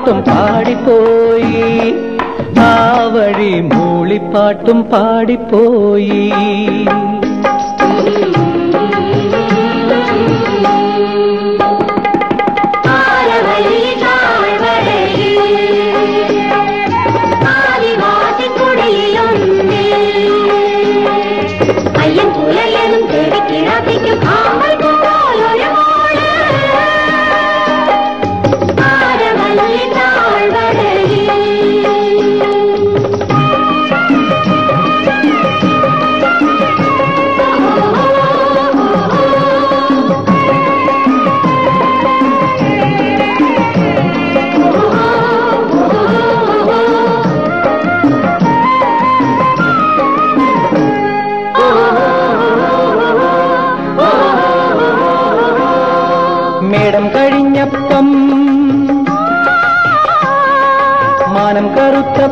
மூளிப்பாட்டும் பாடிப்போயி. ஆவழி மூளிப்பாட்டும் பாடிப்போயி. ஐயன் குழலும் தெரிக்கிறாதைக்கு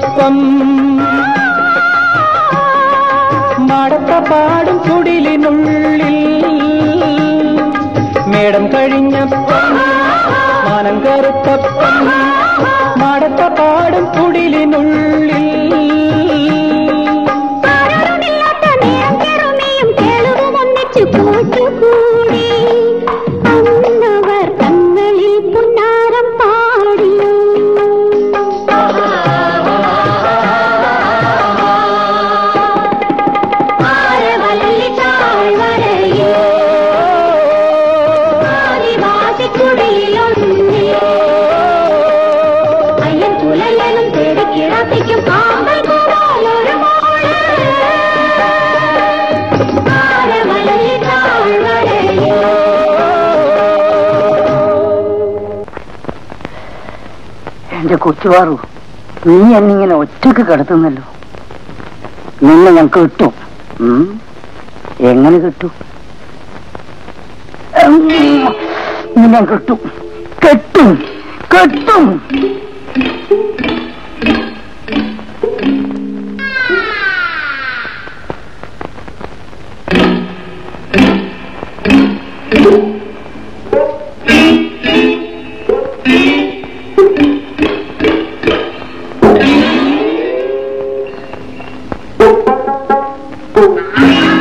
കറുത്തപ്പം മാടത്ത പാടും കുടിലിനുള്ളിൽ മേടം കഴിഞ്ഞപ്പം മാനം കറുത്തപ്പം. എന്റെ കൊച്ചുവാറു നീ എന്നിങ്ങനെ ഒറ്റയ്ക്ക് കിടത്തുന്നല്ലോ. നിന്നെ ഞാൻ കിട്ടും? എങ്ങനെ കിട്ടും? നിന്നെ കിട്ടും. കെട്ടും കെട്ടും. കൊച്ചുവാറു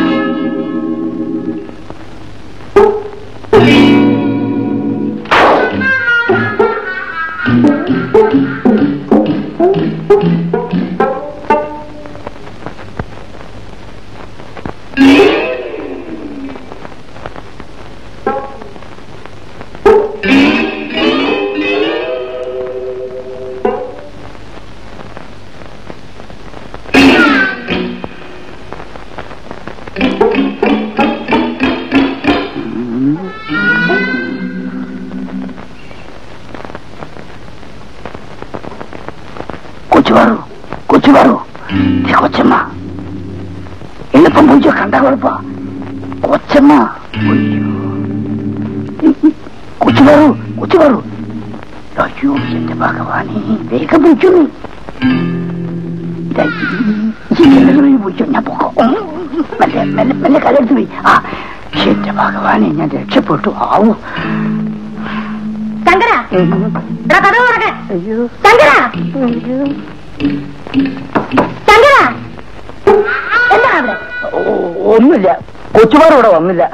ഭഗവാനെ ഞാൻ രക്ഷപ്പെട്ടു ആവൂ ശങ്കര അയ്യോ ശങ്കര ശങ്കര എന്താ അവിടെ ഒന്നുമില്ല കൊച്ചുമാർ ഇവിടെ വന്നില്ല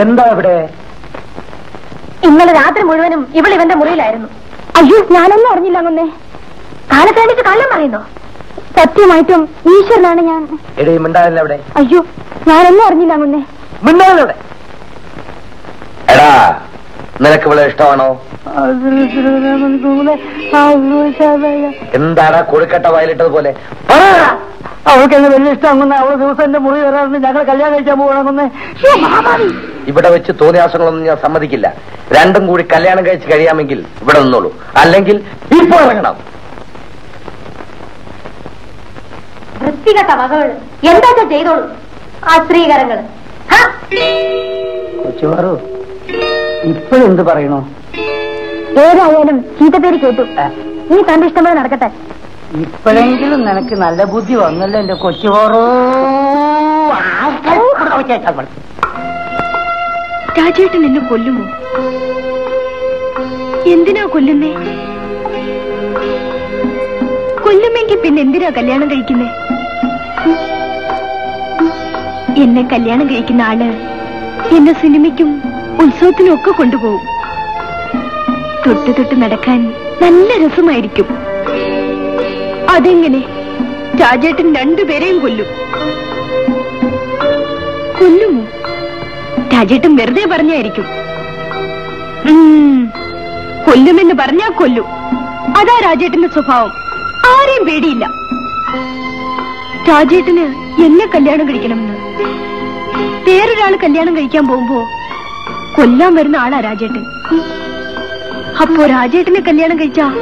എന്താ അവിടെ? ഇന്നലെ രാത്രി മുഴുവനും ഇവൾ ഇവന്റെ മുറിയിലായിരുന്നു. അയ്യോ ഞാനൊന്നും അറിഞ്ഞില്ല അങ്ങൊന്നേ കാലത്തേണ്ടിട്ട് കള്ളം പറയുന്നോ? സത്യമായിട്ടും ഈശ്വരനാണ് ഞാൻ. എടേ അവിടെ. അയ്യോ ഞാനൊന്നും അറിഞ്ഞില്ല അങ്ങൊന്നേ അവിടെ. എടാ നിനക്ക് ഇവിടെ ഇഷ്ടമാണോ? എന്താടാ കൊഴുക്കട്ട വയലിട്ടത് പോലെ അവൾക്ക് എന്നെ വലിയ ഇഷ്ടമാകുന്ന അവൾ ദിവസം എന്റെ മുറി വരാറുണ്ട് ഞങ്ങൾ കല്യാണം കഴിക്കാൻ പോകണമെന്ന് ഇവിടെ വെച്ച് തോന്നിയാസങ്ങളൊന്നും ഞാൻ സമ്മതിക്കില്ല. രണ്ടും കൂടി കല്യാണം കഴിച്ച് കഴിയാമെങ്കിൽ ഇവിടെ നിന്നോളൂ. അല്ലെങ്കിൽ ഇപ്പൊ ഇറങ്ങണം. വൃത്തികെട്ട വകകൾ എന്താ ചെയ്തോളൂ? ആ സ്ത്രീകരങ്ങൾ കൊച്ചുമാറു ഇപ്പോഴെന്ത് പറയണു? ഏതായാലും ചീത്തപ്പേര് കേട്ടു. നീ തന്റെ ഇഷ്ടം പോലെ നടക്കട്ടെ. ഇപ്പോഴെങ്കിലും നിനക്ക് നല്ല ബുദ്ധി വന്നല്ലോ എന്റെ കൊച്ചു പോറോ രാജേട്ടൻ എന്നെ കൊല്ലുമോ? എന്തിനാ കൊല്ലുന്നേ? കൊല്ലുമെങ്കിൽ പിന്നെ എന്തിനാ കല്യാണം കഴിക്കുന്നേ? എന്നെ കല്യാണം കഴിക്കുന്ന ആൾ എന്നെ സിനിമയ്ക്കും ഉത്സവത്തിനും ഒക്കെ കൊണ്ടുപോകും. തൊട്ട് തൊട്ട് നടക്കാൻ നല്ല രസമായിരിക്കും. അതെങ്ങനെ? രാജേട്ടൻ രണ്ടുപേരെയും കൊല്ലും. കൊല്ലുമോ? രാജേട്ടൻ വെറുതെ പറഞ്ഞായിരിക്കും. കൊല്ലുമെന്ന് പറഞ്ഞാ കൊല്ലും. അതാ രാജേട്ടന്റെ സ്വഭാവം. ആരെയും പേടിയില്ല. രാജേട്ടന് എന്നെ കല്യാണം കഴിക്കണമെന്ന്. വേറൊരാൾ കല്യാണം കഴിക്കാൻ പോകുമ്പോ കൊല്ലാൻ വരുന്ന ആളാ രാജേട്ടൻ. അപ്പോ രാജേട്ടനെ കല്യാണം കഴിച്ചാ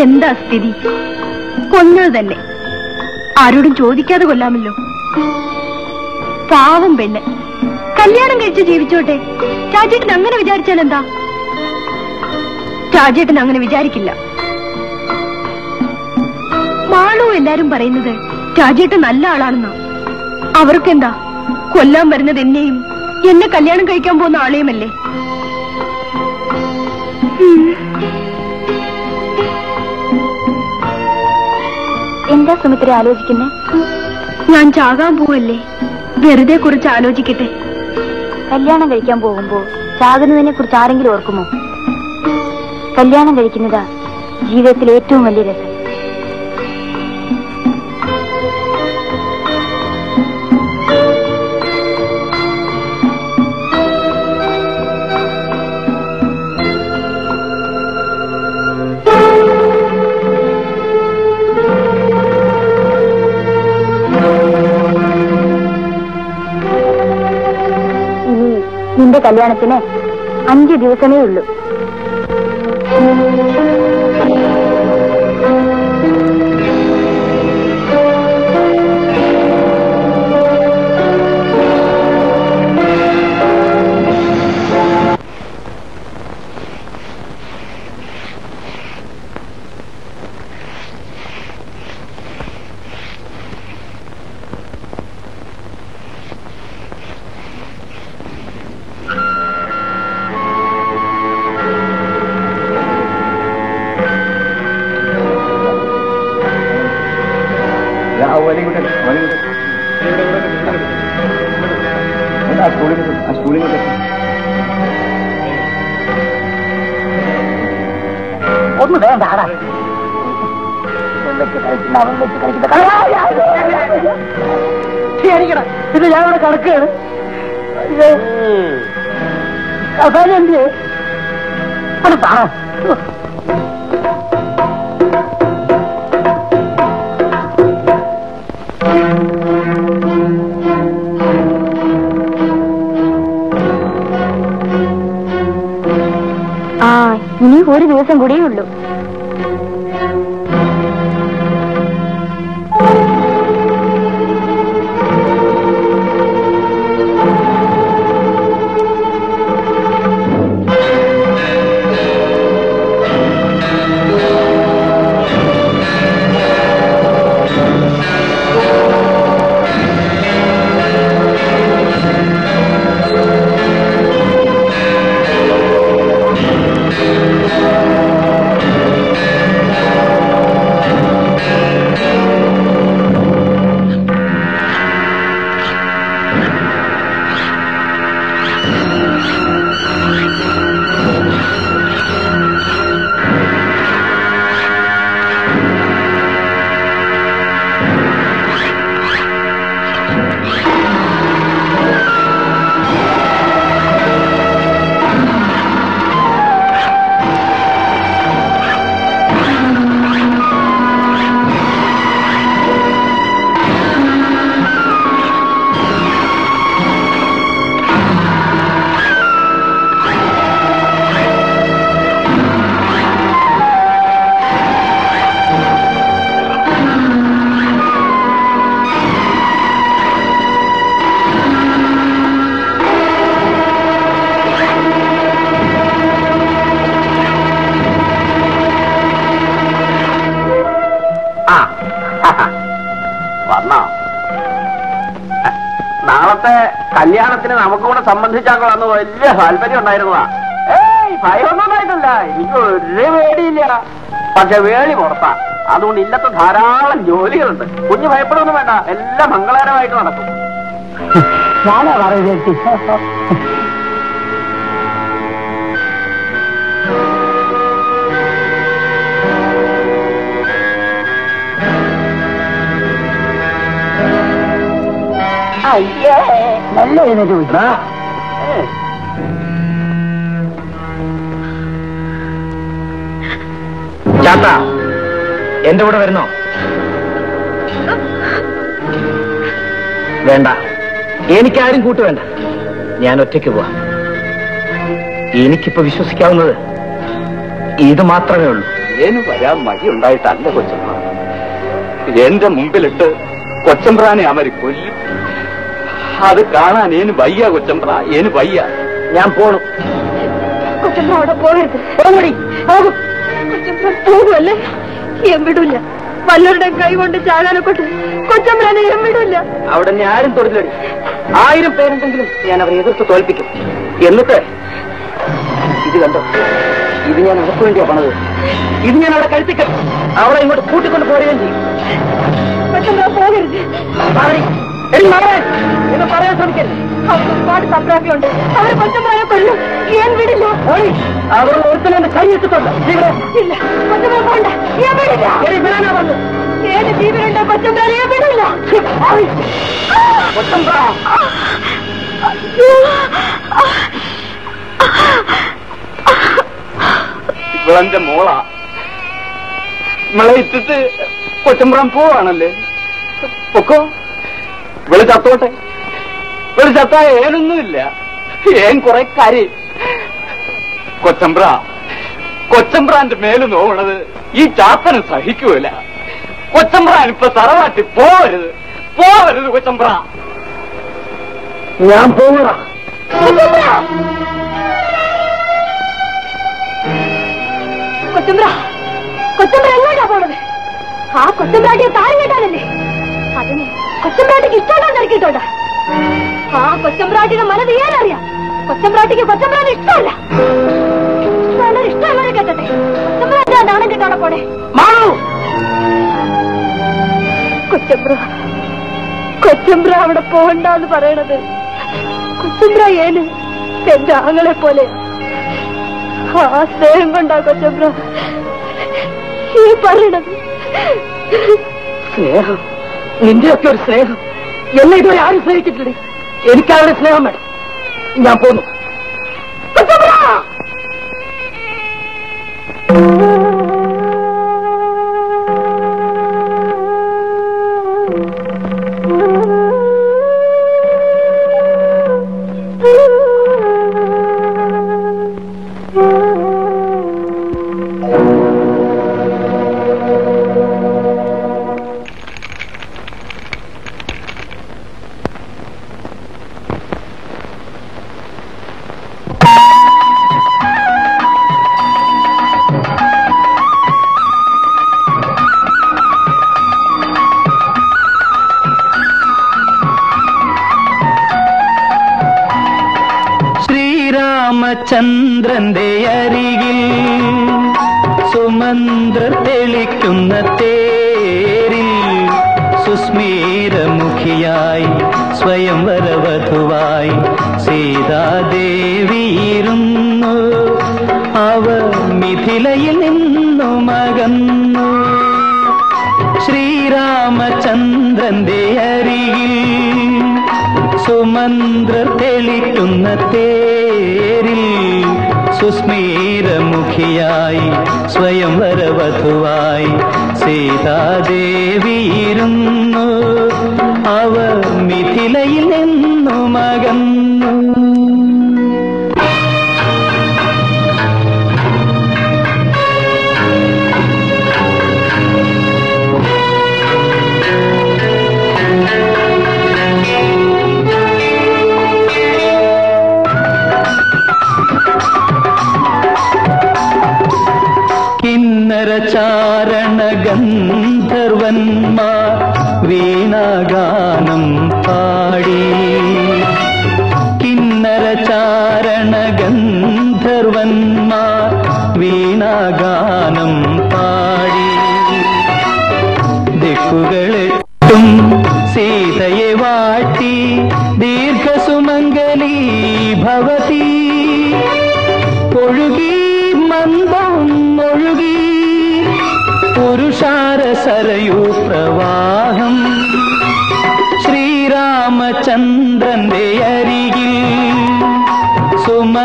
എന്താ സ്ഥിതി? കൊന്നത് തന്നെ. ആരോടും ചോദിക്കാതെ കൊല്ലാമല്ലോ. പാവം പെണ്ണ്. കല്യാണം കഴിച്ച് ജീവിച്ചോട്ടെ. രാജേട്ടൻ അങ്ങനെ വിചാരിച്ചാൽ എന്താ രാജേട്ടൻ അങ്ങനെ വിചാരിക്കില്ല. മാളു എല്ലാരും പറയുന്നത് രാജേട്ടൻ നല്ല ആളാണെന്നാ. അവർക്കെന്താ? കൊല്ലാൻ വരുന്നത് എന്നെയും എന്നെ കല്യാണം കഴിക്കാൻ പോകുന്ന ആളെയുമല്ലേ. എന്താ സുമിത്ര ആലോചിക്കുന്നേ? ഞാൻ ചാകാൻ പോവല്ലേ? വെറുതെ കുറിച്ച് ആലോചിക്കട്ടെ. കല്യാണം കഴിക്കാൻ പോകുമ്പോ ചാകുന്നതിനെ കുറിച്ച് ആരെങ്കിലും ഓർക്കുമോ? കല്യാണം കഴിക്കുന്നതാ ജീവിതത്തിൽ ഏറ്റവും വലിയ രസം. കല്യാണത്തിന് അഞ്ചു ദിവസമേ ഉള്ളൂ. കിടക്കുകയാണ് അവസാനം എന്ത് അത് താ ആ ഇനി ഒരു ദിവസം കൂടിയേ ഉള്ളൂ. കല്യാണത്തിന് നമുക്ക് കൂടെ സംബന്ധിച്ചാക്കളന്ന് വലിയ താല്പര്യം ഉണ്ടായിരുന്നതാ. ഏയ് ഭയമൊന്നും ഉണ്ടായിട്ടില്ല. എനിക്ക് ഒരു വേടിയില്ല പക്ഷെ വേളി പുറത്താ. അതുകൊണ്ട് ഇല്ലത്തെ ധാരാളം ജോലികളുണ്ട്. കുഞ്ഞു ഭയപ്പെടുന്നു വേണ്ട. എല്ലാം മംഗളകരമായിട്ട് നടക്കും. ഞാനാ പറയുന്നത് അയ്യേ. നല്ല പോയി ചാത്ത എന്റെ കൂടെ വരുന്നോ? വേണ്ട. എനിക്കാരും കൂട്ടുവേണ്ട. ഞാൻ ഒറ്റയ്ക്ക് പോവാം. എനിക്കിപ്പോ വിശ്വസിക്കാവുന്നത് ഇത് മാത്രമേ ഉള്ളൂ. ഏന് വരാൻ മടിയുണ്ടായിട്ടല്ല കൊച്ചമ്പ്ര എന്റെ മുമ്പിലിട്ട് കൊച്ചമ്പ്രാനെ അവർ കൊല്ലും. അത് കാണാൻ ഏന് വയ്യ കൊച്ചമ്പ്ര? ഏന് വയ്യ? ഞാൻ പോണു. കൊച്ചമ്പ്ര അവിടെ പോകരുത്. പോകുമല്ലേ ഞാൻ വിടൂല വല്ലവരുടെ കൈ കൊണ്ട് ചാകാനൊക്കെ കൊച്ചമ്മനെ ഞാൻ വിടൂല അവിടെ എന്നെ ആരും തൊടില്ലടി. ആയിരം പേരുണ്ടെങ്കിലും ഞാൻ അവരെ എതിർത്ത് തോൽപ്പിക്കും. എന്നിട്ട് ഇത് കണ്ടോ? ഇത് ഞാൻ അവർക്ക് വേണ്ടിയാ പണത്. ഇത് ഞാൻ അവിടെ കഴുത്തിക്ക. അവളെ ഇങ്ങോട്ട് കൂട്ടിക്കൊണ്ട് പോരുകയും ചെയ്യും. പോകരുത്. എന്ന് പറയാൻ ശ്രമിക്കരുത് അവർക്ക് ഒരുപാട് സംപ്രാപ്തിയുണ്ട് അവരെ കൊച്ചമ്മനെ കൊല്ലും. ഞാൻ വിടില്ല. അവർ ഒരുത്തനെ കൈ ഇട്ടിട്ടുണ്ട്. ഇല്ല കൊച്ചമ്മ പോണ്ട ഞാൻ വിടില്ല. ഏത് ജീവനുണ്ട് കൊച്ചമ്മ ഞാൻ വിടില്ല. ഇവളെന്റെ മോളാ. ഇവളെ ഇട്ടിട്ട് കൊച്ചമ്പ്രാൻ പോവാണല്ലേ? പൊക്കോ. ഇവൾ ചത്തോട്ടെ. ഇവൾ ചത്താ ഏനൊന്നുമില്ല. ഏൻ കുറെ കരി. കൊച്ചമ്പ്ര കൊച്ചമ്പ്രാന്റെ മേൽ നോവണത് ഈ ചാത്തന് സഹിക്കൂല. കൊച്ചമ്പ്രാൻ ഇപ്പൊ തറവാട്ടി പോവരുത്. പോവരുത് കൊച്ചമ്പ്ര. ഞാൻ പോവുക കൊച്ചമ്പ്ര! കൊച്ചമ്പ്ര! എങ്ങോട്ടാ പോണത്? ആ കൊച്ചമ്പ്രാട്ടിയെ താഴെ കേട്ടാലല്ലേ അതിന് കൊച്ചമ്പ്രാട്ടിക്ക് ഇഷ്ടമുണ്ടോ ഇറക്കിയിട്ടുണ്ട് ആ കൊച്ചമ്പ്രാട്ടിയുടെ മനത് ഏനറിയാം കൊച്ചമ്പ്രാട്ടിക്ക് കൊച്ചമ്പ്രാന് ഇഷ്ടമല്ല. ഇഷ്ടമുള്ളവരെ കേട്ടെ കൊച്ചമ്പ്രാട്ടി ആ നാണം കേട്ടോടെ പോണേ. കൊച്ചമ്പ്ര കൊച്ചമ്പ്ര അവിടെ പോകണ്ടെന്ന് പറയണത്. കൊച്ചമ്പ്ര ഏന് എന്റെ ആങ്ങളെ പോലെ. ആ സ്നേഹം കൊണ്ടാ കൊച്ചമ്പ്ര. ഈ പറയണത്. സ്നേഹം? നിന്റെയൊക്കെ ഒരു സ്നേഹം. എന്നെ ഇതുവരെ ആരും സ്നേഹിച്ചിട്ടില്ലേ? എനിക്കവരുടെ സ്നേഹം വേണം. ഞാൻ പോന്നു. തെളിക്കുന്ന തേരിൽ സുസ്മീരമുഖിയായി സ്വയം വരവധുവായി സീതാദേവിയിരുന്നു. അവ മിഥിലയിൽ നിന്നു മകന്നു ശ്രീരാമചന്ദ്രന്റെ അരികിൽ സുമന്ത്ര തെളിക്കുന്ന തേരിൽ സുസ്മീരമുഖിയായി സ്വയംവരവധുവായി സീതാദേവിയിരുന്നു അവർ മിഥിലയിൽ നിന്നു മകന്നു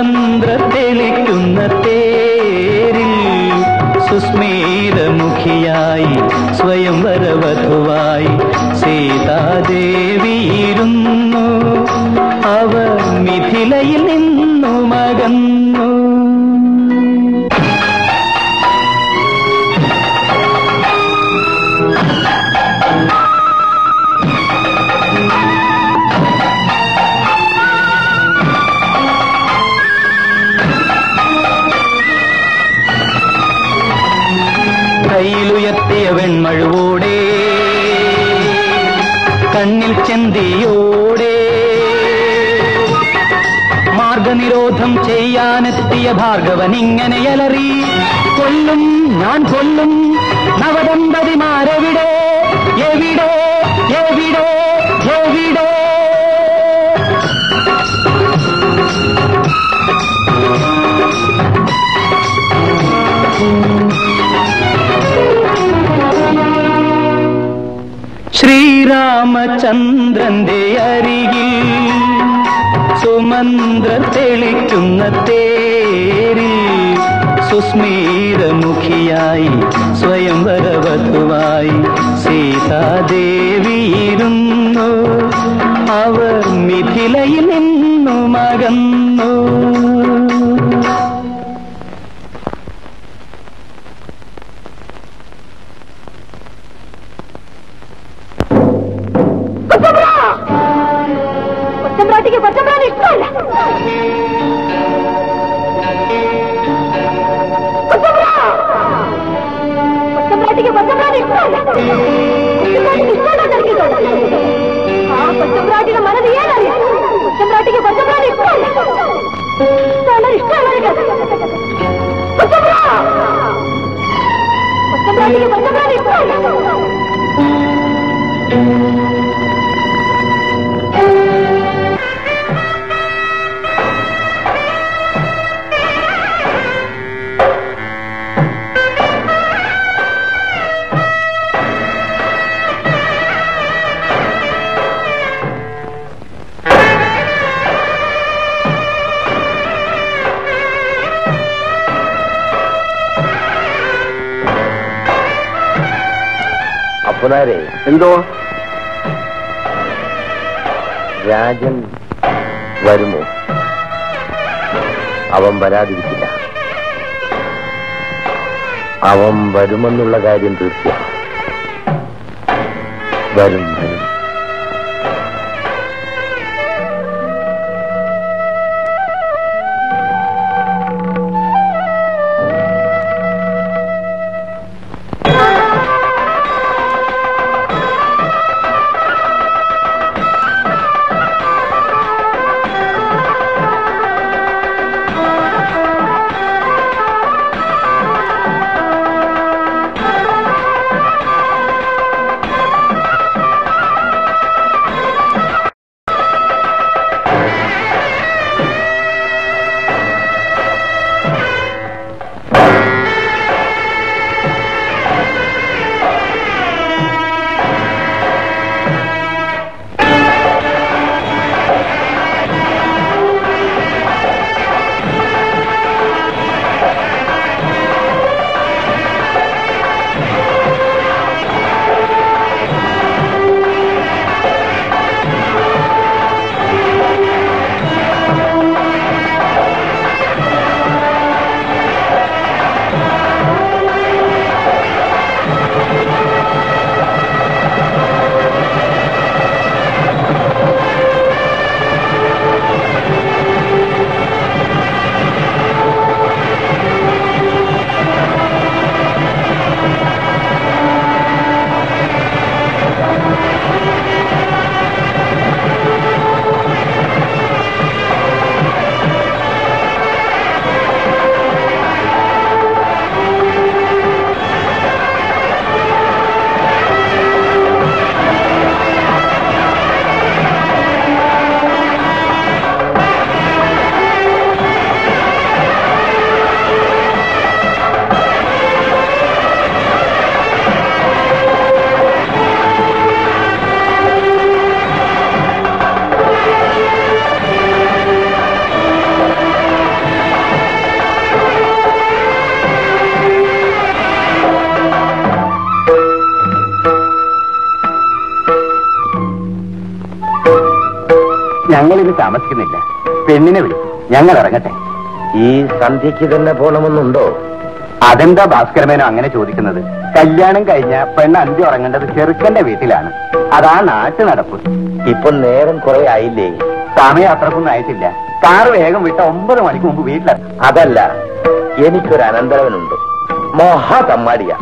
மந்திர ചെയ്യാനെത്തിയ ഭാർഗവൻ ഇങ്ങനെ അലറി കൊല്ലും ഞാൻ കൊല്ലും നവദമ്പതിമാരെവിടെ എവിടെ എവിടെ എവിടെ ശ്രീരാമചന്ദ്രന്റെ അരികിൽ സുമന്ത്ര തെളിക്കുന്ന തേരിൽ സുസ്മീരമുഖിയായി സ്വയംവരവധുവായി സീതാദേവിയിരുന്നു. അവർ മിഥിലയിൽ നിന്നു മകന്നു. കൊച്ചമ്പ്രാട്ടിക്ക് കൊച്ചമ്പ്രാൻ ഇഷ്ടമല്ല. ഇഷ്ടമല്ല കൊച്ചമ്പ്രാട്ടിക്ക് ഇഷ്ടമല്ലാന്ന് അറിയിക്കുന്നുണ്ടോ? ആ കൊച്ചമ്പ്രാട്ടിയുടെ മനസ്സ് ഏതറിയാം കൊച്ചമ്പ്രാട്ടിക്ക് അപ്പനാരെ എന്തോ? രാജൻ വരുമോ? അവൻ വരാതിരിക്കില്ല. അവൻ വരുമെന്നുള്ള കാര്യം തീർച്ചയാണ് വരും. പെണ്ണിനെ വിളിക്കും. ഞങ്ങൾ ഇറങ്ങട്ടെ. ഈ സന്ധ്യക്ക് തന്നെ പോണമെന്നുണ്ടോ? അതെന്താ ഭാസ്കരമേനോ അങ്ങനെ ചോദിക്കുന്നത്? കല്യാണം കഴിഞ്ഞ പെണ്ണ് അന്തി ഉറങ്ങേണ്ടത് ചെറുക്കന്റെ വീട്ടിലാണ്. അതാ നാട്ടു നടപ്പ്. ഇപ്പൊ നേരം കുറെ ആയില്ലേ? സമയം അത്രക്കൊന്നും ആയിട്ടില്ല. കാറ് വേഗം വിട്ട ഒമ്പത് മണിക്ക് മുമ്പ് വീട്ടിലെത്തും. അതല്ല എനിക്കൊരു അനന്തരവനുണ്ട്. മഹാ തമ്മാടിയ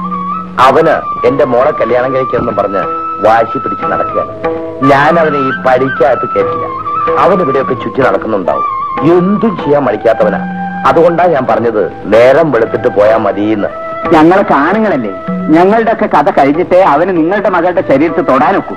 അവന് എന്റെ മോളെ കല്യാണം കഴിക്കണമെന്ന് പറഞ്ഞ് വാശി പിടിച്ച് നടക്കുകയാണ്. ഞാൻ അവനെ ഈ പഠിക്കകത്ത് കയറ്റില്ല. അവൻ ഇവിടെയൊക്കെ ചുറ്റി നടക്കുന്നുണ്ടാവും. എന്തും ചെയ്യാൻ മടിക്കാത്തവനാ. അതുകൊണ്ടാ ഞാൻ പറഞ്ഞത് നേരം വെളുത്തിട്ട് പോയാ മതിയെന്ന്. ഞങ്ങളൊക്കെ ആണുങ്ങളല്ലേ ഞങ്ങളുടെ ഒക്കെ കഥ കഴിഞ്ഞിട്ടേ അവന് നിങ്ങളുടെ മകളുടെ ശരീരത്തിൽ തൊടാനൊക്കൂ.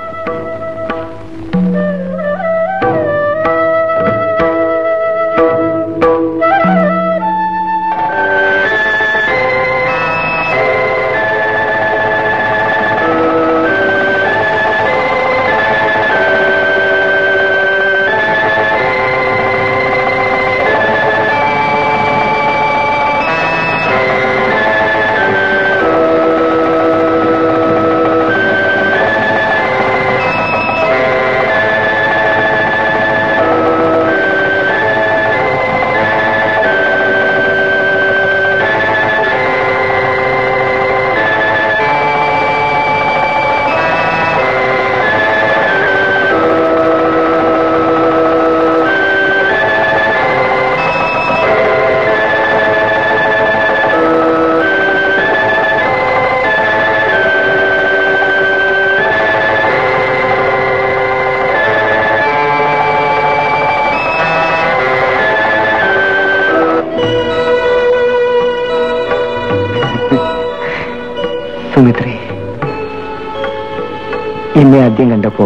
ആദ്യം കണ്ടപ്പോ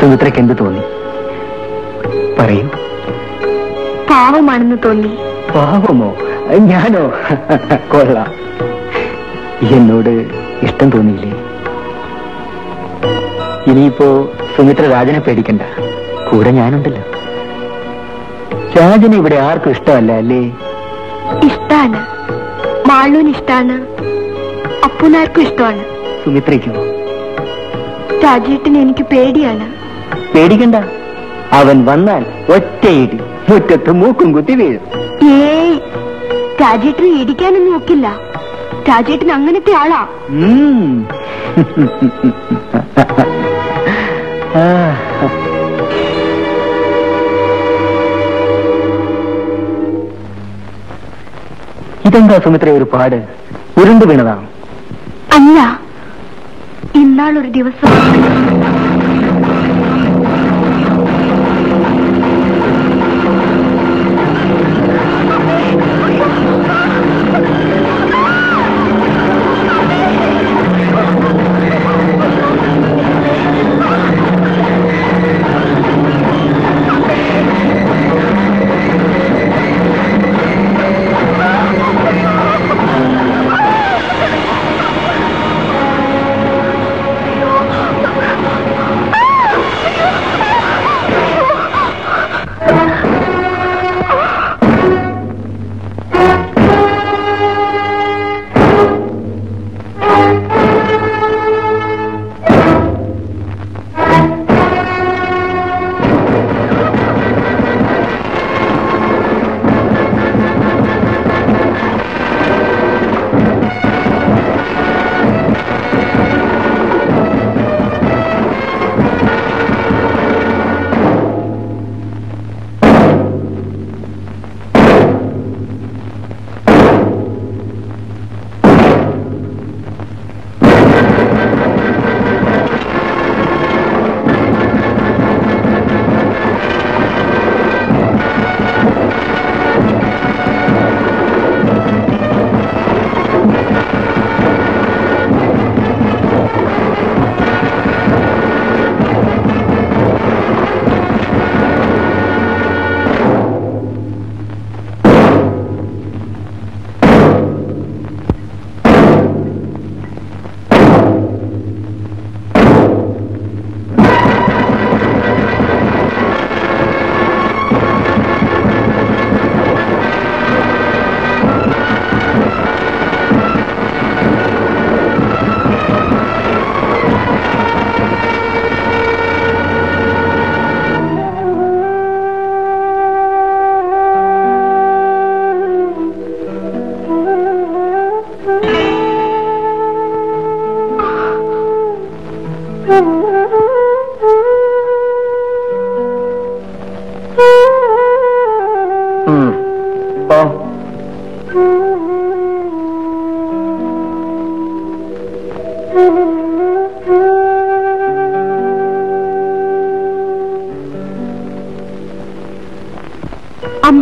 സുമിത്രയ്ക്ക് എന്ത് തോന്നി? പറയൂ. പാവമാണെന്ന് തോന്നി. പാവമോ? ഞാനോ? കൊള്ളാം. എന്നോട് ഇഷ്ടം തോന്നിയില്ലേ? ഇനിയിപ്പോ സുമിത്ര രാജനെ പേടിക്കണ്ട. കൂടെ ഞാനുണ്ടല്ലോ. രാജനെ ഇവിടെ ആർക്കും ഇഷ്ടമല്ല അല്ലേ? ഇഷ്ടാണ്. മാളൂന് ഇഷ്ടാണ്. അപ്പുനാർക്കും ഇഷ്ടമാണ്. സുമിത്രയ്ക്കോ? രാജേട്ടന് എനിക്ക് പേടിയാണ്. പേടിക്കണ്ട. അവൻ വന്നാൽ ഒറ്റയിടി മുറ്റത്ത് മൂക്കും കുത്തി വീഴും. ഏയ് രാജേട്ടന് ഇടിക്കാനൊന്നും നോക്കില്ല രാജേട്ടൻ അങ്ങനത്തെ ആളാ. ഇതെന്താ സുമിത്ര ഒരു പാട്? ഉരുണ്ടു വീണതാണ്? ഇന്നാളൊരു ദിവസം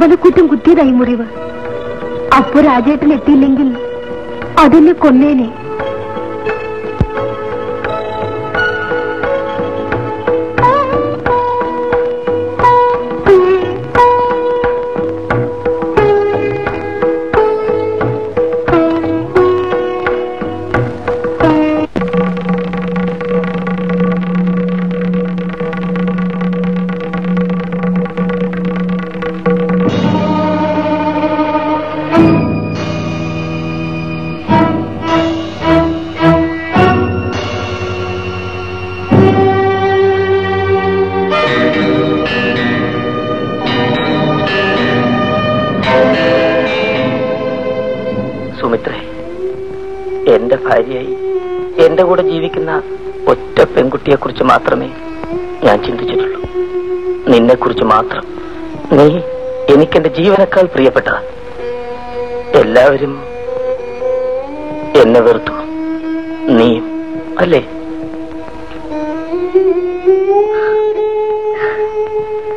അമ്പലക്കുറ്റം കുത്തിയതായി മുറിവ്. അപ്പൊ രാജേട്ടൻ എത്തിയില്ലെങ്കിൽ അതിനെ കൊന്നേനെ. കൂടെ ജീവിക്കുന്ന ഒറ്റ പെൺകുട്ടിയെ കുറിച്ച് മാത്രമേ ഞാൻ ചിന്തിച്ചിട്ടുള്ളൂ. നിന്നെ കുറിച്ച് മാത്രം. നീ എനിക്കെന്റെ ജീവനക്കാൾ പ്രിയപ്പെട്ടതാ എല്ലാവരും എന്നെ വെറുത്തു. നീ അല്ലേ?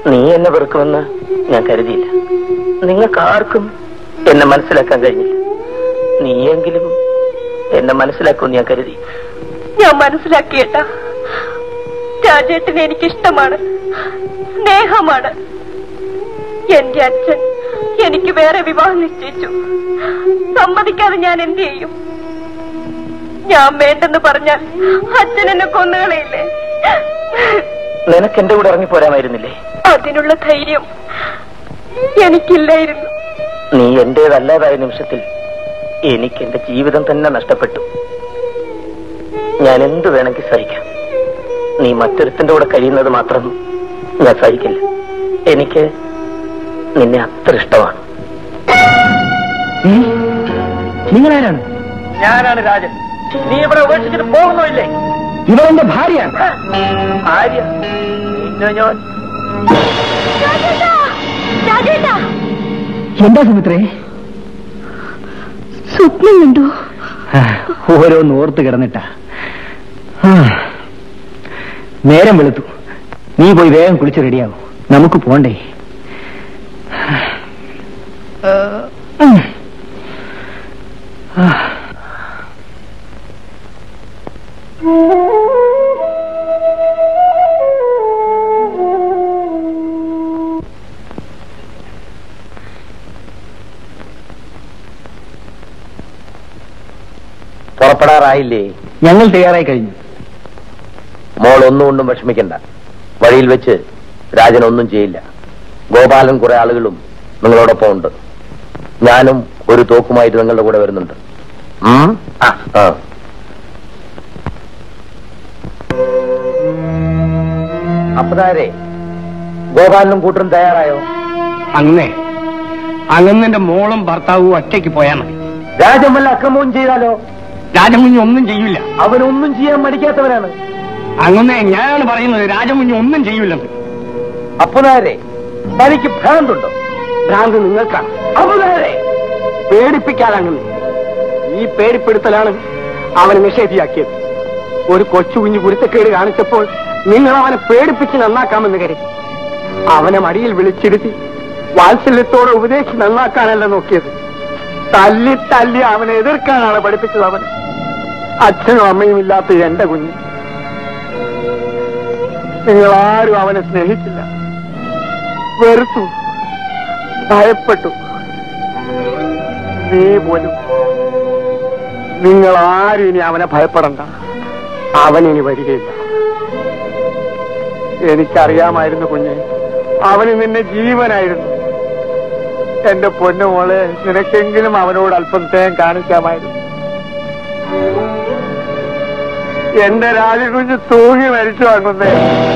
നീ എന്നെ വെറുക്കുമെന്ന് ഞാൻ കരുതിയില്ല. നിങ്ങൾക്ക് ആർക്കും എന്നെ മനസ്സിലാക്കാൻ കഴിഞ്ഞില്ല. നീയെങ്കിലും എന്നെ മനസ്സിലാക്കുമെന്ന് ഞാൻ കരുതി. ഞാൻ മനസ്സിലാക്കിയേട്ടാ. രാജേട്ടനെ എനിക്കിഷ്ടമാണ് സ്നേഹമാണ്. എന്റെ അച്ഛൻ എനിക്ക് വേറെ വിവാഹം നിശ്ചയിച്ചു. സമ്മതിക്കാതെ ഞാൻ എന്ത് ചെയ്യും? ഞാൻ വേണ്ടെന്ന് പറഞ്ഞാൽ അച്ഛൻ എന്നെ കൊന്നുകളയില്ലേ? നിനക്ക് എന്റെ കൂടെ ഇറങ്ങി പോരാമായിരുന്നില്ലേ? അതിനുള്ള ധൈര്യം എനിക്കില്ലായിരുന്നു. നീ എന്റേതല്ലാതായ നിമിഷത്തിൽ എനിക്ക് എന്റെ ജീവിതം തന്നെ നഷ്ടപ്പെട്ടു. ഞാൻ എന്ത് വേണമെങ്കിൽ സഹിക്കാം. നീ മറ്റൊരുത്തിന്റെ കൂടെ കഴിയുന്നത് മാത്രം ഞാൻ സഹിക്കില്ല. എനിക്ക് നിന്നെ അത്ര ഇഷ്ടമാണ്. നിങ്ങളാരാണ്? ഞാനാണ് രാജൻ. നീ ഇവിടെ ഉപേക്ഷിച്ചിട്ട് പോകുന്നില്ലേ ഇവരെന്റെ ഭാര്യയാണ്. ഭാര്യ. ഞാൻ. രാജേട്ടാ എന്താ സുമിത്രേ? സ്വപ്നം കണ്ടു? ഓരോന്ന് ഓർത്ത് കിടന്നിട്ടാ. [SIGHS] നേരം വെളുത്തു. നീ പോയി വേഗം കുളിച്ച് റെഡിയാവും നമുക്ക് പോണ്ടേ. പുറപ്പെടാറായില്ലേ? ഞങ്ങൾ തയ്യാറായി കഴിഞ്ഞു. മോൾ ഒന്നും കൊണ്ടും വിഷമിക്കണ്ട. വഴിയിൽ വെച്ച് രാജൻ ഒന്നും ചെയ്യില്ല. ഗോപാലൻ കുറെ ആളുകളും നിങ്ങളോടൊപ്പം ഉണ്ട്. ഞാനും ഒരു തോക്കുമായിട്ട് നിങ്ങളുടെ കൂടെ വരുന്നുണ്ട്. അപ്പതാരെ ഗോപാലനും കൂട്ടരും തയ്യാറായോ? അങ്ങനെ. അങ്ങനെ മോളും ഭർത്താവും ഒറ്റയ്ക്ക് പോയാൽ മതി. രാജൻ വല്ല അക്രമവും ചെയ്താലോ? രാജമുഞ്ഞി ഒന്നും ചെയ്യില്ല അവനൊന്നും ചെയ്യാൻ മടിക്കാത്തവനാണ്. അങ്ങനെ ഞാനാണ് പറയുന്നത് രാജമുഞ്ഞ് ഒന്നും ചെയ്യില്ലെന്ന്. അപ്പുനാരെ തനിക്ക് ഭ്രാന്തുണ്ടോ? ഭ്രാന്ത് നിങ്ങൾക്കാണ്. അപ്പുനാരെ! പേടിപ്പിക്കാതങ്ങനെ ഈ പേടിപ്പെടുത്തലാണ് അവനെ നിഷേധിയാക്കിയത്. ഒരു കൊച്ചു കുഞ്ഞു കുരുത്തക്കേട് കാണിച്ചപ്പോൾ നിങ്ങൾ അവനെ പേടിപ്പിച്ച് നന്നാക്കാമെന്ന് കരുതി. അവനെ മടിയിൽ വിളിച്ചിരുത്തി വാത്സല്യത്തോടെ ഉപദേശിച്ച് നന്നാക്കാനല്ല നോക്കിയത്. തല്ലി തല്ലി അവനെ എതിർക്കാനാണ് പഠിപ്പിച്ചത് അവൻ. അച്ഛനും അമ്മയും ഇല്ലാത്ത എന്റെ കുഞ്ഞ്. നിങ്ങൾ ആരും അവനെ സ്നേഹിച്ചില്ല. വെറുത്തു. ഭയപ്പെട്ടു. നീ പോലും. നിങ്ങൾ ആരും ഇനി അവനെ ഭയപ്പെടണ്ട. അവൻ ഇനി വരികയില്ല. എനിക്കറിയാമായിരുന്നു കുഞ്ഞെ. അവന് നിന്നെ ജീവനായിരുന്നു. എന്റെ പൊന്നുമോളെ നിനക്കെങ്കിലും അവനോട് അല്പം സ്നേഹം കാണിക്കാമായിരുന്നു. എന്റെ രാജകുഞ്ഞ് തൂങ്ങി മരിച്ചു വാങ്ങുന്നേ.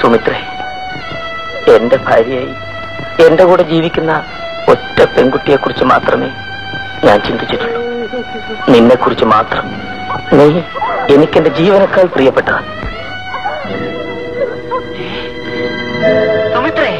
സുമിത്രേ എന്റെ ഭാര്യയായി എന്റെ കൂടെ ജീവിക്കുന്ന ഒറ്റ പെൺകുട്ടിയെക്കുറിച്ച് മാത്രമേ ഞാൻ ചിന്തിച്ചിട്ടുള്ളൂ. നിന്നെ കുറിച്ച് മാത്രം. നീ എനിക്കെന്റെ ജീവനേക്കാൾ പ്രിയപ്പെട്ട സുമിത്രേ.